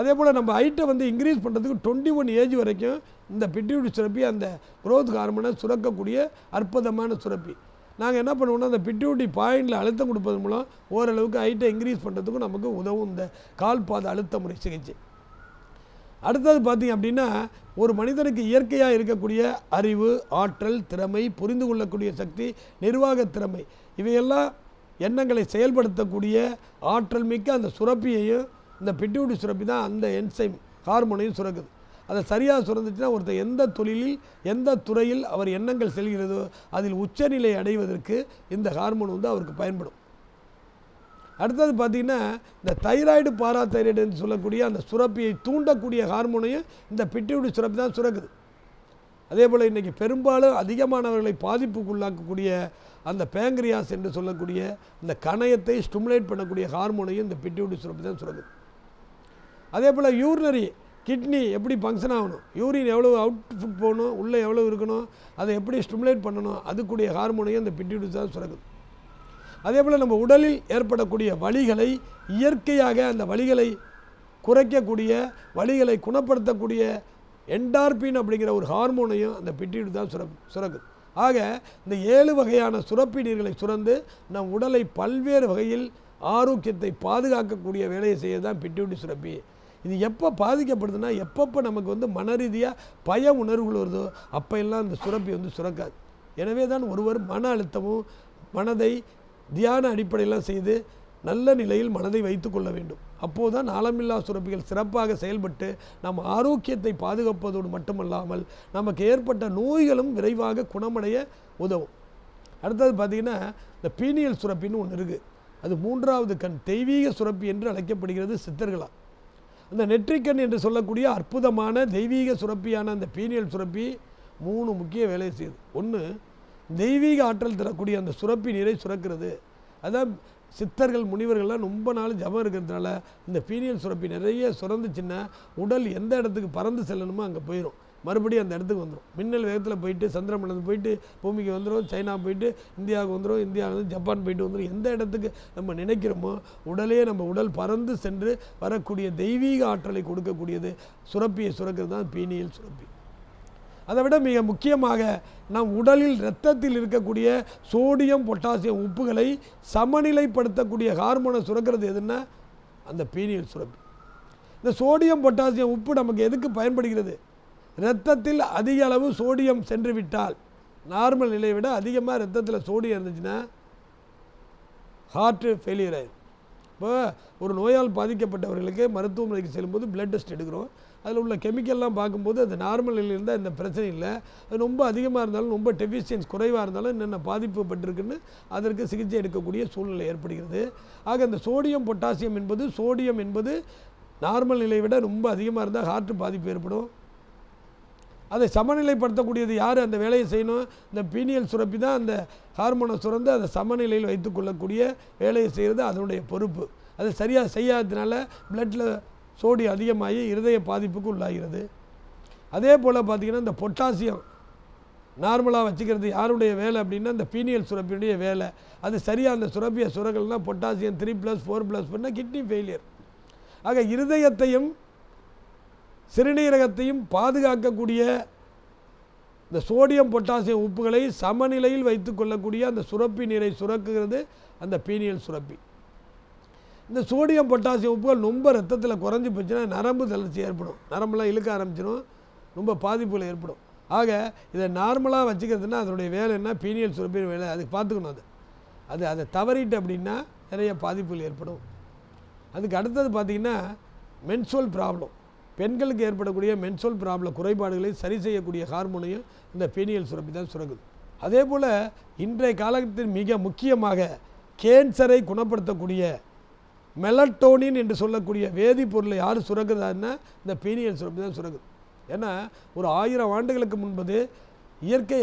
அதே போல் நம்ம ஹைட்டை வந்து இன்க்ரீஸ் பண்ணுறதுக்கு டுவெண்ட்டி ஒன் ஏஜ் வரைக்கும் இந்த பிட்யூட்டி சுரப்பி அந்த குரோத் ஹார்மோனை சுரக்கக்கூடிய அற்புதமான சுரப்பி. நாங்கள் என்ன பண்ணுவோம்னா அந்த பிட்யூட்டி பாயிண்டில் அழுத்தம் கொடுப்பது மூலம் ஓரளவுக்கு ஹைட்டை இன்க்ரீஸ் பண்ணுறதுக்கும் நமக்கு உதவும். இந்த கால் பாத அழுத்த முறை சிகிச்சை. அடுத்தது பார்த்திங்க அப்படின்னா ஒரு மனிதனுக்கு இயற்கையாக இருக்கக்கூடிய அறிவு ஆற்றல் திறமை புரிந்து கொள்ளக்கூடிய சக்தி நிர்வாக திறமை இவையெல்லாம் எண்ணங்களை செயல்படுத்தக்கூடிய ஆற்றல் மிக்க அந்த சுரப்பியையும் இந்த பிட்யூட்டி சுரப்பி தான் அந்த என்சைம் ஹார்மோனையும் சுரக்குது. அதை சரியாக சுரந்துச்சுன்னா ஒருத்தர் எந்த தொழிலில் எந்த துறையில் அவர் எண்ணங்கள் செல்கிறதோ அதில் உச்சநிலை அடைவதற்கு இந்த ஹார்மோன் வந்து அவருக்கு பயன்படும். அடுத்தது பார்த்திங்கன்னா இந்த தைராய்டு பாராதைராய்டுன்னு சொல்லக்கூடிய அந்த சுரப்பியை தூண்டக்கூடிய ஹார்மோனையும் இந்த பிட்யூட்டி சுரப்பி தான் சுரக்குது. அதே போல் இன்றைக்கி பெரும்பாலும் அதிகமானவர்களை பாதிப்புக்குள்ளாக்கக்கூடிய அந்த பேங்க்ரியாஸ் என்று சொல்லக்கூடிய இந்த கணையத்தை ஸ்டிமுலேட் பண்ணக்கூடிய ஹார்மோனையும் இந்த பிட்யூட்டி சுரப்பி தான் சுரக்குது. அதே போல் யூரினரி கிட்னி எப்படி ஃபங்க்ஷன் ஆகணும்? யூரின் எவ்வளோ அவுட்புட் போகணும்? உள்ளே எவ்வளோ இருக்கணும்? அதை எப்படி ஸ்டிமுலேட் பண்ணணும்? அதுக்குடைய ஹார்மோனையும் அந்த பிட்டியூட்ஸ் தான் சுரக்குது அதே போல் நம்ம உடலில் ஏற்படக்கூடிய வலிகளை இயற்கையாக அந்த வலிகளை குறைக்கக்கூடிய வலிகளை குணப்படுத்தக்கூடிய என்டார்பின் அப்படிங்கிற ஒரு ஹார்மோனையும் அந்த பிட்டியூட் தான் சுர சுரக்குது ஆக இந்த ஏழு வகையான சுரப்பி நீர்களை சுரந்து நம் உடலை பல்வேறு வகையில் ஆரோக்கியத்தை பாதுகாக்கக்கூடிய வேலையை செய்ய தான் பிட்டியூட்டி சுரப்பி. இது எப்போ பாதிக்கப்படுதுன்னா எப்பப்போ நமக்கு வந்து மன ரீதியாக பய உணர்வுகள் வருதோ அப்போ எல்லாம் அந்த சுரப்பி வந்து சுரக்காது. எனவே தான் ஒருவர் மன அழுத்தமும் மனதை தியான அடிப்படையெல்லாம் செய்து நல்ல நிலையில் மனதை வைத்துக்கொள்ள வேண்டும். அப்போது தான் ஆழமில்லா சுரப்பிகள் சிறப்பாக செயல்பட்டு நம் ஆரோக்கியத்தை பாதுகாப்பதோடு மட்டுமல்லாமல் நமக்கு ஏற்பட்ட நோய்களும் விரைவாக குணமடைய உதவும். அடுத்தது பார்த்திங்கன்னா இந்த பீனியல் சுரப்பின்னு ஒன்று இருக்குது அது மூன்றாவது கண் தெய்வீக சுரப்பி என்று அழைக்கப்படுகிறது சித்தர்களால். அந்த நெற்றிக்கண் என்று சொல்லக்கூடிய அற்புதமான தெய்வீக சுரப்பியான அந்த பீனியல் சுரப்பி மூணு முக்கிய வேலையை செய்யுது. ஒன்று தெய்வீக ஆற்றல் தரக்கூடிய அந்த சுரப்பி நீரை சுரக்கிறது. அதான் சித்தர்கள் முனிவர்கள்லாம் ரொம்ப நாள் ஜபம் இருக்கிறதுனால இந்த பீனியல் சுரப்பி நிறைய சுரந்துச்சுன்னா உடல் எந்த இடத்துக்கு பறந்து செல்லணுமோ அங்கே போயிடும் மறுபடியும் அந்த இடத்துக்கு வந்துடும் மின்னல் வேகத்தில் போயிட்டு சந்திரமண்டலத்துக்கு போயிட்டு பூமிக்கு வந்துடும் சைனா போயிட்டு இந்தியாவுக்கு வந்துடும் இந்தியாவிலேருந்து ஜப்பான் போயிட்டு வந்துடும் எந்த இடத்துக்கு நம்ம நினைக்கிறோமோ உடலே நம்ம உடல் பறந்து சென்று வரக்கூடிய தெய்வீக ஆற்றலை கொடுக்கக்கூடியது சுரப்பியை சுரக்கிறது தான் பீனியல் சுரப்பி. அதை விட மிக முக்கியமாக நம் உடலில் இரத்தத்தில் இருக்கக்கூடிய சோடியம் பொட்டாசியம் உப்புகளை சமநிலைப்படுத்தக்கூடிய ஹார்மோனை சுரக்கிறது எதுன்னா அந்த பீனியல் சுரப்பி. இந்த சோடியம் பொட்டாசியம் உப்பு நமக்கு எதுக்கு பயன்படுகிறது? இரத்தத்தில் அதிக அளவு சோடியம் சென்று விட்டால் நார்மல் நிலையை விட அதிகமாக ரத்தத்தில் சோடியம் இருந்துச்சுன்னா ஹார்ட்டு ஃபெயிலியர் ஆயிடும் இப்போ ஒரு நோயால் பாதிக்கப்பட்டவர்களுக்கு மருத்துவமனைக்கு செல்லும்போது பிளட் டெஸ்ட் எடுக்கிறோம். அதில் உள்ள கெமிக்கல்லாம் பார்க்கும்போது அது நார்மல் நிலையில் இருந்தால் இந்த பிரச்சனை இல்லை. அது ரொம்ப அதிகமாக இருந்தாலும் ரொம்ப டெஃபிஷியன்ஸ் குறைவாக இருந்தாலும் என்னென்ன பாதிப்பு பட்டிருக்குன்னு அதற்கு சிகிச்சை எடுக்கக்கூடிய சூழ்நிலை ஏற்படுகிறது. ஆக இந்த சோடியம் பொட்டாசியம் என்பது சோடியம் என்பது நார்மல் நிலையை விட ரொம்ப அதிகமாக இருந்தால் ஹார்ட் பாதிப்பு ஏற்படும். அதை சமநிலைப்படுத்தக்கூடியது யார்? அந்த வேலையை செய்யணும். இந்த பீனியல் சுரப்பி தான் அந்த ஹார்மோனை சுரந்து அதை சமநிலையில் வைத்துக்கொள்ளக்கூடிய வேலையை செய்கிறது அதனுடைய பொறுப்பு. அது சரியாக செய்யாததுனால பிளட்டில் சோடி அதிகமாகி இருதய பாதிப்புக்கு உள்ளாகிறது. அதே போல் பார்த்திங்கன்னா இந்த பொட்டாசியம் நார்மலாக வச்சுக்கிறது யாருடைய வேலை அப்படின்னா இந்த பீனியல் சுரப்பியுடைய வேலை. அது சரியாக அந்த சுரப்பிய சுரக்கல்னா potassium three plus four plus பண்ணால் கிட்னி ஃபெயிலியர். ஆக இருதயத்தையும் சிறுநீரகத்தையும் பாதுகாக்கக்கூடிய இந்த சோடியம் பொட்டாசியம் உப்புகளை சமநிலையில் வைத்து கொள்ளக்கூடிய அந்த சுரப்பி நீரை சுரக்குகிறது அந்த பீனியல் சுரப்பி. இந்த சோடியம் பொட்டாசியம் உப்புகள் ரொம்ப ரத்தத்தில் குறைஞ்சி போச்சுன்னா நரம்பு தளர்ச்சி ஏற்படும். நரம்புலாம் இழுக்க ஆரம்பிச்சிடும் ரொம்ப பாதிப்புகள் ஏற்படும். ஆக இதை நார்மலாக வச்சுக்கிறதுனா அதனுடைய வேலை என்ன? பீனியல் சுரப்பின் வேலை. அதுக்கு பார்த்துக்கணும் அது. அது அதை தவறிட்டு அப்படின்னா நிறைய பாதிப்புகள் ஏற்படும். அதுக்கு அடுத்தது பார்த்திங்கன்னா மென்சுவல் ப்ராப்ளம் பெண்களுக்கு ஏற்படக்கூடிய மென்சோல் ப்ராப்ளம் குறைபாடுகளை சரி செய்யக்கூடிய ஹார்மோனையும் இந்த பீனியல் சுரப்பி தான் சுரங்குது அதே போல் இன்றைய காலகட்டத்தில் மிக முக்கியமாக கேன்சரை குணப்படுத்தக்கூடிய மெலட்டோனின் என்று சொல்லக்கூடிய வேதிப்பொருளை யார் சுரங்குறதான்னா இந்த பீனியல் சுரப்பி தான் சுரங்குது ஏன்னா ஒரு ஆயிரம் ஆண்டுகளுக்கு முன்பது இயற்கை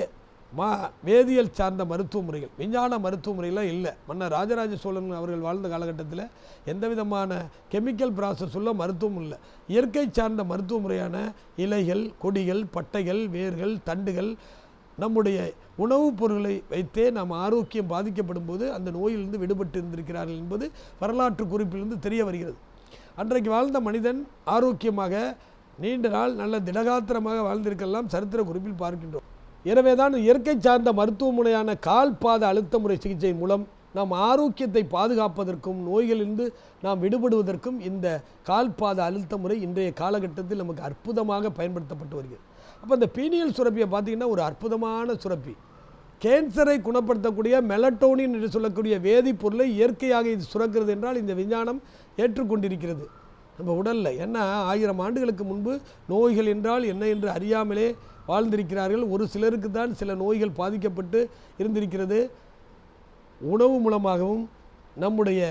மா வேதியியல் சார்ந்த மருத்துவ முறைகள் விஞ்ஞான மருத்துவ முறைகள்லாம் இல்லை. மன்னர் ராஜராஜ சோழன் அவர்கள் வாழ்ந்த காலகட்டத்தில் எந்த விதமான கெமிக்கல் ப்ராசஸ் உள்ள மருத்துவம் இல்லை. இயற்கை சார்ந்த மருத்துவ முறையான இலைகள் கொடிகள் பட்டைகள் வேர்கள் தண்டுகள் நம்முடைய உணவுப் பொருளை வைத்தே நாம் ஆரோக்கியம் பாதிக்கப்படும் போது அந்த நோயிலிருந்து விடுபட்டு இருந்திருக்கிறார்கள் என்பது வரலாற்று குறிப்பிலிருந்து தெரிய வருகிறது. அன்றைக்கு வாழ்ந்த மனிதன் ஆரோக்கியமாக நீண்ட நாள் நல்ல திடகாத்திரமாக வாழ்ந்திருக்கலாம் சரித்திர குறிப்பில் பார்க்கின்றோம். எனவே தான் இயற்கை சார்ந்த மருத்துவ முறையான கால் பாத அழுத்த முறை சிகிச்சை மூலம் நாம் ஆரோக்கியத்தை பாதுகாப்பதற்கும் நோய்களிலிருந்து நாம் விடுபடுவதற்கும் இந்த கால் பாத அழுத்த முறை இன்றைய காலகட்டத்தில் நமக்கு அற்புதமாக பயன்படுத்தப்பட்டு வருகிறது. அப்போ இந்த பீனியல் சுரப்பியை பார்த்தீங்கன்னா ஒரு அற்புதமான சுரப்பி. கேன்சரை குணப்படுத்தக்கூடிய மெலட்டோனின் என்று சொல்லக்கூடிய வேதிப்பொருளை இயற்கையாக இது சுரக்கிறது என்றால் இந்த விஞ்ஞானம் ஏற்றுக்கொண்டிருக்கிறது. நம்ம உடலில் ஏன்னா ஆயிரம் ஆண்டுகளுக்கு முன்பு நோய்கள் என்றால் என்ன என்று அறியாமலே வாழ்ந்திருக்கிறார்கள். ஒரு சிலருக்கு தான் சில நோய்கள் பாதிக்கப்பட்டு இருந்திருக்கிறது. உணவு மூலமாகவும் நம்முடைய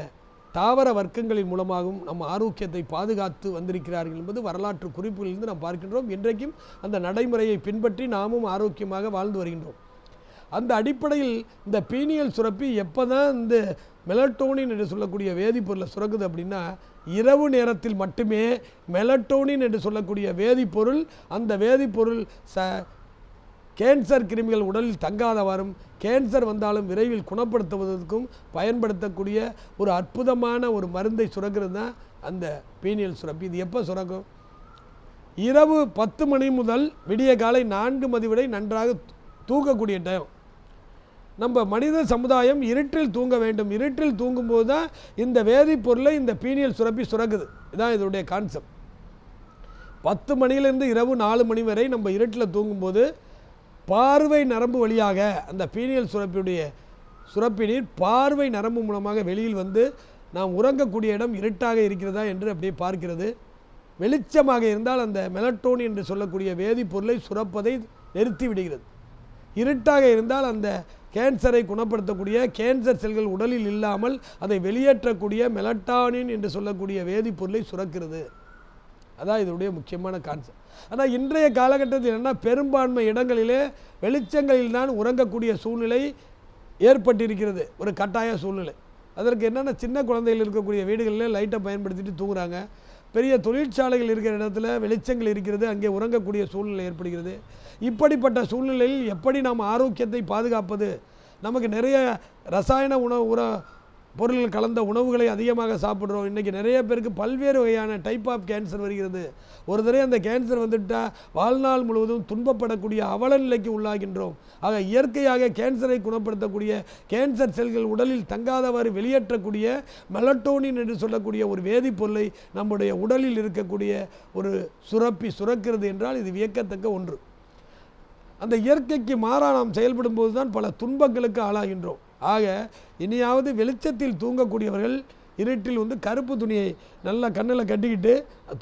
தாவர வர்க்கங்களின் மூலமாகவும் நம்ம ஆரோக்கியத்தை பாதுகாத்து வந்திருக்கிறார்கள் என்பது வரலாற்று குறிப்புகளிலிருந்து நாம் பார்க்கின்றோம். இன்றைக்கும் அந்த நடைமுறையை பின்பற்றி நாமும் ஆரோக்கியமாக வாழ்ந்து வருகின்றோம். அந்த அடிப்படையில் இந்த பீனியல் சுரப்பி எப்போ தான் இந்த மெலட்டோனின் என்று சொல்லக்கூடிய வேதிப்பொருளை சுரக்குது அப்படின்னா இரவு நேரத்தில் மட்டுமே மெலட்டோனின் என்று சொல்லக்கூடிய வேதிப்பொருள் அந்த வேதிப்பொருள் ச கேன்சர் கிருமிகள் உடலில் தங்காதவாறும் கேன்சர் வந்தாலும் விரைவில் குணப்படுத்துவதற்கும் பயன்படுத்தக்கூடிய ஒரு அற்புதமான ஒரு மருந்தை சுரக்கிறது தான் அந்த பீனியல் சுரப்பு இது எப்போ சுரக்கும்? இரவு பத்து மணி முதல் விடிய காலை நான்கு மதிவிடை வரை நன்றாக தூக்கக்கூடிய டைம் நம்ம மனித சமுதாயம் இருட்டில் தூங்க வேண்டும். இருட்டில் தூங்கும்போது தான் இந்த வேதிப்பொருளை இந்த பீனியல் சுரப்பி சுரக்குது. இதான் இதனுடைய கான்செப்ட் பத்து மணியிலேருந்து இரவு நாலு மணி வரை நம்ம இருட்டில் தூங்கும்போது பார்வை நரம்பு வழியாக அந்த பீனியல் சுரப்பியுடைய சுரப்பி நீர் பார்வை நரம்பு மூலமாக வெளியில் வந்து நாம் உறங்கக்கூடிய இடம் இருட்டாக இருக்கிறதா என்று அப்படியே பார்க்கிறது. வெளிச்சமாக இருந்தால் அந்த மெலட்டோன் என்று சொல்லக்கூடிய வேதிப்பொருளை சுரப்பதை நிறுத்தி விடுகிறது. இருட்டாக இருந்தால் அந்த கேன்சரை குணப்படுத்தக்கூடிய கேன்சர் செல்கள் உடலில் இல்லாமல் அதை வெளியேற்றக்கூடிய மெலட்டானின் என்று சொல்லக்கூடிய வேதிப்பொருளை சுரக்கிறது. அதான் இதனுடைய முக்கியமான கான்செப்ட் ஆனால் இன்றைய காலகட்டத்தில் என்ன பெரும்பான்மை இடங்களிலே வெளிச்சங்களில் தான் உறங்கக்கூடிய சூழ்நிலை ஏற்பட்டிருக்கிறது. ஒரு கட்டாய சூழ்நிலை. அதற்கு என்னென்ன சின்ன குழந்தைகள் இருக்கக்கூடிய வீடுகளில் லைட்டை பயன்படுத்திட்டு தூங்குறாங்க. பெரிய தொழிற்சாலைகள் இருக்கிற இடத்துல வெளிச்சங்கள் இருக்கிறது அங்கே உறங்கக்கூடிய சூழ்நிலை ஏற்படுகிறது. இப்படிப்பட்ட சூழ்நிலையில் எப்படி நாம் ஆரோக்கியத்தை பாதுகாப்பது? நமக்கு நிறைய ரசாயன உணவு உர பொருள் கலந்த உணவுகளை அதிகமாக சாப்பிட்றோம். இன்றைக்கி நிறைய பேருக்கு பல்வேறு வகையான டைப் ஆஃப் கேன்சர் வருகிறது. ஒரு தடவை அந்த கேன்சர் வந்துவிட்டால் வாழ்நாள் முழுவதும் துன்பப்படக்கூடிய அவல நிலைக்கு உள்ளாகின்றோம். ஆக இயற்கையாக கேன்சரை குணப்படுத்தக்கூடிய கேன்சர் செல்கள் உடலில் தங்காதவாறு வெளியேற்றக்கூடிய மெலட்டோனின் என்று சொல்லக்கூடிய ஒரு வேதிப்பொருளை நம்முடைய உடலில் இருக்கக்கூடிய ஒரு சுரப்பி சுரக்கிறது என்றால் இது வியக்கத்தக்க ஒன்று. அந்த இயற்கைக்கு மாறாக நாம் செயல்படும் போது தான் பல துன்பங்களுக்கு ஆளாகின்றோம். ஆக இனியாவது வெளிச்சத்தில் தூங்கக்கூடியவர்கள் இருட்டில் வந்து கருப்பு துணியை நல்லா கண்ணில் கட்டிக்கிட்டு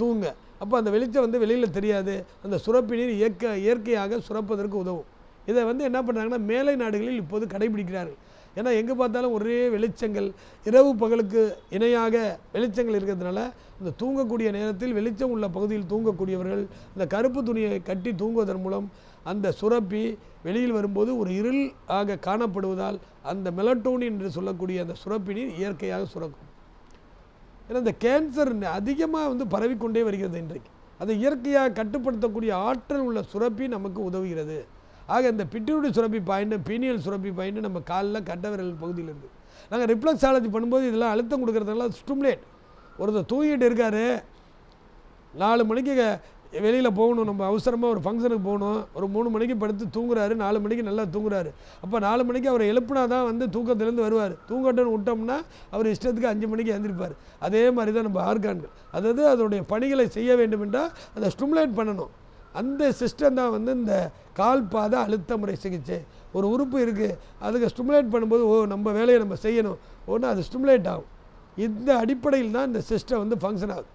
தூங்க. அப்போ அந்த வெளிச்சம் வந்து வெளியில் தெரியாது. அந்த சுரப்பு நீர் இயக்க இயற்கையாக சுரப்பதற்கு உதவும். இதை வந்து என்ன பண்ணுறாங்கன்னா மேலை நாடுகளில் இப்போது கடைபிடிக்கிறார்கள். ஏன்னா எங்கே பார்த்தாலும் ஒரே வெளிச்சங்கள் இரவு பகலுக்கு இணையாக வெளிச்சங்கள் இருக்கிறதுனால இந்த தூங்கக்கூடிய நேரத்தில் வெளிச்சம் உள்ள பகுதியில் தூங்கக்கூடியவர்கள் இந்த கருப்பு துணியை கட்டி தூங்குவதன் மூலம் அந்த சுரப்பி வெளியில் வரும்போது ஒரு இருள் ஆக காணப்படுவதால் அந்த மெலட்டோனின் என்று சொல்லக்கூடிய அந்த சுரப்பி நீர் இயற்கையாக சுரக்கும். ஏன்னா இந்த கேன்சர் அதிகமாக வந்து பரவிக்கொண்டே வருகிறது இன்றைக்கு. அதை இயற்கையாக கட்டுப்படுத்தக்கூடிய ஆற்றல் உள்ள சுரப்பி நமக்கு உதவுகிறது. ஆக இந்த பிட்டியுடைய சுரப்பி பாயிண்ட் பீனியல் சுரப்பி பாயிண்ட் நம்ம காலில் கட்ட விரல் பகுதியில் இருக்குது நாங்கள் ரிப்ளக்ஸாலஜி பண்ணும்போது இதெல்லாம் அழுத்தம் கொடுக்கறதுனால ஸ்டிமுலேட். ஒருத்தர் தூங்கிட்டு இருக்காரு. நாலு மணிக்கு வெளியில் போகணும். நம்ம அவசரமாக ஒரு ஃபங்க்ஷனுக்கு போகணும். ஒரு மூணு மணிக்கு படுத்து தூங்குறாரு. நாலு மணிக்கு நல்லா தூங்குறாரு. அப்போ நாலு மணிக்கு அவரை எழுப்புனா தான் வந்து தூக்கத்துலேருந்து வருவார். தூங்கட்டுன்னு விட்டோம்னா அவர் இஷ்டத்துக்கு அஞ்சு மணிக்கு எழுந்திருப்பார். அதே மாதிரி தான் நம்ம ஆர்கான்கள். அதாவது அதோடைய பணிகளை செய்ய வேண்டும் என்றால் அதை ஸ்டிமுலேட் பண்ணணும். அந்த சிஸ்டம் தான் வந்து இந்த கால் பாத அழுத்த முறை சிகிச்சை. ஒரு உறுப்பு இருக்குது அதுக்கு ஸ்டிமுலேட் பண்ணும்போது ஓ நம்ம வேலையை நம்ம செய்யணும். ஒன்று அது ஸ்டிமுலேட் ஆகும். இந்த அடிப்படையில் தான் இந்த சிஸ்டம் வந்து ஃபங்க்ஷன் ஆகுது.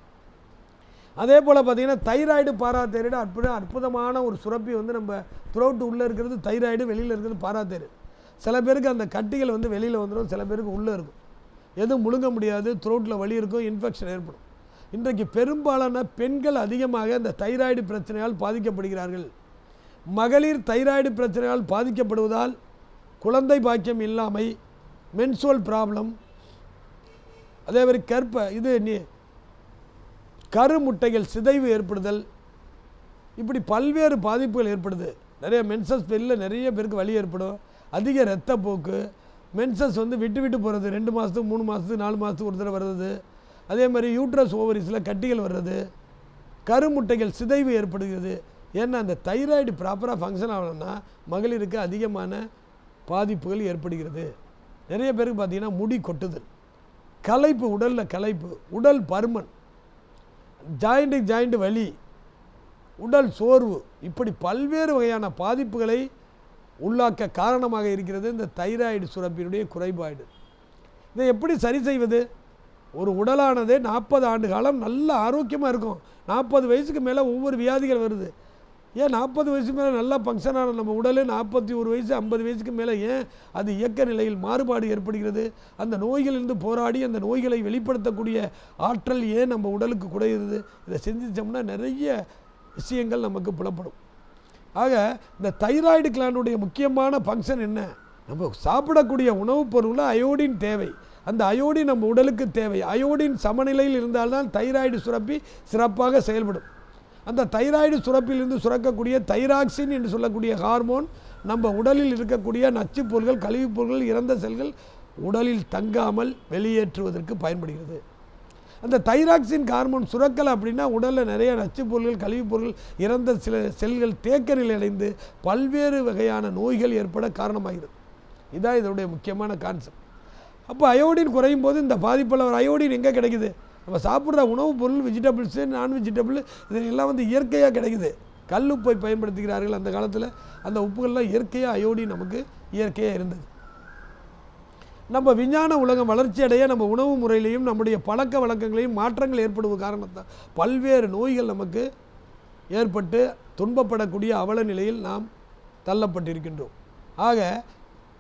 அதே போல் பார்த்தீங்கன்னா தைராய்டு பாராதைராய்டு அற்புத அற்புதமான ஒரு சுரப்பி வந்து நம்ம த்ரோட்டு உள்ளே இருக்கிறது தைராய்டு வெளியில் இருக்கிறது பாராதைராய்டு சில பேருக்கு அந்த கட்டிகள் வந்து வெளியில் வந்துடும் சில பேருக்கு உள்ளே இருக்கும். எதுவும் முழுங்க முடியாது த்ரோட்டில் வலி இருக்கும் இன்ஃபெக்ஷன் ஏற்படும். இன்றைக்கு பெரும்பாலான பெண்கள் அதிகமாக இந்த தைராய்டு பிரச்சனையால் பாதிக்கப்படுகிறார்கள். மகளிர் தைராய்டு பிரச்சனையால் பாதிக்கப்படுவதால் குழந்தை பாக்கியம் இல்லாமை மென்சுவல் ப்ராப்ளம் அதே மாதிரி கற்ப இது நீ கருமுட்டைகள் சிதைவு ஏற்படுதல். இப்படி பல்வேறு பாதிப்புகள் ஏற்படுது. நிறைய மென்சஸ் பெல்லில் நிறைய பேருக்கு வலி ஏற்படும். அதிக இரத்தப்போக்கு. மென்சஸ் வந்து விட்டு விட்டு போகிறது ரெண்டு மாதத்துக்கு மூணு மாதத்துக்கு நாலு மாதத்துக்கு ஒரு தடவை வர்றது. அதே மாதிரி யூட்ரஸ் ஓவரிஸில் கட்டிகள் வர்றது. கருமுட்டைகள் சிதைவு ஏற்படுகிறது. ஏன்னா அந்த தைராய்டு ப்ராப்பராக ஃபங்க்ஷன் ஆகணும்னா மகளிருக்கு அதிகமான பாதிப்புகள் ஏற்படுகிறது. நிறைய பேருக்கு பார்த்தீங்கன்னா முடி கொட்டுதல் களைப்பு உடலில் களைப்பு உடல் பருமன். ஜாயிண்ட்டு ஜாயிண்ட் வலி உடல் சோர்வு இப்படி பல்வேறு வகையான பாதிப்புகளை உள்ளாக்க காரணமாக இருக்கிறது இந்த தைராய்டு சுரப்பினுடைய குறைபாடு. இதை எப்படி சரி செய்வது? ஒரு உடலானது நாற்பது ஆண்டு காலம் நல்ல ஆரோக்கியமாக இருக்கும். நாற்பது வயசுக்கு மேலே ஒவ்வொரு வியாதிகள் வருது. ஏன் நாற்பது வயசு மேலே நல்லா ஃபங்க்ஷனான நம்ம உடல் நாற்பத்தி ஒரு வயசு ஐம்பது வயசுக்கு மேலே ஏன் அது இயக்க நிலையில் மாறுபாடு ஏற்படுகிறது? அந்த நோய்களிலிருந்து போராடி அந்த நோய்களை வெளிப்படுத்தக்கூடிய ஆற்றல் ஏன் நம்ம உடலுக்கு குறையுது இதை சிந்திச்சோம்னா நிறைய விஷயங்கள் நமக்கு புலப்படும். ஆக இந்த தைராய்டு கிளானுடைய முக்கியமான ஃபங்க்ஷன் என்ன? நம்ம சாப்பிடக்கூடிய உணவுப் பொருளில் அயோடின் தேவை. அந்த அயோடின் நம்ம உடலுக்கு தேவை. அயோடின் சமநிலையில் இருந்தால்தான் தைராய்டு சுரப்பி சிறப்பாக செயல்படும். அந்த தைராய்டு சுரப்பிலிருந்து சுரக்கக்கூடிய தைராக்சின் என்று சொல்லக்கூடிய ஹார்மோன் நம்ம உடலில் இருக்கக்கூடிய நச்சுப் பொருள்கள் கழிவுப் பொருள்கள் இறந்த செல்கள் உடலில் தங்காமல் வெளியேற்றுவதற்கு பயன்படுகிறது. அந்த தைராக்சின் ஹார்மோன் சுரக்கலை அப்படின்னா உடலில் நிறைய நச்சுப் பொருள்கள் கழிவுப் பொருள்கள் இறந்த சில செல்கள் தேக்க நிலையடைந்து பல்வேறு வகையான நோய்கள் ஏற்பட காரணமாகிறது. இதுதான் இதனுடைய முக்கியமான கான்செப்ட் அப்போ அயோடின் குறையும் போது இந்த பாதிப்பில் ஒரு அயோடின் எங்கே கிடைக்குது? நம்ம சாப்பிட்ற உணவுப் பொருள் வெஜிடபிள்ஸு நான் வெஜிடபிள் இதெல்லாம் வந்து இயற்கையாக கிடைக்குது. கல் உப்பை பயன்படுத்துகிறார்கள் அந்த காலத்தில். அந்த உப்புகள்லாம் இயற்கையாக அயோடி நமக்கு இயற்கையாக இருந்தது. நம்ம விஞ்ஞான உலகம் வளர்ச்சி அடைய நம்ம உணவு முறையிலையும் நம்முடைய பழக்க வழக்கங்களையும் மாற்றங்கள் ஏற்படுவது காரணத்தால் பல்வேறு நோய்கள் நமக்கு ஏற்பட்டு துன்பப்படக்கூடிய அவல நிலையில் நாம் தள்ளப்பட்டிருக்கின்றோம். ஆக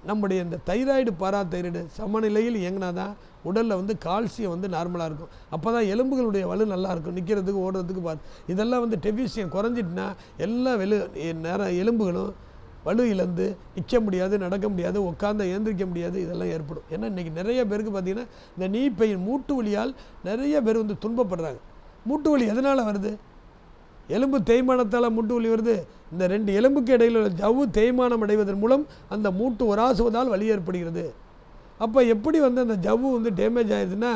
நம்முடைய இந்த தைராய்டு பாராதைராய்டு சமநிலையில் இயங்கினா தான் உடலில் வந்து கால்சியம் வந்து நார்மலாக இருக்கும். அப்போ தான் எலும்புகளுடைய வலு நல்லா இருக்கும். நிற்கிறதுக்கு ஓடுறதுக்கு பார். இதெல்லாம் வந்து டெபிசியம் குறைஞ்சிட்டுனா எல்லா வெளு நேரம் எலும்புகளும் வலு இழந்து நிற்க முடியாது நடக்க முடியாது உட்காந்து ஏந்திரிக்க முடியாது இதெல்லாம் ஏற்படும். ஏன்னா இன்றைக்கி நிறைய பேருக்கு பார்த்திங்கன்னா இந்த நீ பையன் மூட்டு வலியால் நிறைய பேர் வந்து துன்பப்படுறாங்க. மூட்டு வலி எதனால் வருது? எலும்பு தேய்மானத்தால் மூட்டு வலி வருது. இந்த ரெண்டு எலும்புக்கு இடையில் உள்ள ஜவ்வு தேய்மானம் அடைவதன் மூலம் அந்த மூட்டு ஒராசுவதால் வலி ஏற்படுகிறது. அப்போ எப்படி வந்து அந்த ஜவ்வு வந்து டேமேஜ் ஆயிடுதுன்னா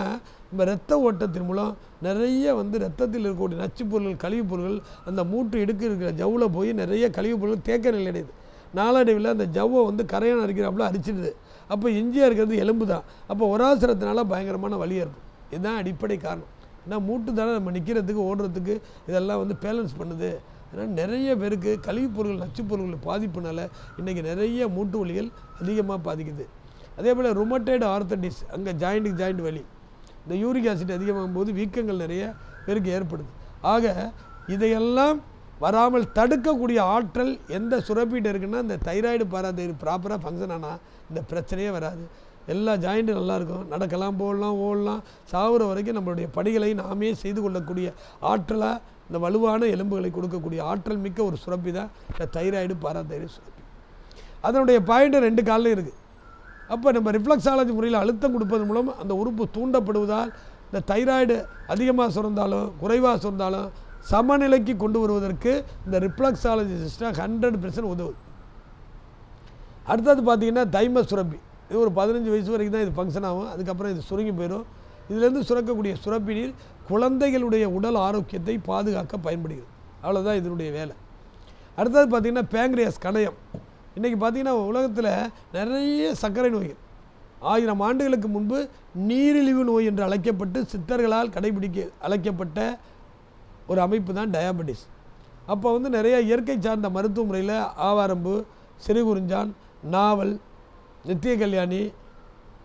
நம்ம ரத்த ஓட்டத்தின் மூலம் நிறைய வந்து ரத்தத்தில் இருக்கக்கூடிய நச்சுப் பொருள்கள் கழிவுப் பொருள்கள் அந்த மூட்டு இடுக்கு இருக்கிற ஜவ்வில் போய் நிறைய கழிவுப் பொருள்கள் தேக்க நிலையடையுது. நாளடைவில் அந்த ஜவ்வை வந்து கரையான் அரிக்கிறாப்புல அரிச்சிடுது. அப்போ எஞ்சியாக இருக்கிறது எலும்பு தான் அப்போ ஒராசுரத்தினால பயங்கரமான வலி இருக்கும் இதுதான் அடிப்படை காரணம். ஏன்னா மூட்டு தானே நம்ம நிற்கிறதுக்கு ஓடுறதுக்கு இதெல்லாம் வந்து பேலன்ஸ் பண்ணுது. அதனால் நிறைய பேருக்கு கழிவுப் பொருள் நச்சுப் பொருள்கள் பாதிப்புனால இன்றைக்கி நிறைய மூட்டு வலிகள் அதிகமாக பாதிக்குது. அதே போல் ருமட்டேடு ஆர்த்தடிஸ் அங்கே ஜாயிண்ட்டுக்கு ஜாயிண்ட் வலி. இந்த யூரிக் ஆசிட் அதிகமாகும் போது வீக்கங்கள் நிறைய பேருக்கு ஏற்படுது. ஆக இதையெல்லாம் வராமல் தடுக்கக்கூடிய ஆற்றல் எந்த சுரப்பீட்டு இருக்குன்னா இந்த தைராய்டு பாராதைடு ப்ராப்பராக ஃபங்க்ஷன் ஆனால் இந்த பிரச்சனையே வராது. எல்லா ஜாயிண்ட்டும் நல்லாயிருக்கும் நடக்கலாம் போடலாம் ஓடலாம். சாகுற வரைக்கும் நம்மளுடைய பணிகளை நாமே செய்து கொள்ளக்கூடிய ஆற்றலாக இந்த வலுவான எலும்புகளை கொடுக்கக்கூடிய ஆற்றல் மிக்க ஒரு சுரப்பி தான் இந்த தைராய்டு பாராதைடு சுரப்பி. அதனுடைய பாயிண்ட்டு ரெண்டு காலையும் இருக்குது அப்போ நம்ம ரிஃப்ளக்ஸாலஜி முறையில் அழுத்தம் கொடுப்பதன் மூலம் அந்த உறுப்பு தூண்டப்படுவதால் இந்த தைராய்டு அதிகமாக சுரந்தாலும் குறைவாக சுரந்தாலும் சமநிலைக்கு கொண்டு வருவதற்கு இந்த ரிஃப்ளக்ஸாலஜி சிஸ்டம் ஹண்ட்ரட் பெர்சன்ட் உதவுது அடுத்தது பார்த்திங்கன்னா தைம சுரப்பி இது ஒரு பதினஞ்சு வயசு வரைக்கும் தான் இது ஃபங்க்ஷன் ஆகும். அதுக்கப்புறம் இது சுருங்கி போயிடும். இதுலேருந்து சுரக்கக்கூடிய சுரப்பி நீர் குழந்தைகளுடைய உடல் ஆரோக்கியத்தை பாதுகாக்க பயன்படுகிறது. அவ்வளோதான் இதனுடைய வேலை. அடுத்தது பார்த்திங்கன்னா பேங்க்ரியாஸ் கணையம். இன்றைக்கி பார்த்திங்கன்னா உலகத்தில் நிறைய சர்க்கரை நோய்கள் ஆயிரம் ஆண்டுகளுக்கு முன்பு நீரிழிவு நோய் என்று அழைக்கப்பட்டு சித்தர்களால் கடைபிடிக்க அழைக்கப்பட்ட ஒரு அமைப்பு தான் டயாபெட்டிஸ் அப்போ வந்து நிறைய இயற்கை சார்ந்த மருத்துவ முறையில் ஆவாரம்பு சிறுகுறிஞ்சான் நாவல் நித்திய கல்யாணி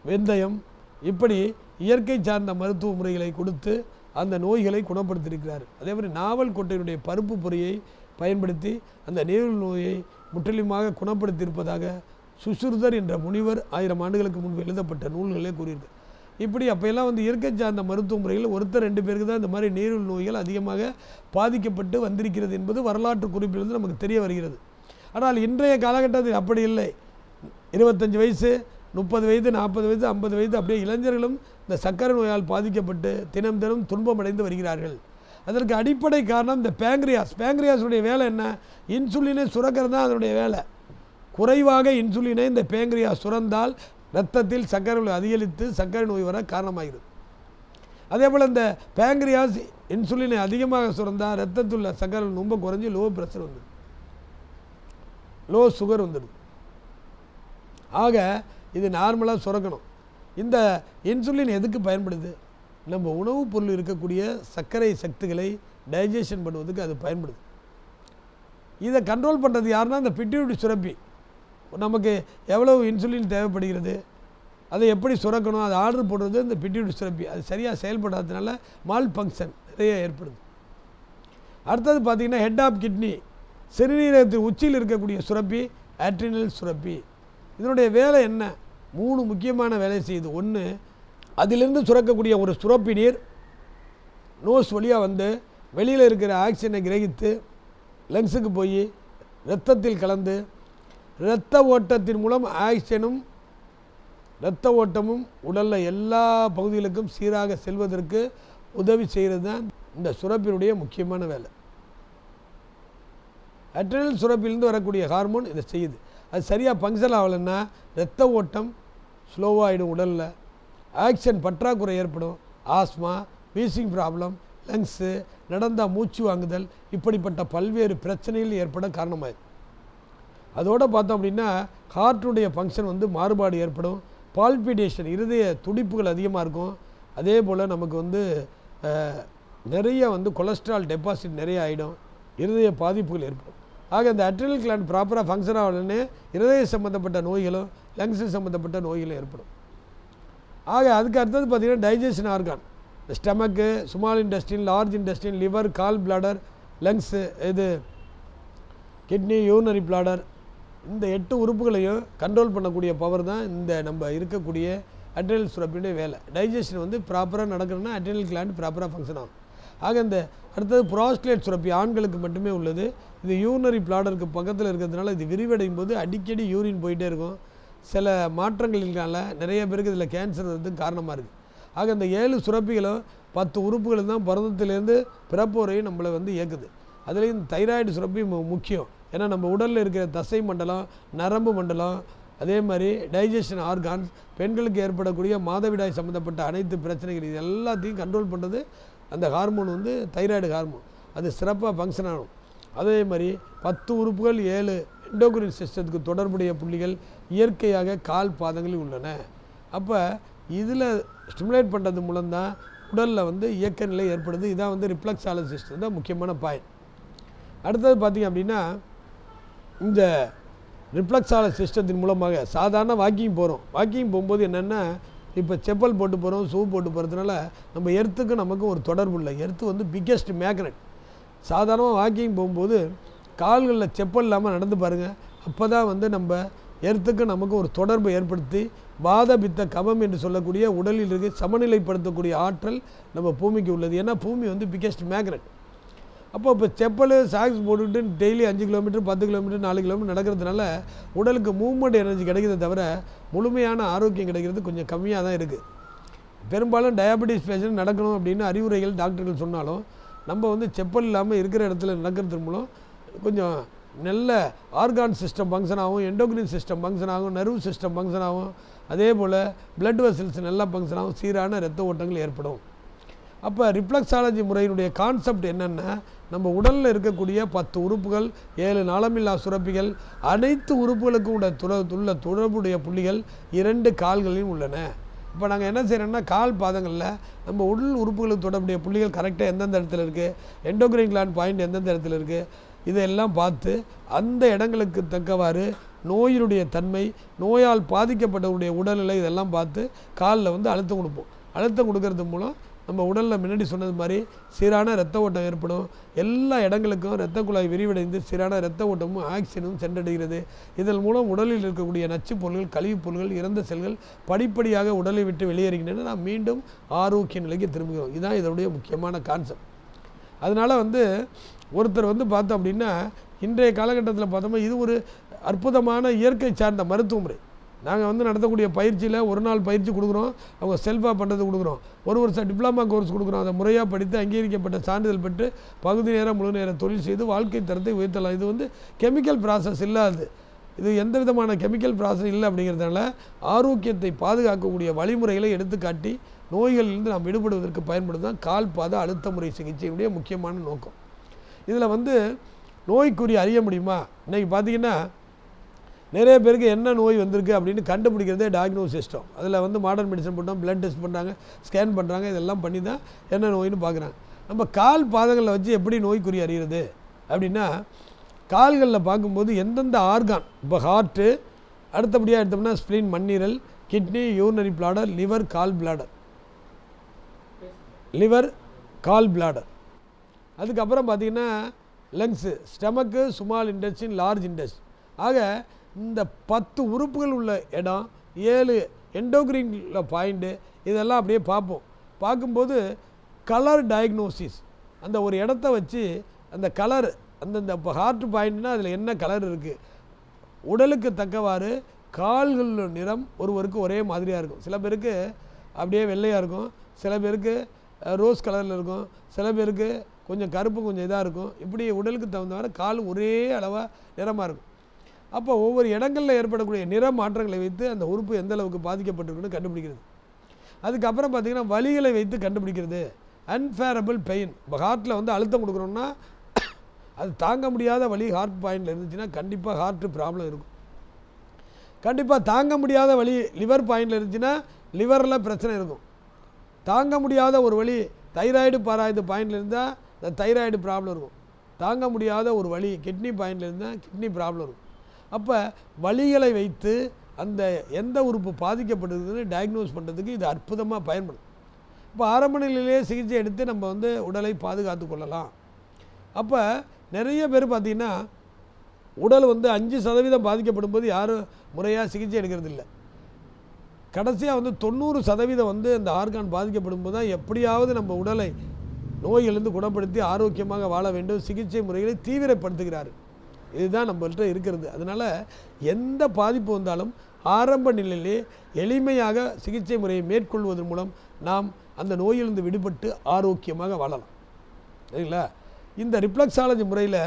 வெந்தயம் இப்படி இயற்கை சார்ந்த மருத்துவ முறைகளை கொடுத்து அந்த நோய்களை குணப்படுத்தியிருக்கிறார். அதே மாதிரி நாவல் கொட்டையினுடைய பருப்பு பொறியை பயன்படுத்தி அந்த நீரிழிவு நோயை முற்றிலுமாக குணப்படுத்தியிருப்பதாக சுசுருதர் என்ற முனிவர் ஆயிரம் ஆண்டுகளுக்கு முன்பு எழுதப்பட்ட நூல்களே கூறியிருக்கு இப்படி அப்போயெல்லாம் வந்து இயற்கை சார்ந்த மருத்துவ முறையில் ஒருத்தர் ரெண்டு பேருக்கு தான் இந்த மாதிரி நீரிழிவு நோய்கள் அதிகமாக பாதிக்கப்பட்டு வந்திருக்கிறது என்பது வரலாற்று குறிப்பிலிருந்து நமக்கு தெரிய வருகிறது. ஆனால் இன்றைய காலகட்டத்தில் அப்படி இல்லை. இருபத்தஞ்சி வயசு முப்பது வயது நாற்பது வயது ஐம்பது வயது அப்படியே இளைஞர்களும் இந்த சர்க்கரை நோயால் பாதிக்கப்பட்டு தினம் தினம் துன்பமடைந்து வருகிறார்கள். அதற்கு அடிப்படை காரணம் இந்த பேங்க்ரியாஸ் பேங்க்ரியாஸுடைய வேலை என்ன? இன்சுலினை சுரக்கிறது தான் அதனுடைய வேலை. குறைவாக இன்சுலினை இந்த பேங்க்ரியாஸ் சுரந்தால் இரத்தத்தில் சர்க்கரை அதிகரித்து சர்க்கரை நோய் வர காரணமாகிறது. அதே போல் இந்த பேங்க்ரியாஸ் இன்சுலினை அதிகமாக சுரந்தால் ரத்தத்தில் உள்ள சர்க்கரை ரொம்ப குறைஞ்சி லோ ப்ரெஷர் வந்துடும். லோ சுகர் வந்துடும். ஆக இது நார்மலாக சுரக்கணும். இந்த இன்சுலின் எதுக்கு பயன்படுது? நம்ம உணவுப் பொருள் இருக்கக்கூடிய சர்க்கரை சக்திகளை டைஜஷன் பண்ணுவதுக்கு அது பயன்படுது. இதை கண்ட்ரோல் பண்ணுறது யாருன்னா இந்த பிட்யூட்டி சுரப்பி. நமக்கு எவ்வளவு இன்சுலின் தேவைப்படுகிறது அதை எப்படி சுரக்கணும் அதை ஆர்டர் போடுறது இந்த பிட்யூட்டி சுரப்பி. அது சரியாக செயல்படாததுனால மால் ஃபங்க்ஷன் நிறைய ஏற்படுது. அடுத்தது பார்த்திங்கன்னா ஹெட் ஆஃப் கிட்னி சிறுநீரகத்து உச்சியில் இருக்கக்கூடிய சுரப்பி ஆட்ரினல் சுரப்பி. இதனுடைய வேலை என்ன? மூணு முக்கியமான வேலையை செய்யுது. ஒன்று அதிலிருந்து சுரக்கக்கூடிய ஒரு சுரப்பி நீர் நோஸ் வழியாக வந்து வெளியில் இருக்கிற ஆக்சிஜனை கிரகித்து லங்ஸுக்கு போய் இரத்தத்தில் கலந்து இரத்த ஓட்டத்தின் மூலம் ஆக்சிஜனும் இரத்த ஓட்டமும் உடலில் எல்லா பகுதிகளுக்கும் சீராக செல்வதற்கு உதவி செய்கிறது தான் இந்த சுரப்பினுடைய முக்கியமான வேலை. அட்ரினல் சுரப்பிலிருந்து வரக்கூடிய ஹார்மோன் இதை செய்யுது. அது சரியாக ஃபங்க்ஷன் ஆகலைன்னா இரத்த ஓட்டம் ஸ்லோவாகிடும் உடலில். ஆக்சிஜன் பற்றாக்குறை ஏற்படும். ஆஸ்மா வீசிங் ப்ராப்ளம் லங்ஸு நடந்தால் மூச்சு வாங்குதல் இப்படிப்பட்ட பல்வேறு பிரச்சனைகள் ஏற்பட காரணமாயிடும் அதோடு பார்த்தோம் அப்படின்னா ஹார்ட்டுடைய ஃபங்க்ஷன் வந்து மாறுபாடு ஏற்படும். பால்பிடேஷன் இருதய துடிப்புகள் அதிகமாக இருக்கும். அதே போல் நமக்கு வந்து நிறைய வந்து கொலஸ்ட்ரால் டெபாசிட் நிறைய ஆகிடும் இருதய பாதிப்புகள் ஏற்படும். ஆக இந்த அட்ரினல் கிளாண்ட் ப்ராப்பராக ஃபங்க்ஷன் ஆகலன்னு இருதய சம்மந்தப்பட்ட நோய்களும் லங்ஸு சம்மந்தப்பட்ட நோய்களும் ஏற்படும். ஆக அதுக்கு அடுத்தது பார்த்திங்கன்னா டைஜஷன் ஆர்கான் இந்த stomach small intestine large intestine liver gall bladder lungs இது கிட்னி யூனரி பிளாடர் இந்த எட்டு உறுப்புகளையும் கண்ட்ரோல் பண்ணக்கூடிய பவர் தான் இந்த நம்ம இருக்கக்கூடிய அட்ரினல் சுரப்பினுடைய வேலை. டைஜஷன் வந்து ப்ராப்பராக நடக்கணும்னா அட்ரினல் கிளாண்ட் ப்ராப்பராக ஃபங்க்ஷன் ஆகும். ஆக இந்த அடுத்தது ப்ராஸ்டேட் சுரப்பி ஆண்களுக்கு மட்டுமே உள்ளது. இது யூனரி பிளாடருக்கு பக்கத்தில் இருக்கிறதுனால இது விரிவடையும் போது அடிக்கடி யூரின் போயிட்டே இருக்கும். சில மாற்றங்களினால நிறைய பேருக்கு இதில் கேன்சர் வந்து காரணமாக இருக்குது ஆக இந்த ஏழு சுரப்பிகளும் பத்து உறுப்புகளும் தான் பிறந்தத்துலேருந்து பிறப்பு வரையும் நம்மளை வந்து இயக்குது. அதுலேயும் தைராய்டு சுரப்பி மு- முக்கியம். ஏன்னா நம்ம உடலில் இருக்கிற தசை மண்டலம் நரம்பு மண்டலம் அதே மாதிரி டைஜஷன் ஆர்கான்ஸ் பெண்களுக்கு ஏற்படக்கூடிய மாதவிடாய் சம்மந்தப்பட்ட அனைத்து பிரச்சனைகள் இது எல்லாத்தையும் கண்ட்ரோல் பண்ணுறது அந்த ஹார்மோன் வந்து தைராய்டு ஹார்மோன் அது சிறப்பாக ஃபங்க்ஷன் ஆகும். அதே மாதிரி பத்து உறுப்புகள் ஏழு எண்டோக்ரின் சிஸ்டத்துக்கு தொடர்புடைய புள்ளிகள் இயற்கையாக கால் பாதங்களில் உள்ளன. அப்போ இதில் ஸ்டிமுலேட் பண்ணுறது மூலம்தான் உடலில் வந்து இயக்க நிலை ஏற்படுது. இதான் வந்து ரிப்ளக்ஸ் சிஸ்டம் தான் முக்கியமான பாயிண்ட் அடுத்தது பார்த்திங்க அப்படின்னா இந்த ரிஃப்ளக்ஸால சிஸ்டத்தின் மூலமாக சாதாரண வாக்கிங் போகிறோம் வாக்கிங் போகும்போது என்னென்னா இப்போ செப்பல் போட்டு போகிறோம் ஷூ போட்டு போகிறதுனால நம்ம எர்த்துக்கும் நமக்கும் ஒரு தொடர்பு இல்லை. எர்த்து வந்து பிக்கெஸ்ட் மேக்னெட் சாதாரணமாக வாக்கிங் போகும்போது கால்களில் செப்பல் இல்லாமல் நடந்து பாருங்கள் அப்போ தான் வந்து நம்ம எர்த்துக்கு நமக்கு ஒரு தொடர்பை ஏற்படுத்தி வாத பித்த கபம் என்று சொல்லக்கூடிய உடலில் இருக்கு சமநிலைப்படுத்தக்கூடிய ஆற்றல் நம்ம பூமிக்கு உள்ளது. ஏன்னா பூமி வந்து பிக்கெஸ்ட் மேக்னட் அப்போ இப்போ செப்பல் சாக்ஸ் போட்டுக்கிட்டு டெய்லி அஞ்சு கிலோமீட்டர் பத்து கிலோமீட்டர் நாலு கிலோமீட்டர் நடக்கிறதுனால உடலுக்கு மூவ்மெண்ட் எனர்ஜி கிடைக்கிறத தவிர முழுமையான ஆரோக்கியம் கிடைக்கிறது கொஞ்சம் கம்மியாக தான் இருக்குது பெரும்பாலும் டயபெட்டிஸ் பேஷண்ட் நடக்கணும் அப்படின்னு அறிவுரைகள் டாக்டர்கள் சொன்னாலும் நம்ம வந்து செப்பல் இல்லாமல் இருக்கிற இடத்துல நடக்கிறது மூலம் கொஞ்சம் நல்ல ஆர்கான் சிஸ்டம் ஃபங்க்ஷன் ஆகும் எண்டோக்ரின் சிஸ்டம் ஃபங்க்ஷன் ஆகும் நர்வ் சிஸ்டம் ஃபங்க்ஷன் ஆகும். அதே போல் பிளட் வெசல்ஸ் நல்லா ஃபங்க்ஷன் ஆகும் சீரான ரத்த ஓட்டங்கள் ஏற்படும். அப்போ ரிஃப்ளக்ஸாலஜி முறையினுடைய கான்செப்ட் என்னென்னா நம்ம உடலில் இருக்கக்கூடிய பத்து உறுப்புகள் ஏழு நாளமில்லா சுரப்பிகள் அனைத்து உறுப்புகளுக்கும் உள்ள துற உள்ள தொடர்புடைய புள்ளிகள் இரண்டு கால்களிலும் உள்ளன. இப்போ நாங்கள் என்ன செய்கிறோம்னா கால் பாதங்களில் நம்ம உடல் உறுப்புகளுக்கு தொடர்புடைய புள்ளிகள் கரெக்டாக எந்தெந்த இடத்துல இருக்குது எண்டோக்ரைன் கிளான் பாயிண்ட் எந்தெந்த இடத்துல இருக்குது இதையெல்லாம் பார்த்து அந்த இடங்களுக்கு தக்கவாறு நோயினுடைய தன்மை நோயால் பாதிக்கப்பட்டவருடைய உடல்நிலை இதெல்லாம் பார்த்து காலில் வந்து அழுத்தம் கொடுப்போம். அழுத்தம் கொடுக்கறது மூலம் நம்ம உடலில் முன்னாடி சொன்னது மாதிரி சீரான இரத்த ஓட்டம் ஏற்படும். எல்லா இடங்களுக்கும் இரத்த குழாய் விரிவடைந்து சீரான இரத்த ஓட்டமும் ஆக்சிஜனும் சென்றடைகிறது. இதன் மூலம் உடலில் இருக்கக்கூடிய நச்சுப் பொருள்கள் கழிவுப் பொருள்கள் இறந்த செல்கள் படிப்படியாக உடலை விட்டு வெளியேறுகின்றன. நாம் மீண்டும் ஆரோக்கிய நிலைக்கு திரும்புகிறோம். இதுதான் இதனுடைய முக்கியமான கான்செப்ட் அதனால் வந்து ஒருத்தர் வந்து பார்த்தோம் அப்படின்னா இன்றைய காலகட்டத்தில் பார்த்தோம்னா இது ஒரு அற்புதமான இயற்கை சார்ந்த மருத்துவ முறை நாங்கள் வந்து நடத்தக்கூடிய பயிற்சியில் ஒரு நாள் பயிற்சி கொடுக்குறோம். அவங்க செல்ஃபாக பண்ணுறது கொடுக்குறோம். ஒரு வருஷம் டிப்ளமா கோர்ஸ் கொடுக்குறோம். அதை முறையாக படித்து அங்கீகரிக்கப்பட்ட சான்றிதழ் பெற்று பகுதி நேரம் முழு நேரம் தொழில் செய்து வாழ்க்கை தரத்தை உயர்த்தலாம். இது வந்து கெமிக்கல் ப்ராசஸ் இல்லாது. இது எந்த விதமான கெமிக்கல் ப்ராசஸ் இல்லை அப்படிங்கிறதுனால ஆரோக்கியத்தை பாதுகாக்கக்கூடிய வழிமுறைகளை எடுத்துக்காட்டி நோய்களிலிருந்து நாம் விடுபடுவதற்கு பயன்படுது தான் கால் பாத அழுத்த முறை சிகிச்சையினுடைய முக்கியமான நோக்கம். இதில் வந்து நோய்க்குறி அறிய முடியுமா? இன்றைக்கி பார்த்தீங்கன்னா நிறைய பேருக்கு என்ன நோய் வந்திருக்கு அப்படின்னு கண்டுபிடிக்கிறதே டயக்னோஸ் சிஸ்டம் அதில் வந்து மாடர்ன் மெடிசன் பண்ணோம் பிளட் டெஸ்ட் பண்ணுறாங்க ஸ்கேன் பண்ணுறாங்க இதெல்லாம் பண்ணி தான் என்ன நோயின்னு பார்க்குறாங்க. நம்ம கால் பாதங்களில் வச்சு எப்படி நோய்க்குறி அறிகிறது அப்படின்னா கால்களில் பார்க்கும்போது எந்தெந்த ஆர்கான் இப்போ ஹார்ட்டு அடுத்தபடியாக எடுத்தோம்னா ஸ்ப்ளீன் மண்ணீரல் kidney urinary bladder liver gall bladder liver gall bladder அதுக்கப்புறம் பார்த்திங்கன்னா lungs stomach small intestine large intestine ஆக இந்த பத்து உறுப்புகள் உள்ள இடம் ஏழு எண்டோக்ரீனில் பாயிண்ட்டு இதெல்லாம் அப்படியே பார்ப்போம். பார்க்கும்போது கலர் டயக்னோசிஸ் அந்த ஒரு இடத்த வச்சு அந்த கலர் அந்தந்த இப்போ ஹார்ட் பாயிண்ட்னா அதில் என்ன கலர் இருக்குது உடலுக்கு தக்கவாறு கால்கள் நிறம் ஒருவருக்கு ஒரே மாதிரியாக இருக்கும். சில பேருக்கு அப்படியே வெள்ளையாக இருக்கும். சில பேருக்கு ரோஸ் கலரில் இருக்கும். சில பேருக்கு கொஞ்சம் கருப்பு கொஞ்சம் இதாக இருக்கும். இப்படி உடலுக்கு தகுந்தவாறு கால் ஒரே அளவாக நிறமாக இருக்கும். அப்போ ஒவ்வொரு இடங்களில் ஏற்படக்கூடிய நிற மாற்றங்களை வைத்து அந்த உறுப்பு எந்த அளவுக்கு பாதிக்கப்பட்டிருக்குன்னு கண்டுபிடிக்கிறது. அதுக்கப்புறம் பார்த்திங்கன்னா வலிகளை வைத்து கண்டுபிடிக்கிறது. அன்ஃபேரபிள் பெயின் இப்போ ஹார்ட்டில் வந்து அழுத்தம் கொடுக்குறோம்னா அது தாங்க முடியாத வலி ஹார்ட் பாயிண்டில் இருந்துச்சுன்னா கண்டிப்பாக ஹார்ட்டு ப்ராப்ளம் இருக்கும். கண்டிப்பாக தாங்க முடியாத வலி லிவர் பாயிண்டில் இருந்துச்சுன்னா லிவரில் பிரச்சனை இருக்கும். தாங்க முடியாத ஒரு வழி தைராய்டு பாராய்டு பாயிண்டில் இருந்தால் இந்த தைராய்டு ப்ராப்ளம் இருக்கும். தாங்க முடியாத ஒரு வழி கிட்னி பாயிண்டில் இருந்தால் கிட்னி ப்ராப்ளம் இருக்கும். அப்போ வழிகளை வைத்து அந்த எந்த உறுப்பு பாதிக்கப்படுதுன்னு டயக்னோஸ் பண்ணுறதுக்கு இது அற்புதமாக பயன்படும். இப்போ ஆரம்ப நிலையிலேயே சிகிச்சை எடுத்து நம்ம வந்து உடலை பாதுகாத்து கொள்ளலாம். அப்போ நிறைய பேர் பார்த்திங்கன்னா உடல் வந்து அஞ்சு சதவீதம் பாதிக்கப்படும் போது யாரும் முறையாக சிகிச்சை எடுக்கிறது இல்லை கடைசியாக வந்து தொண்ணூறு சதவீதம் வந்து அந்த ஆர்கான் பாதிக்கப்படும் போது தான் எப்படியாவது நம்ம உடலை நோயிலிருந்து குணப்படுத்தி ஆரோக்கியமாக வாழ வேண்டும் சிகிச்சை முறைகளை தீவிரப்படுத்துகிறார். இதுதான் நம்மள்கிட்ட இருக்கிறது. அதனால் எந்த பாதிப்பு வந்தாலும் ஆரம்ப நிலையிலே எளிமையாக சிகிச்சை முறையை மேற்கொள்வதன் மூலம் நாம் அந்த நோயிலிருந்து விடுபட்டு ஆரோக்கியமாக வாழலாம். சரிங்களா? இந்த ரிப்ளக்ஸாலஜி முறையில்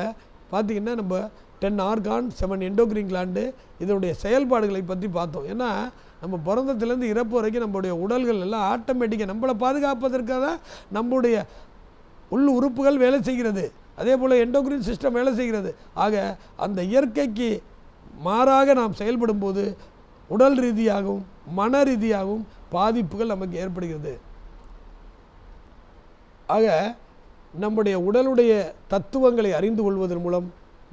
பார்த்திங்கன்னா நம்ம ten organ seven endocrine gland இதனுடைய செயல்பாடுகளை பற்றி பார்த்தோம். ஏன்னா நம்ம பிறந்ததுலேருந்து இறப்பு வரைக்கும் நம்மளுடைய உடல்கள் எல்லாம் ஆட்டோமேட்டிக்காக நம்மளை பாதுகாப்பதற்காக தான் நம்முடைய உள் உறுப்புகள் வேலை செய்கிறது. அதே போல் எண்டோக்ரின் சிஸ்டம் வேலை செய்கிறது. ஆக அந்த இயற்கைக்கு மாறாக நாம் செயல்படும் போது உடல் ரீதியாகவும் மன ரீதியாகவும் பாதிப்புகள் நமக்கு ஏற்படுகிறது. ஆக நம்முடைய உடலுடைய தத்துவங்களை அறிந்து கொள்வதன் மூலம்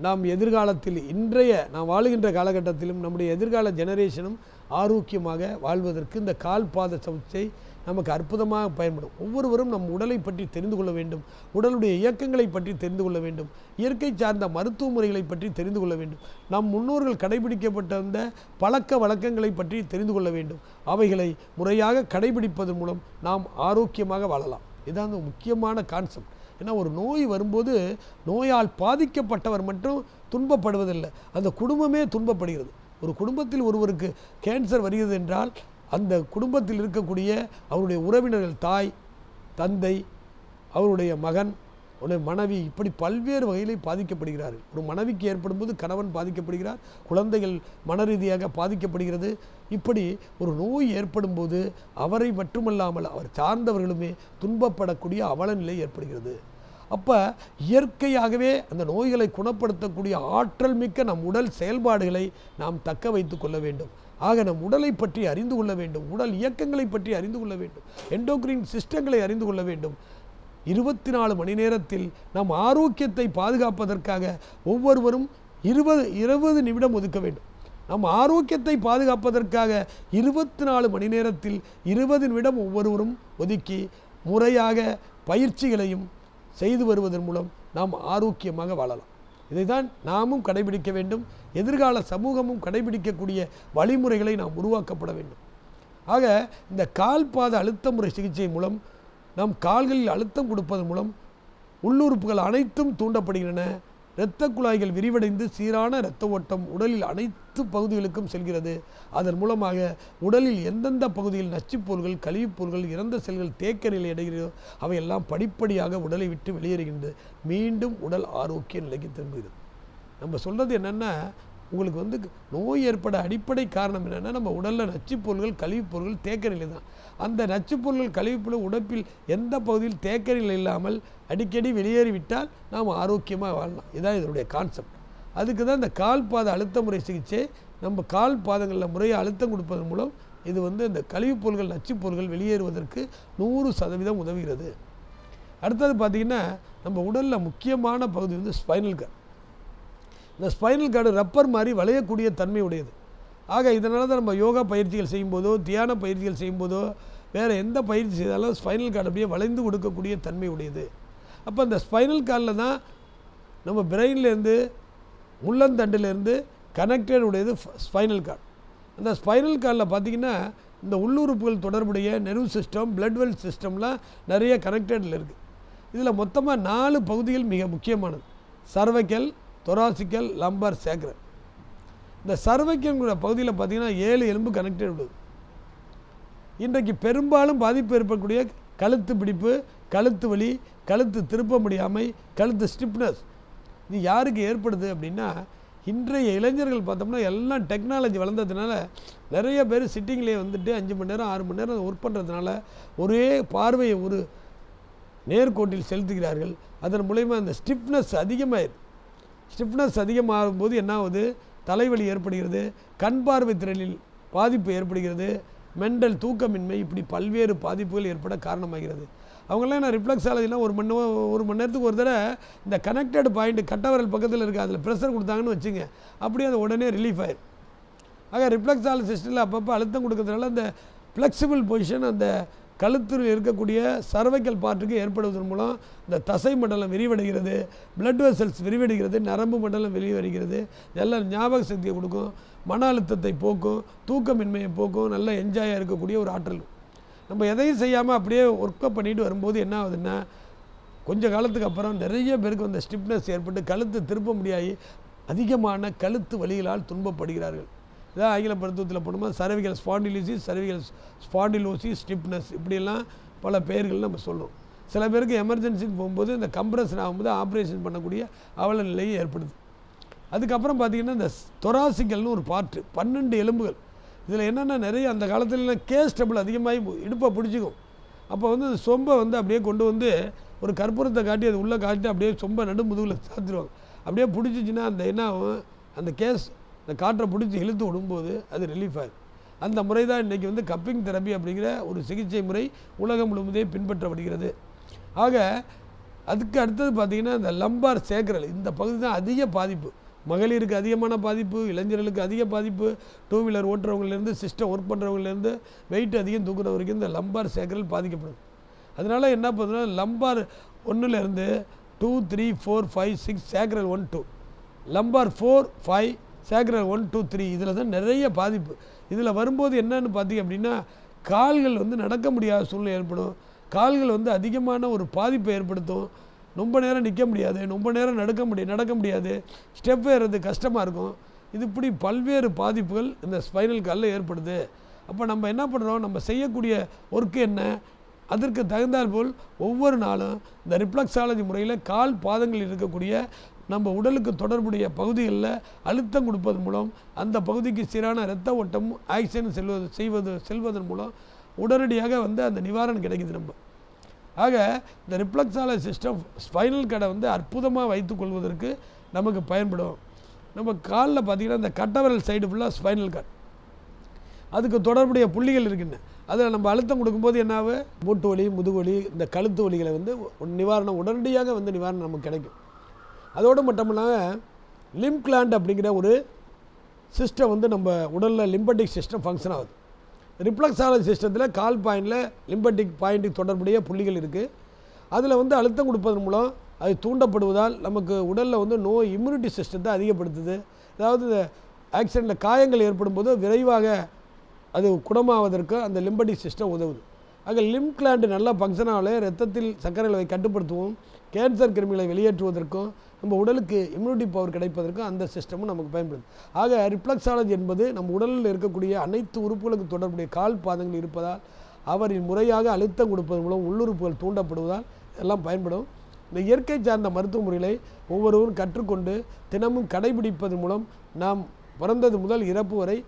நாம் எதிர்காலத்தில் இன்றைய நாம் வாழுகின்ற காலகட்டத்திலும் நம்முடைய எதிர்கால ஜெனரேஷனும் ஆரோக்கியமாக வாழ்வதற்கு இந்த கால் பாத சவுச்சை நமக்கு அற்புதமாக பயன்படும். ஒவ்வொருவரும் நம் உடலை பற்றி தெரிந்து கொள்ள வேண்டும். உடலுடைய இயக்கங்களை பற்றி தெரிந்து கொள்ள வேண்டும். இயற்கை சார்ந்த மருத்துவ முறைகளை பற்றி தெரிந்து கொள்ள வேண்டும். நம் முன்னோர்கள் கடைபிடிக்கப்பட்ட அந்த பழக்க வழக்கங்களை பற்றி தெரிந்து கொள்ள வேண்டும். அவைகளை முறையாக கடைபிடிப்பதன் மூலம் நாம் ஆரோக்கியமாக வாழலாம். இதான் அந்த முக்கியமான கான்செப்ட் ஏன்னா ஒரு நோய் வரும்போது நோயால் பாதிக்கப்பட்டவர் மட்டும் துன்பப்படுவதில்லை. அந்த குடும்பமே துன்பப்படுகிறது. ஒரு குடும்பத்தில் ஒருவருக்கு கேன்சர் வருகிறது என்றால் அந்த குடும்பத்தில் இருக்கக்கூடிய அவருடைய உறவினர்கள் தாய் தந்தை அவருடைய மகன் உடைய மனைவி இப்படி பல்வேறு வகையில் பாதிக்கப்படுகிறார்கள். ஒரு மனைவிக்கு ஏற்படும்போது கணவன் பாதிக்கப்படுகிறார் குழந்தைகள் மன ரீதியாக பாதிக்கப்படுகிறது. இப்படி ஒரு நோய் ஏற்படும் போது அவரை மட்டுமல்லாமல் அவர் சார்ந்தவர்களுமே துன்பப்படக்கூடிய அவல நிலை ஏற்படுகிறது. அப்போ இயற்கையாகவே அந்த நோய்களை குணப்படுத்தக்கூடிய ஆற்றல் மிக்க நம் உடல் செயல்பாடுகளை நாம் தக்க வைத்து கொள்ள வேண்டும். ஆக நம் உடலை பற்றி அறிந்து கொள்ள வேண்டும். உடல் இயக்கங்களை பற்றி அறிந்து கொள்ள வேண்டும். எண்டோக்ரின் சிஸ்டங்களை அறிந்து கொள்ள வேண்டும். இருபத்தி நாலு மணி நேரத்தில் நம் ஆரோக்கியத்தை பாதுகாப்பதற்காக ஒவ்வொருவரும் இருபது இருபது நிமிடம் ஒதுக்க வேண்டும். நம் ஆரோக்கியத்தை பாதுகாப்பதற்காக இருபத்தி நாலு மணி நேரத்தில் இருபது நிமிடம் ஒவ்வொருவரும் ஒதுக்கி முறையாக பயிற்சிகளையும் செய்து வருவதன் மூலம் நாம் ஆரோக்கியமாக வாழலாம். இதைதான் நாமும் கடைபிடிக்க வேண்டும். எதிர்கால சமூகமும் கடைபிடிக்கக்கூடிய வழிமுறைகளை நாம் உருவாக்கப்பட வேண்டும். ஆக இந்த கால் பாத அழுத்த முறை சிகிச்சை மூலம் நம் கால்களில் அழுத்தம் கொடுப்பதன் மூலம் உள்ளுறுப்புகள் அனைத்தும் தூண்டப்படுகின்றன. இரத்த குழாய்கள் விரிவடைந்து சீரான இரத்த ஓட்டம் உடலில் அனைத்து பகுதிகளுக்கும் செல்கிறது. அதன் மூலமாக உடலில் எந்தெந்த பகுதியில் நச்சுப்பொருள்கள் கழிவுப்பொருள்கள் இறந்த செல்கள் தேக்க நிலை அடைகிறதோ அவையெல்லாம் படிப்படியாக உடலை விட்டு வெளியேறுகின்றது. மீண்டும் உடல் ஆரோக்கிய நிலைக்கு திரும்புகிறது. நம்ம சொல்கிறது என்னென்னா உங்களுக்கு வந்து நோய் ஏற்பட அடிப்படை காரணம் என்னென்னா நம்ம உடலில் நச்சுப்பொருள்கள் கழிவுப்பொருள்கள் தேக்க நிலை தான். அந்த நச்சுப்பொருள்கள் கழிவுப்பொருள் உடப்பில் எந்த பகுதியில் தேக்க நிலை இல்லாமல் அடிக்கடி வெளியேறிவிட்டால் நாம் ஆரோக்கியமாக வாழலாம். இதுதான் இதனுடைய கான்செப்ட் அதுக்கு தான் இந்த கால் பாத அழுத்த முறை சிகிச்சை நம்ம கால் பாதங்களில் முறையை அழுத்தம் கொடுப்பதன் மூலம் இது வந்து இந்த கழிவுப் நச்சுப்பொருள்கள் வெளியேறுவதற்கு நூறு சதவீதம் உதவுகிறது. அடுத்தது பார்த்திங்கன்னா நம்ம உடலில் முக்கியமான பகுதி வந்து ஸ்பைனல் கார்டு இந்த ஸ்பைனல் கார்டு ரப்பர் மாதிரி வளையக்கூடிய தன்மை உடையது. ஆக இதனால தான் நம்ம யோகா பயிற்சிகள் செய்யும்போதோ தியான பயிற்சிகள் செய்யும்போதோ வேறு எந்த பயிற்சி செய்தாலும் ஸ்பைனல் கார்டு அப்படியே வளைந்து கொடுக்கக்கூடிய தன்மை உடையது. அப்போ அந்த ஸ்பைனல் கார்டில் தான் நம்ம பிரெயின்லேருந்து முள்ளந்தண்டுலேருந்து கனெக்டட் உடையது ஸ்பைனல் கார்டு அந்த ஸ்பைனல் கார்டில் பார்த்திங்கன்னா இந்த உள்ளுறுப்புகள் தொடர்புடைய நெர்வ் சிஸ்டம் பிளட் வெல் சிஸ்டம்லாம் நிறைய கனெக்டடில் இருக்குது இதில் மொத்தமாக நாலு பகுதிகள் மிக முக்கியமானது. சர்வைக்கல் தொராசிக்கல் லம்பர் சேக்கரை இந்த சர்வைக்கல்ங்கிற பகுதியில் பார்த்திங்கன்னா ஏழு எலும்பு கனெக்டட் விடுது இன்றைக்கு பெரும்பாலும் பாதிப்பு ஏற்படக்கூடிய கழுத்து பிடிப்பு கழுத்து வலி கழுத்து திருப்ப முடியாமை கழுத்து ஸ்டிப்னஸ் இது யாருக்கு ஏற்படுது அப்படின்னா இன்றைய இளைஞர்கள் பார்த்தோம்னா எல்லாம் டெக்னாலஜி வளர்ந்ததுனால நிறைய பேர் சிட்டிங்லேயே வந்துட்டு அஞ்சு மணி நேரம் ஆறு மணி நேரம் ஒர்க் பண்ணுறதுனால ஒரே பார்வையை ஒரு நேர்கோட்டில் செலுத்துகிறார்கள். அதன் மூலயமா அந்த ஸ்டிப்னஸ் அதிகமாயிடுது. ஸ்டிஃப்னஸ் அதிகமாகும் போது என்ன ஆகுது தலைவலி ஏற்படுகிறது கண் பார்வை திறனில் பாதிப்பு ஏற்படுகிறது மெண்டல் தூக்கமின்மை இப்படி பல்வேறு பாதிப்புகள் ஏற்பட காரணமாகிறது. அவங்களாம் நான் ரிஃப்ளெக்ஸாலஜினா ஒரு மணி ஒரு மணி நேரத்துக்கு ஒரு தடவை இந்த கனெக்டட் பாயிண்ட் கட்டவரல் பக்கத்தில் இருக்குது அதில் ப்ரெஷர் கொடுத்தாங்கன்னு வச்சுங்க அப்படியே அது உடனே ரிலீஃப் ஆயிடும் ஆக ரிஃப்ளெக்ஸாலஜிஸ்டில் அப்பப்போ அழுத்தம் கொடுக்கறதுனால அந்த ஃப்ளெக்சிபிள் பொசிஷன் அந்த கழுத்தில் இருக்கக்கூடிய சர்வைக்கல் பார்ட்டுக்கு ஏற்படுவதன் மூலம் இந்த தசை மண்டலம் விரிவடைகிறது பிளட் வெசல்ஸ் விரிவடைகிறது நரம்பு மண்டலம் விரிவடைகிறது. இதெல்லாம் ஞாபக சக்தியை கொடுக்கும் மன அழுத்தத்தை போக்கும் தூக்கமின்மையை போக்கும் நல்ல என்ஜாயாக இருக்கக்கூடிய ஒரு ஆற்றல். நம்ம எதையும் செய்யாமல் அப்படியே ஒர்க்கப் பண்ணிட்டு வரும்போது என்ன ஆகுதுன்னா கொஞ்ச காலத்துக்கு அப்புறம் நிறைய பேருக்கு அந்த ஸ்டிப்னஸ் ஏற்பட்டு கழுத்து திருப்ப முடியாகி அதிகமான கழுத்து வழிகளால் துன்பப்படுகிறார்கள். இதான் ஆங்கில மருத்துவத்தில் போனோமா cervical spondylitis cervical spondylosis stiffness இப்படியெல்லாம் பல பெயர்கள் நம்ம சொல்கிறோம் சில பேருக்கு எமர்ஜென்சின்னு போகும்போது இந்த கம்ப்ரஷன் ஆகும்போது ஆப்ரேஷன் பண்ணக்கூடிய அவல நிலையை ஏற்படுது. அதுக்கப்புறம் பார்த்திங்கன்னா இந்த தொராசிக்கல்னு ஒரு பார்ட்டு பன்னெண்டு எலும்புகள். இதில் என்னென்னா நிறைய அந்த காலத்துலலாம் கேஸ் டபுள் அதிகமாகி இடுப்பை பிடிச்சிக்கும். அப்போ வந்து அந்த சொம்பை வந்து அப்படியே கொண்டு வந்து ஒரு கற்பூரத்தை காட்டி அது உள்ளே காட்டி அப்படியே சொம்பை நடு முதுகில் சாத்திடுவாங்க அப்படியே பிடிச்சிச்சின்னா அந்த என்ன ஆகும்? அந்த கேஸ் அந்த காற்றை பிடிச்சி இழுத்து விடும்போது அது ரிலீஃப் ஆகுது. அந்த முறை தான் இன்றைக்கி வந்து கப்பிங் தெரப்பி அப்படிங்கிற ஒரு சிகிச்சை முறை உலகம் முழுவதே பின்பற்றப்படுகிறது. ஆக அதுக்கு அடுத்தது பார்த்திங்கன்னா இந்த லம்பார் சேக்கரல் இந்த பகுதி தான் அதிக பாதிப்பு. மகளிருக்கு அதிகமான பாதிப்பு இளைஞர்களுக்கு அதிக பாதிப்பு டூ வீலர் ஓட்டுறவங்கலேருந்து சிஸ்டம் ஒர்க் பண்ணுறவங்கலேருந்து வெயிட் அதிகம் தூக்குற வரைக்கும் இந்த லம்பார் சேக்கரல் பாதிக்கப்படுது அதனால் என்ன பண்ணுதுன்னா லம்பார் ஒன்றுலேருந்து two three four five six sacral one two lumbar four five sacral one two three இதில் தான் நிறைய பாதிப்பு. இதில் வரும்போது என்னன்னு பார்த்தீங்க அப்படின்னா கால்கள் வந்து நடக்க முடியாத சூழ்நிலை ஏற்படும். கால்கள் வந்து அதிகமான ஒரு பாதிப்பை ஏற்படுத்தும். ரொம்ப நேரம் நிற்க முடியாது. ரொம்ப நேரம் நடக்க முடியும் நடக்க முடியாது. ஸ்டெப் ஏறுறது கஷ்டமாக இருக்கும். இது இப்படி பல்வேறு பாதிப்புகள் இந்த ஸ்பைனல் காலில் ஏற்படுது. அப்போ நம்ம என்ன பண்ணுறோம் நம்ம செய்யக்கூடிய ஒர்க்கு என்ன? அதற்கு தகுந்தாற்போல் ஒவ்வொரு நாளும் இந்த ரிப்ளக்ஸாலஜி முறையில் கால் பாதங்களில் இருக்கக்கூடிய நம்ம உடலுக்கு தொடர்புடைய பகுதிகளில் அழுத்தம் கொடுப்பதன் மூலம் அந்த பகுதிக்கு சீரான இரத்த ஓட்டம் ஆக்சிஜன் செல்வது செய்வது செல்வதன் மூலம் உடனடியாக வந்து அந்த நிவாரணம் கிடைக்குது நம்ம. ஆக இந்த ரிப்ளக்ஸால சிஸ்டம் ஸ்பைனல் கடை வந்து அற்புதமாக வைத்து கொள்வதற்கு நமக்கு பயன்படும். நம்ம காலில் பார்த்திங்கன்னா இந்த கட்டவரல் சைடு ஃபுல்லாக ஸ்பைனல் கார்டு அதுக்கு தொடர்புடைய புள்ளிகள் இருக்குன்னு. அதில் நம்ம அழுத்தம் கொடுக்கும்போது என்னாவு மூட்டு வலி முதுகுவலி இந்த கழுத்து வலிகளை வந்து நிவாரணம் உடனடியாக வந்து நிவாரணம் நமக்கு கிடைக்கும். அதோடு மட்டும் இல்லாமல் லிம் கிளாண்ட் அப்படிங்கிற ஒரு சிஸ்டம் வந்து நம்ம உடலில் லிம்பட்டிக் சிஸ்டம் ஃபங்க்ஷன் ஆகுது. ரிப்ளக்ஸாலஜி சிஸ்டத்தில் கால் பாயிண்டில் லிம்பட்டிக் பாயிண்ட்டுக்கு தொடர்புடைய புள்ளிகள் இருக்குது அதில் வந்து அழுத்தம் கொடுப்பதன் மூலம் அது தூண்டப்படுவதால் நமக்கு உடலில் வந்து நோய் இம்யூனிட்டி சிஸ்டத்தை அதிகப்படுத்துது. அதாவது இந்த ஆக்சிடெண்ட்டில் காயங்கள் ஏற்படும் போது விரைவாக அது குணமாவதற்கு அந்த லிம்பட்டிக் சிஸ்டம் உதவுது. ஆக லிம் கிளாண்டு நல்லா ஃபங்க்ஷன் ஆகல ரத்தத்தில் சர்க்கரை அளவை கட்டுப்படுத்துவோம். கேன்சர் கிருமிகளை வெளியேற்றுவதற்கும் நம்ம உடலுக்கு இம்யூனிட்டி பவர் கிடைப்பதற்கும் அந்த சிஸ்டமும் நமக்கு பயன்படுது. ஆக ரிப்ளக்ஸாலஜி என்பது நம்ம உடலில் இருக்கக்கூடிய அனைத்து உறுப்புகளுக்கு தொடர்புடைய கால் பாதங்கள் இருப்பதால் அவரின் முறையாக அழுத்தம் கொடுப்பதன் மூலம் உள்ளுறுப்புகள் தூண்டப்படுவதால் எல்லாம் பயன்படும். இந்த இயற்கை சார்ந்த மருத்துவ முறைகளை ஒவ்வொருவரும் கற்றுக்கொண்டு தினமும் கடைபிடிப்பதன் மூலம் நாம் பிறந்தது முதல் இறப்பு வரை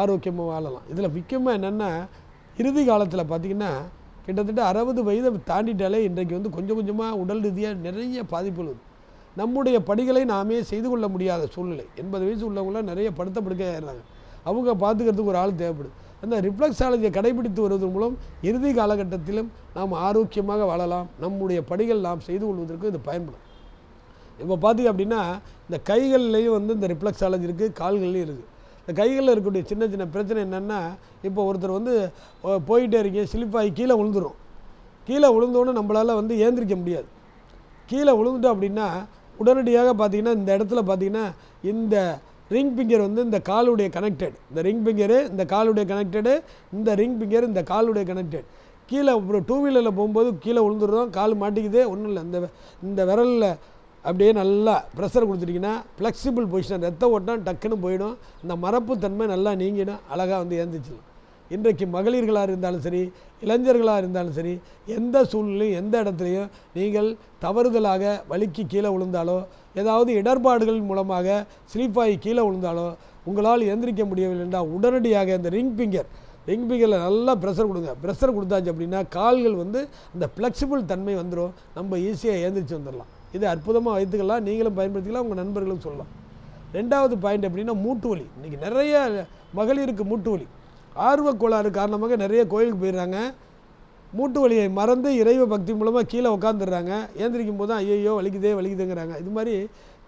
ஆரோக்கியமாக வாழலாம். இதில் முக்கியமாக என்னென்னா இறுதி காலத்தில் பார்த்திங்கன்னா கிட்டத்தட்ட அறுபது வயதை தாண்டிட்டாலே இன்றைக்கு வந்து கொஞ்சம் கொஞ்சமாக உடல் ரீதியாக நிறைய பாதிப்புகள் நம்முடைய பணிகளை நாமே செய்து கொள்ள முடியாத சூழ்நிலை. எண்பது வயசு உள்ளவங்களாம் நிறைய படுத்த படுக்கையாகிறாங்க அவங்க பார்த்துக்கிறதுக்கு ஒரு ஆள் தேவைப்படுது அந்த ரிஃப்ளெக்ஸாலஜியை கடைபிடித்து வருவதன் மூலம் இறுதி காலகட்டத்திலும் நாம் ஆரோக்கியமாக வாழலாம். நம்முடைய பணிகள் நாம் செய்து கொள்வதற்கு இது பயன்படும். இப்போ பார்த்தீங்க அப்படின்னா இந்த கைகள்லேயும் வந்து இந்த ரிஃப்ளெக்ஸாலஜி இருக்குது கால்கள்லையும் இருக்குது இந்த கைகளில் இருக்கக்கூடிய சின்ன சின்ன பிரச்சனை என்னென்னா இப்போ ஒருத்தர் வந்து போயிட்டே இருக்கீங்க ஸ்லிப்பாகி கீழே விழுந்துடும் கீழே விழுந்தோன்னே நம்மளால் வந்து ஏந்திரிக்க முடியாது. கீழே விழுந்துட்டோம் அப்படின்னா உடனடியாக பார்த்தீங்கன்னா இந்த இடத்துல பார்த்தீங்கன்னா இந்த ரிங் பிங்கர் வந்து இந்த காலுடைய கனெக்டட். இந்த ரிங் பிங்கரு இந்த காலுடைய கனெக்டடு இந்த ரிங் பிங்கர் இந்த காலுடைய கனெக்டட். கீழே ஒரு டூ வீலரில் போகும்போது கீழே விழுந்துடுறோம் கால் மாட்டிக்குது ஒன்றும் இல்லை. இந்த இந்த விரலில் அப்படியே நல்லா ப்ரெஷர் கொடுத்துட்டிங்கன்னா ஃப்ளெக்சிபிள் பொசிஷன் ரத்த ஓட்டம் டக்குன்னு போயிடும். அந்த மரப்பு தன்மை நல்லா நீங்கிடும். அழகாக வந்து ஏந்திச்சிடலாம் இன்றைக்கு மகளிர்களாக இருந்தாலும் சரி இளைஞர்களாக இருந்தாலும் சரி எந்த சூழ்நிலையும் எந்த இடத்துலையும் நீங்கள் தவறுதலாக வலிக்கு கீழே விழுந்தாலோ ஏதாவது இடர்பாடுகள் மூலமாக ஸ்லீப்பாகி கீழே விழுந்தாலோ உங்களால் எந்திரிக்க முடியவில்லை என்றால் உடனடியாக இந்த ரிங் பிங்கர் ரிங் பிங்கரில் நல்லா ப்ரெஷர் கொடுங்க. ப்ரெஷர் கொடுத்தாச்சு அப்படின்னா கால்கள் வந்து அந்த ஃப்ளெக்சிபிள் தன்மை வந்துடும் நம்ம ஈஸியாக ஏந்திரிச்சு வந்துடலாம் இது அற்புதமாக வைத்துக்கலாம். நீங்களும் பயன்படுத்திக்கலாம். உங்கள் நண்பர்களும் சொல்லலாம். ரெண்டாவது பாயிண்ட் எப்படின்னா மூட்டு வலி. இன்றைக்கி நிறைய மகளிருக்கு மூட்டு வலி. ஆர்வக் கோளாறு காரணமாக நிறைய கோயிலுக்கு போயிடுறாங்க. மூட்டு வலியை மறந்து இறைவ பக்தி மூலமாக கீழே உட்காந்துடுறாங்க ஏந்திரிக்கும் போது தான் ஐயோ வலிக்குதே வலிக்குதுங்கிறாங்க. இது மாதிரி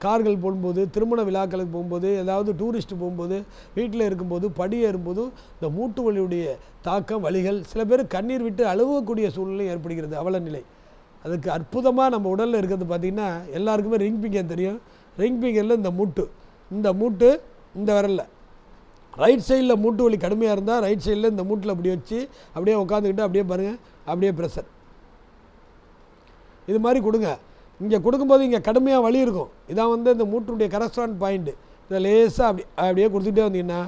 கார்கள் போகும்போது திருமண விழாக்களுக்கு போகும்போது ஏதாவது டூரிஸ்ட் போகும்போது வீட்டில் இருக்கும்போது படி ஏறும்போது இந்த மூட்டு வலியுடைய தாக்கம் வலிகள் சில பேர் கண்ணீர் விட்டு அழுவக்கூடிய சூழ்நிலை ஏற்படுகிறது. அவல நிலை. அதுக்கு அற்புதமாக நம்ம உடலில் இருக்கிறது பார்த்திங்கன்னா எல்லாருக்குமே ரிங் பிங்கர் தெரியும். ரிங் பிங்கரில் இந்த மூட்டு. இந்த மூட்டு இந்த விரலில். ரைட் சைடில் மூட்டு வலி கடுமையாக இருந்தால் ரைட் சைடில் இந்த மூட்டில் அப்படி வச்சு அப்படியே உட்காந்துக்கிட்டு அப்படியே பாருங்கள் அப்படியே ப்ரெஷர் இது மாதிரி கொடுங்க. இங்கே கொடுக்கும்போது இங்கே கடுமையாக வலி இருக்கும். இதான் வந்து இந்த மூட்டுடைய கரஸ்டான் பாயிண்ட்டு இதை லேசாக அப்படி அப்படியே கொடுத்துட்டே வந்தீங்கன்னா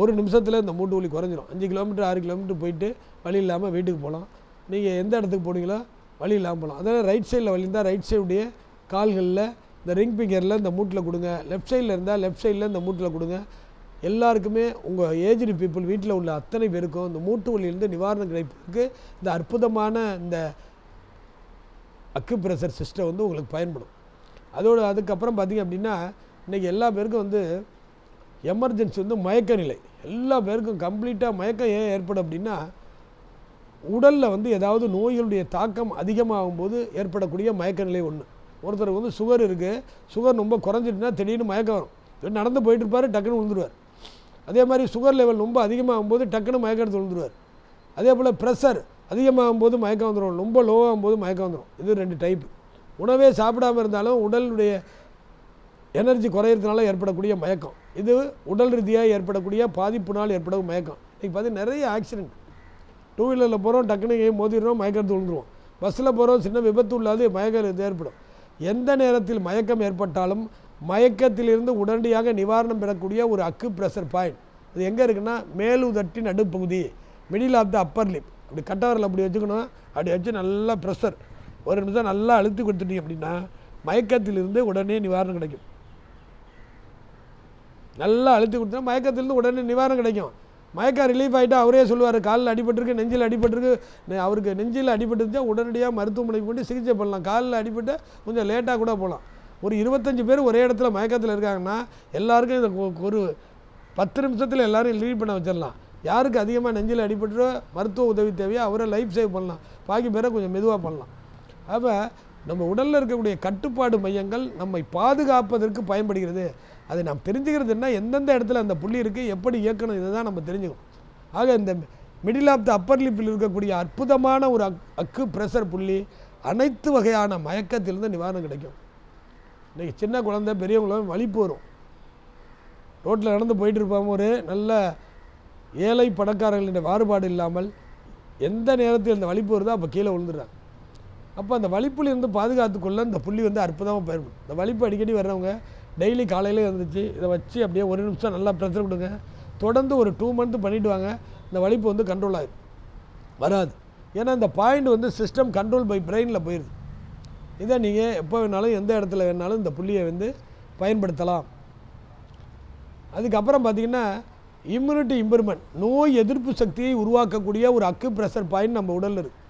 ஒரு நிமிஷத்தில் இந்த மூட்டு வலி குறைஞ்சிரும். அஞ்சு கிலோமீட்டர் ஆறு கிலோமீட்டர் போயிட்டு வழி இல்லாமல் வீட்டுக்கு போகலாம். நீங்கள் எந்த இடத்துக்கு போனீங்களோ வழி இல்லாமல் போகலாம். அதனால் ரைட் சைடில் வலி இருந்தால் ரைட் சைடுடைய கால்களில் இந்த ரிங் பிங்கரில் இந்த மூட்டில் கொடுங்க. லெஃப்ட் சைடில் இருந்தால் லெஃப்ட் சைடில் இந்த மூட்டில் கொடுங்க. எல்லாருக்குமே உங்கள் ஏஜ்டு பீப்புள் வீட்டில் உள்ள அத்தனை பேருக்கும் இந்த மூட்டு வலியிலிருந்து நிவாரணம் கிடைப்பதற்கு இந்த அற்புதமான இந்த அக்கு பிரஷர் சிஸ்டம் வந்து உங்களுக்கு பயன்படும். அதோடு அதுக்கப்புறம் பார்த்திங்க அப்படின்னா இன்றைக்கி எல்லா பேருக்கும் வந்து எமர்ஜென்சி வந்து மயக்க நிலை எல்லா பேருக்கும் கம்ப்ளீட்டாக மயக்கம் ஏன் ஏற்படும் அப்படின்னா உடலில் வந்து ஏதாவது நோய்களுடைய தாக்கம் அதிகமாகும் போது ஏற்படக்கூடிய மயக்க நிலை ஒன்று ஒருத்தருக்கு வந்து சுகர் இருக்குது சுகர் ரொம்ப குறைஞ்சிட்டுனா திடீர்னு மயக்கம் வரும். நடந்து போயிட்டு இருப்பார் டக்குன்னு விழுந்துருவார். அதே மாதிரி சுகர் லெவல் ரொம்ப அதிகமாகும்போது டக்குன்னு மயக்கம் விழுந்துருவார். அதே போல் ப்ரெஷர் அதிகமாகும்போது மயக்கம் வந்துடும் ரொம்ப லோவாகும் போது மயக்கம் வந்துடும் இது ரெண்டு டைப்பு உணவே சாப்பிடாம இருந்தாலும் உடலுடைய எனர்ஜி குறையிறதுனால ஏற்படக்கூடிய மயக்கம். இது உடல் ரீதியாக ஏற்படக்கூடிய பாதிப்புனால் ஏற்படும் மயக்கம். இன்றைக்கி பார்த்தீங்கன்னா நிறைய ஆக்சிடென்ட் டூ வீலரில் போகிறோம் டக்குனு எங்கேயும் மோதிடுறோம் மயக்கத்து விழுந்துருவோம். பஸ்ஸில் போகிறோம் சின்ன விபத்து இல்லாது மயக்கம் ஏற்படும். எந்த நேரத்தில் மயக்கம் ஏற்பட்டாலும் மயக்கத்திலிருந்து உடனடியாக நிவாரணம் பெறக்கூடிய ஒரு அக்கு ப்ரெஷர் பாயிண்ட் அது எங்கே இருக்குன்னா மேலுதட்டின் நடுப்பகுதி middle of the upper lip அப்படி கட்டவரில் அப்படி வச்சுக்கணும் அப்படி வச்சு நல்லா ப்ரெஷர் ஒரு நிமிஷம் நல்லா அழுத்தி கொடுத்துட்டீங்க அப்படின்னா மயக்கத்திலிருந்து உடனே நிவாரணம் கிடைக்கும். நல்லா அழுத்தி கொடுத்தா மயக்கத்திலிருந்து உடனே நிவாரணம் கிடைக்கும். மயக்கம் ரிலீஃப் ஆகிட்டா அவரே சொல்லுவார் காலில் அடிபட்டிருக்கு நெஞ்சில் அடிபட்டிருக்கு. அவருக்கு நெஞ்சில் அடிபட்டுருந்தா உடனடியாக மருத்துவமனைக்கு போட்டு சிகிச்சை பண்ணலாம். காலில் அடிபட்டு கொஞ்சம் லேட்டாக கூட போகலாம். ஒரு இருபத்தஞ்சு பேர் ஒரே இடத்துல மயக்கத்தில் இருக்காங்கன்னா எல்லாருக்கும் இதை கொ- ஒரு பத்து நிமிஷத்தில் எல்லோரும் லீவ் பண்ண வச்சிடலாம். யாருக்கு அதிகமாக நெஞ்சில் அடிபட்டுறோ மருத்துவ உதவி தேவையோ அவரை லைஃப் சேவ் பண்ணலாம். பாக்கி பேரை கொஞ்சம் மெதுவாக பண்ணலாம். அப்போ நம்ம உடலில் இருக்கக்கூடிய கட்டுப்பாடு மையங்கள் நம்மை பாதுகாப்பதற்கு பயன்படுகிறது. அதை நாம் தெரிஞ்சுக்கிறது என்ன? எந்தெந்த இடத்துல அந்த புள்ளி இருக்குது எப்படி இயக்கணும்? இதை தான் நம்ம தெரிஞ்சுக்கணும். ஆக இந்த மிடில் ஆஃப் த அப்பர் லிப்பில் இருக்கக்கூடிய அற்புதமான ஒரு அக் அக்கு ப்ரெஷர் புள்ளி அனைத்து வகையான மயக்கத்திலிருந்து நிவாரணம் கிடைக்கும். இன்றைக்கி சின்ன குழந்தை பெரியவங்களும் வலிப்பு வரும். ரோட்டில் நடந்து போயிட்டுருப்பாங்க ஒரு நல்ல ஏழை படக்காரர்களின் மாறுபாடு இல்லாமல் எந்த நேரத்தில் இந்த வலிப்பு வருதோ அப்போ கீழே விழுந்துடுறாங்க. அப்போ அந்த வலிப்புலேருந்து பாதுகாத்துக்குள்ளே இந்த புள்ளி வந்து அற்புதமாக பயன்படும் இந்த வலிப்பு அடிக்கடி வர்றவங்க டெய்லி காலையில் இருந்துச்சு இதை வச்சு அப்படியே ஒரு நிமிஷம் நல்லா ப்ரெஷர் கொடுங்க. தொடர்ந்து ஒரு டூ மந்த் பண்ணிவிடுவாங்க இந்த வலிப்பு வந்து கண்ட்ரோல் ஆகிடும் வராது. ஏன்னா இந்த பாயிண்ட் வந்து சிஸ்டம் கண்ட்ரோல் பை பிரெயினில் போயிடுது இதை நீங்கள் எப்போ வேணாலும் எந்த இடத்துல வேணாலும் இந்த புள்ளியை வந்து பயன்படுத்தலாம். அதுக்கப்புறம் பார்த்தீங்கன்னா இம்யூனிட்டி இம்ப்ரூவ்மெண்ட் நோய் எதிர்ப்பு சக்தியை உருவாக்கக்கூடிய ஒரு அக்கு ப்ரெஷர் பாயிண்ட் நம்ம உடலில் இருக்குது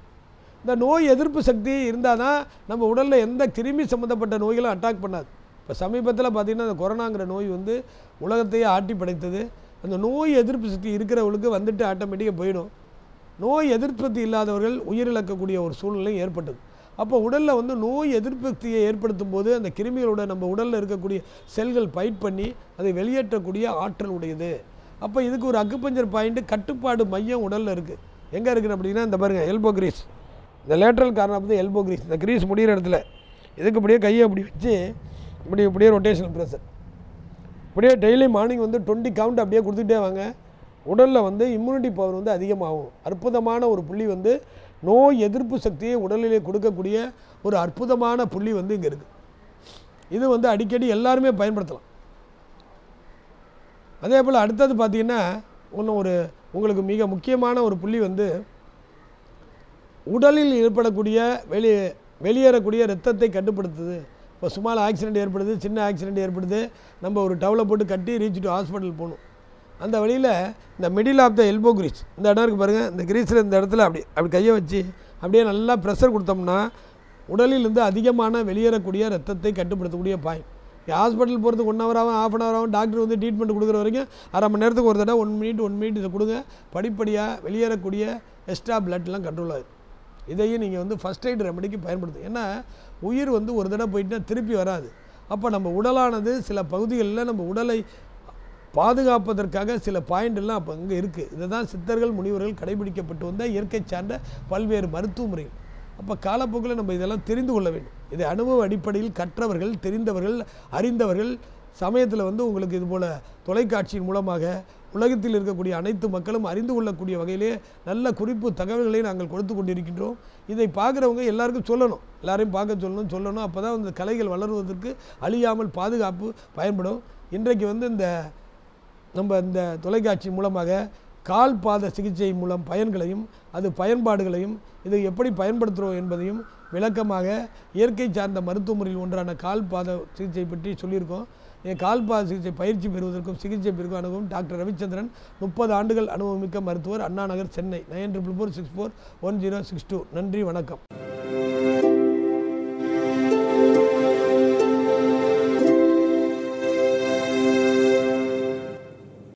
இந்த நோய் எதிர்ப்பு சக்தி இருந்தால் தான் நம்ம உடலில் எந்த கிருமி சம்மந்தப்பட்ட நோய்களும் அட்டாக் பண்ணாது. இப்போ சமீபத்தில் பார்த்திங்கன்னா இந்த கொரோனாங்கிற நோய் வந்து உலகத்தையே ஆட்டி படைத்தது. அந்த நோய் எதிர்ப்பு சக்தி இருக்கிறவங்களுக்கு வந்துட்டு ஆட்டோமேட்டிக்காக போயிடும். நோய் எதிர்ப்பு சக்தி இல்லாதவர்கள் உயிரிழக்கக்கூடிய ஒரு சூழ்நிலை ஏற்பட்டது. அப்போ உடலில் வந்து நோய் எதிர்ப்புக்தியை ஏற்படுத்தும் போது அந்த கிருமிகளோட நம்ம உடலில் இருக்கக்கூடிய செல்கள் ஃபைட் பண்ணி அதை வெளியேற்றக்கூடிய ஆற்றல் உடையது. அப்போ இதுக்கு ஒரு அக்குப்பஞ்சர் பாயிண்ட்டு கட்டுப்பாடு மையம் உடலில் இருக்குது எங்கே இருக்குது அப்படின்னா இந்த பாருங்கள் எல்போ கிரீஸ் இந்த லேட்ரல் காரணம் வந்து எல்போ கிரீஸ் இந்த கிரீஸ் முடிகிற இடத்துல. இதுக்கு இப்படியே கையை அப்படி வச்சு இப்படி இப்படியே ரொட்டேஷனல் ப்ரெஷர் இப்படியே டெய்லி மார்னிங் வந்து டுவெண்ட்டி கவுண்ட் அப்படியே கொடுத்துட்டே வாங்க. உடலில் வந்து இம்யூனிட்டி பவர் வந்து அதிகமாகும். அற்புதமான ஒரு புள்ளி வந்து நோய் எதிர்ப்பு சக்தியை உடலிலே கொடுக்கக்கூடிய ஒரு அற்புதமான புள்ளி வந்து இங்கே இருக்குது இது வந்து அடிக்கடி எல்லாருமே பயன்படுத்தலாம். அதே போல் அடுத்தது பார்த்திங்கன்னா இன்னும் ஒரு உங்களுக்கு மிக முக்கியமான ஒரு புள்ளி வந்து உடலில் ஏற்படக்கூடிய வெளியே வெளியேறக்கூடிய ரத்தத்தை கட்டுப்படுத்துது. இப்போ சும்மா ஆக்சிடென்ட் ஏற்படுது சின்ன ஆக்சிடென்ட் ஏற்படுது. நம்ம ஒரு டவலை போட்டு கட்டி ரீச் டு ஹாஸ்பிட்டல் போகணும். அந்த வழியில் இந்த middle of the elbow crease இந்த இடம் இருக்குது பாருங்கள் இந்த கிரீஸில் இந்த இடத்துல அப்படி அப்படி கையை வச்சு அப்படியே நல்லா ப்ரெஷர் கொடுத்தோம்னா உடலிலிருந்து அதிகமான வெளியேறக்கூடிய ரத்தத்தை கட்டுப்படுத்தக்கூடிய பாயிண்ட் ஹாஸ்பிட்டல் போகிறதுக்கு ஒன் ஹவர் ஆகும் ஆஃப் அன் ஹவர் ஆகும் டாக்டர் வந்து ட்ரீட்மெண்ட் கொடுக்குற வரைக்கும் அரை மணி நேரத்துக்கு ஒரு தடவை ஒன் மினிட் ஒன் மினிட் இதை கொடுங்க. படிப்படியாக வெளியேறக்கூடிய எக்ஸ்ட்ரா பிளட்லாம் கண்ட்ரோல் ஆகுது. இதையும் நீங்கள் வந்து ஃபஸ்ட் எய்ட் ரெமடிக்கு பயன்படுத்தும் ஏன்னா உயிர் வந்து ஒரு தடவை போயிட்டுனா திருப்பி வராது. அப்போ நம்ம உடலானது சில பகுதிகளில் நம்ம உடலை பாதுகாப்பதற்காக சில பாயிண்டெல்லாம் அப்போ அங்கே இருக்குது இதை தான் சித்தர்கள் முனிவர்கள் கடைபிடிக்கப்பட்டு வந்த இயற்கை சார்ந்த பல்வேறு மருத்துவ முறைகள். அப்போ காலப்போக்கில் நம்ம இதெல்லாம் தெரிந்து கொள்ள வேண்டும். இதை அனுபவ அடிப்படையில் கற்றவர்கள் தெரிந்தவர்கள் அறிந்தவர்கள் சமயத்தில் வந்து உங்களுக்கு இது போல் தொலைக்காட்சியின் மூலமாக உலகத்தில் இருக்கக்கூடிய அனைத்து மக்களும் அறிந்து கொள்ளக்கூடிய வகையிலே நல்ல குறிப்பு தகவல்களை நாங்கள் கொடுத்து கொண்டிருக்கின்றோம். இதை பார்க்குறவங்க எல்லாருக்கும் சொல்லணும். எல்லாரையும் பார்க்க சொல்லணும் சொல்லணும். அப்போ தான் இந்த கலைகள் வளருவதற்கு அழியாமல் பாதுகாப்பு பயன்படும். இன்றைக்கு வந்து இந்த நம்ம இந்த தொலைக்காட்சி மூலமாக கால் பாத சிகிச்சை மூலம் பயன்களையும் அது பயன்பாடுகளையும் இதை எப்படி பயன்படுத்துகிறோம் என்பதையும் விளக்கமாக இயற்கை சார்ந்த மருத்துவ முறையில் ஒன்றான கால் பாத சிகிச்சை பற்றி சொல்லியிருக்கோம். என் கால் பாத சிகிச்சை பயிற்சி பெறுவதற்கும் சிகிச்சை பெறுவதற்கும் அனுபவம் டாக்டர் ரவிச்சந்திரன் முப்பது ஆண்டுகள் அனுபவமிக்க மருத்துவர் Anna Nagar Chennai nine triple four six four one zero six two நன்றி வணக்கம்.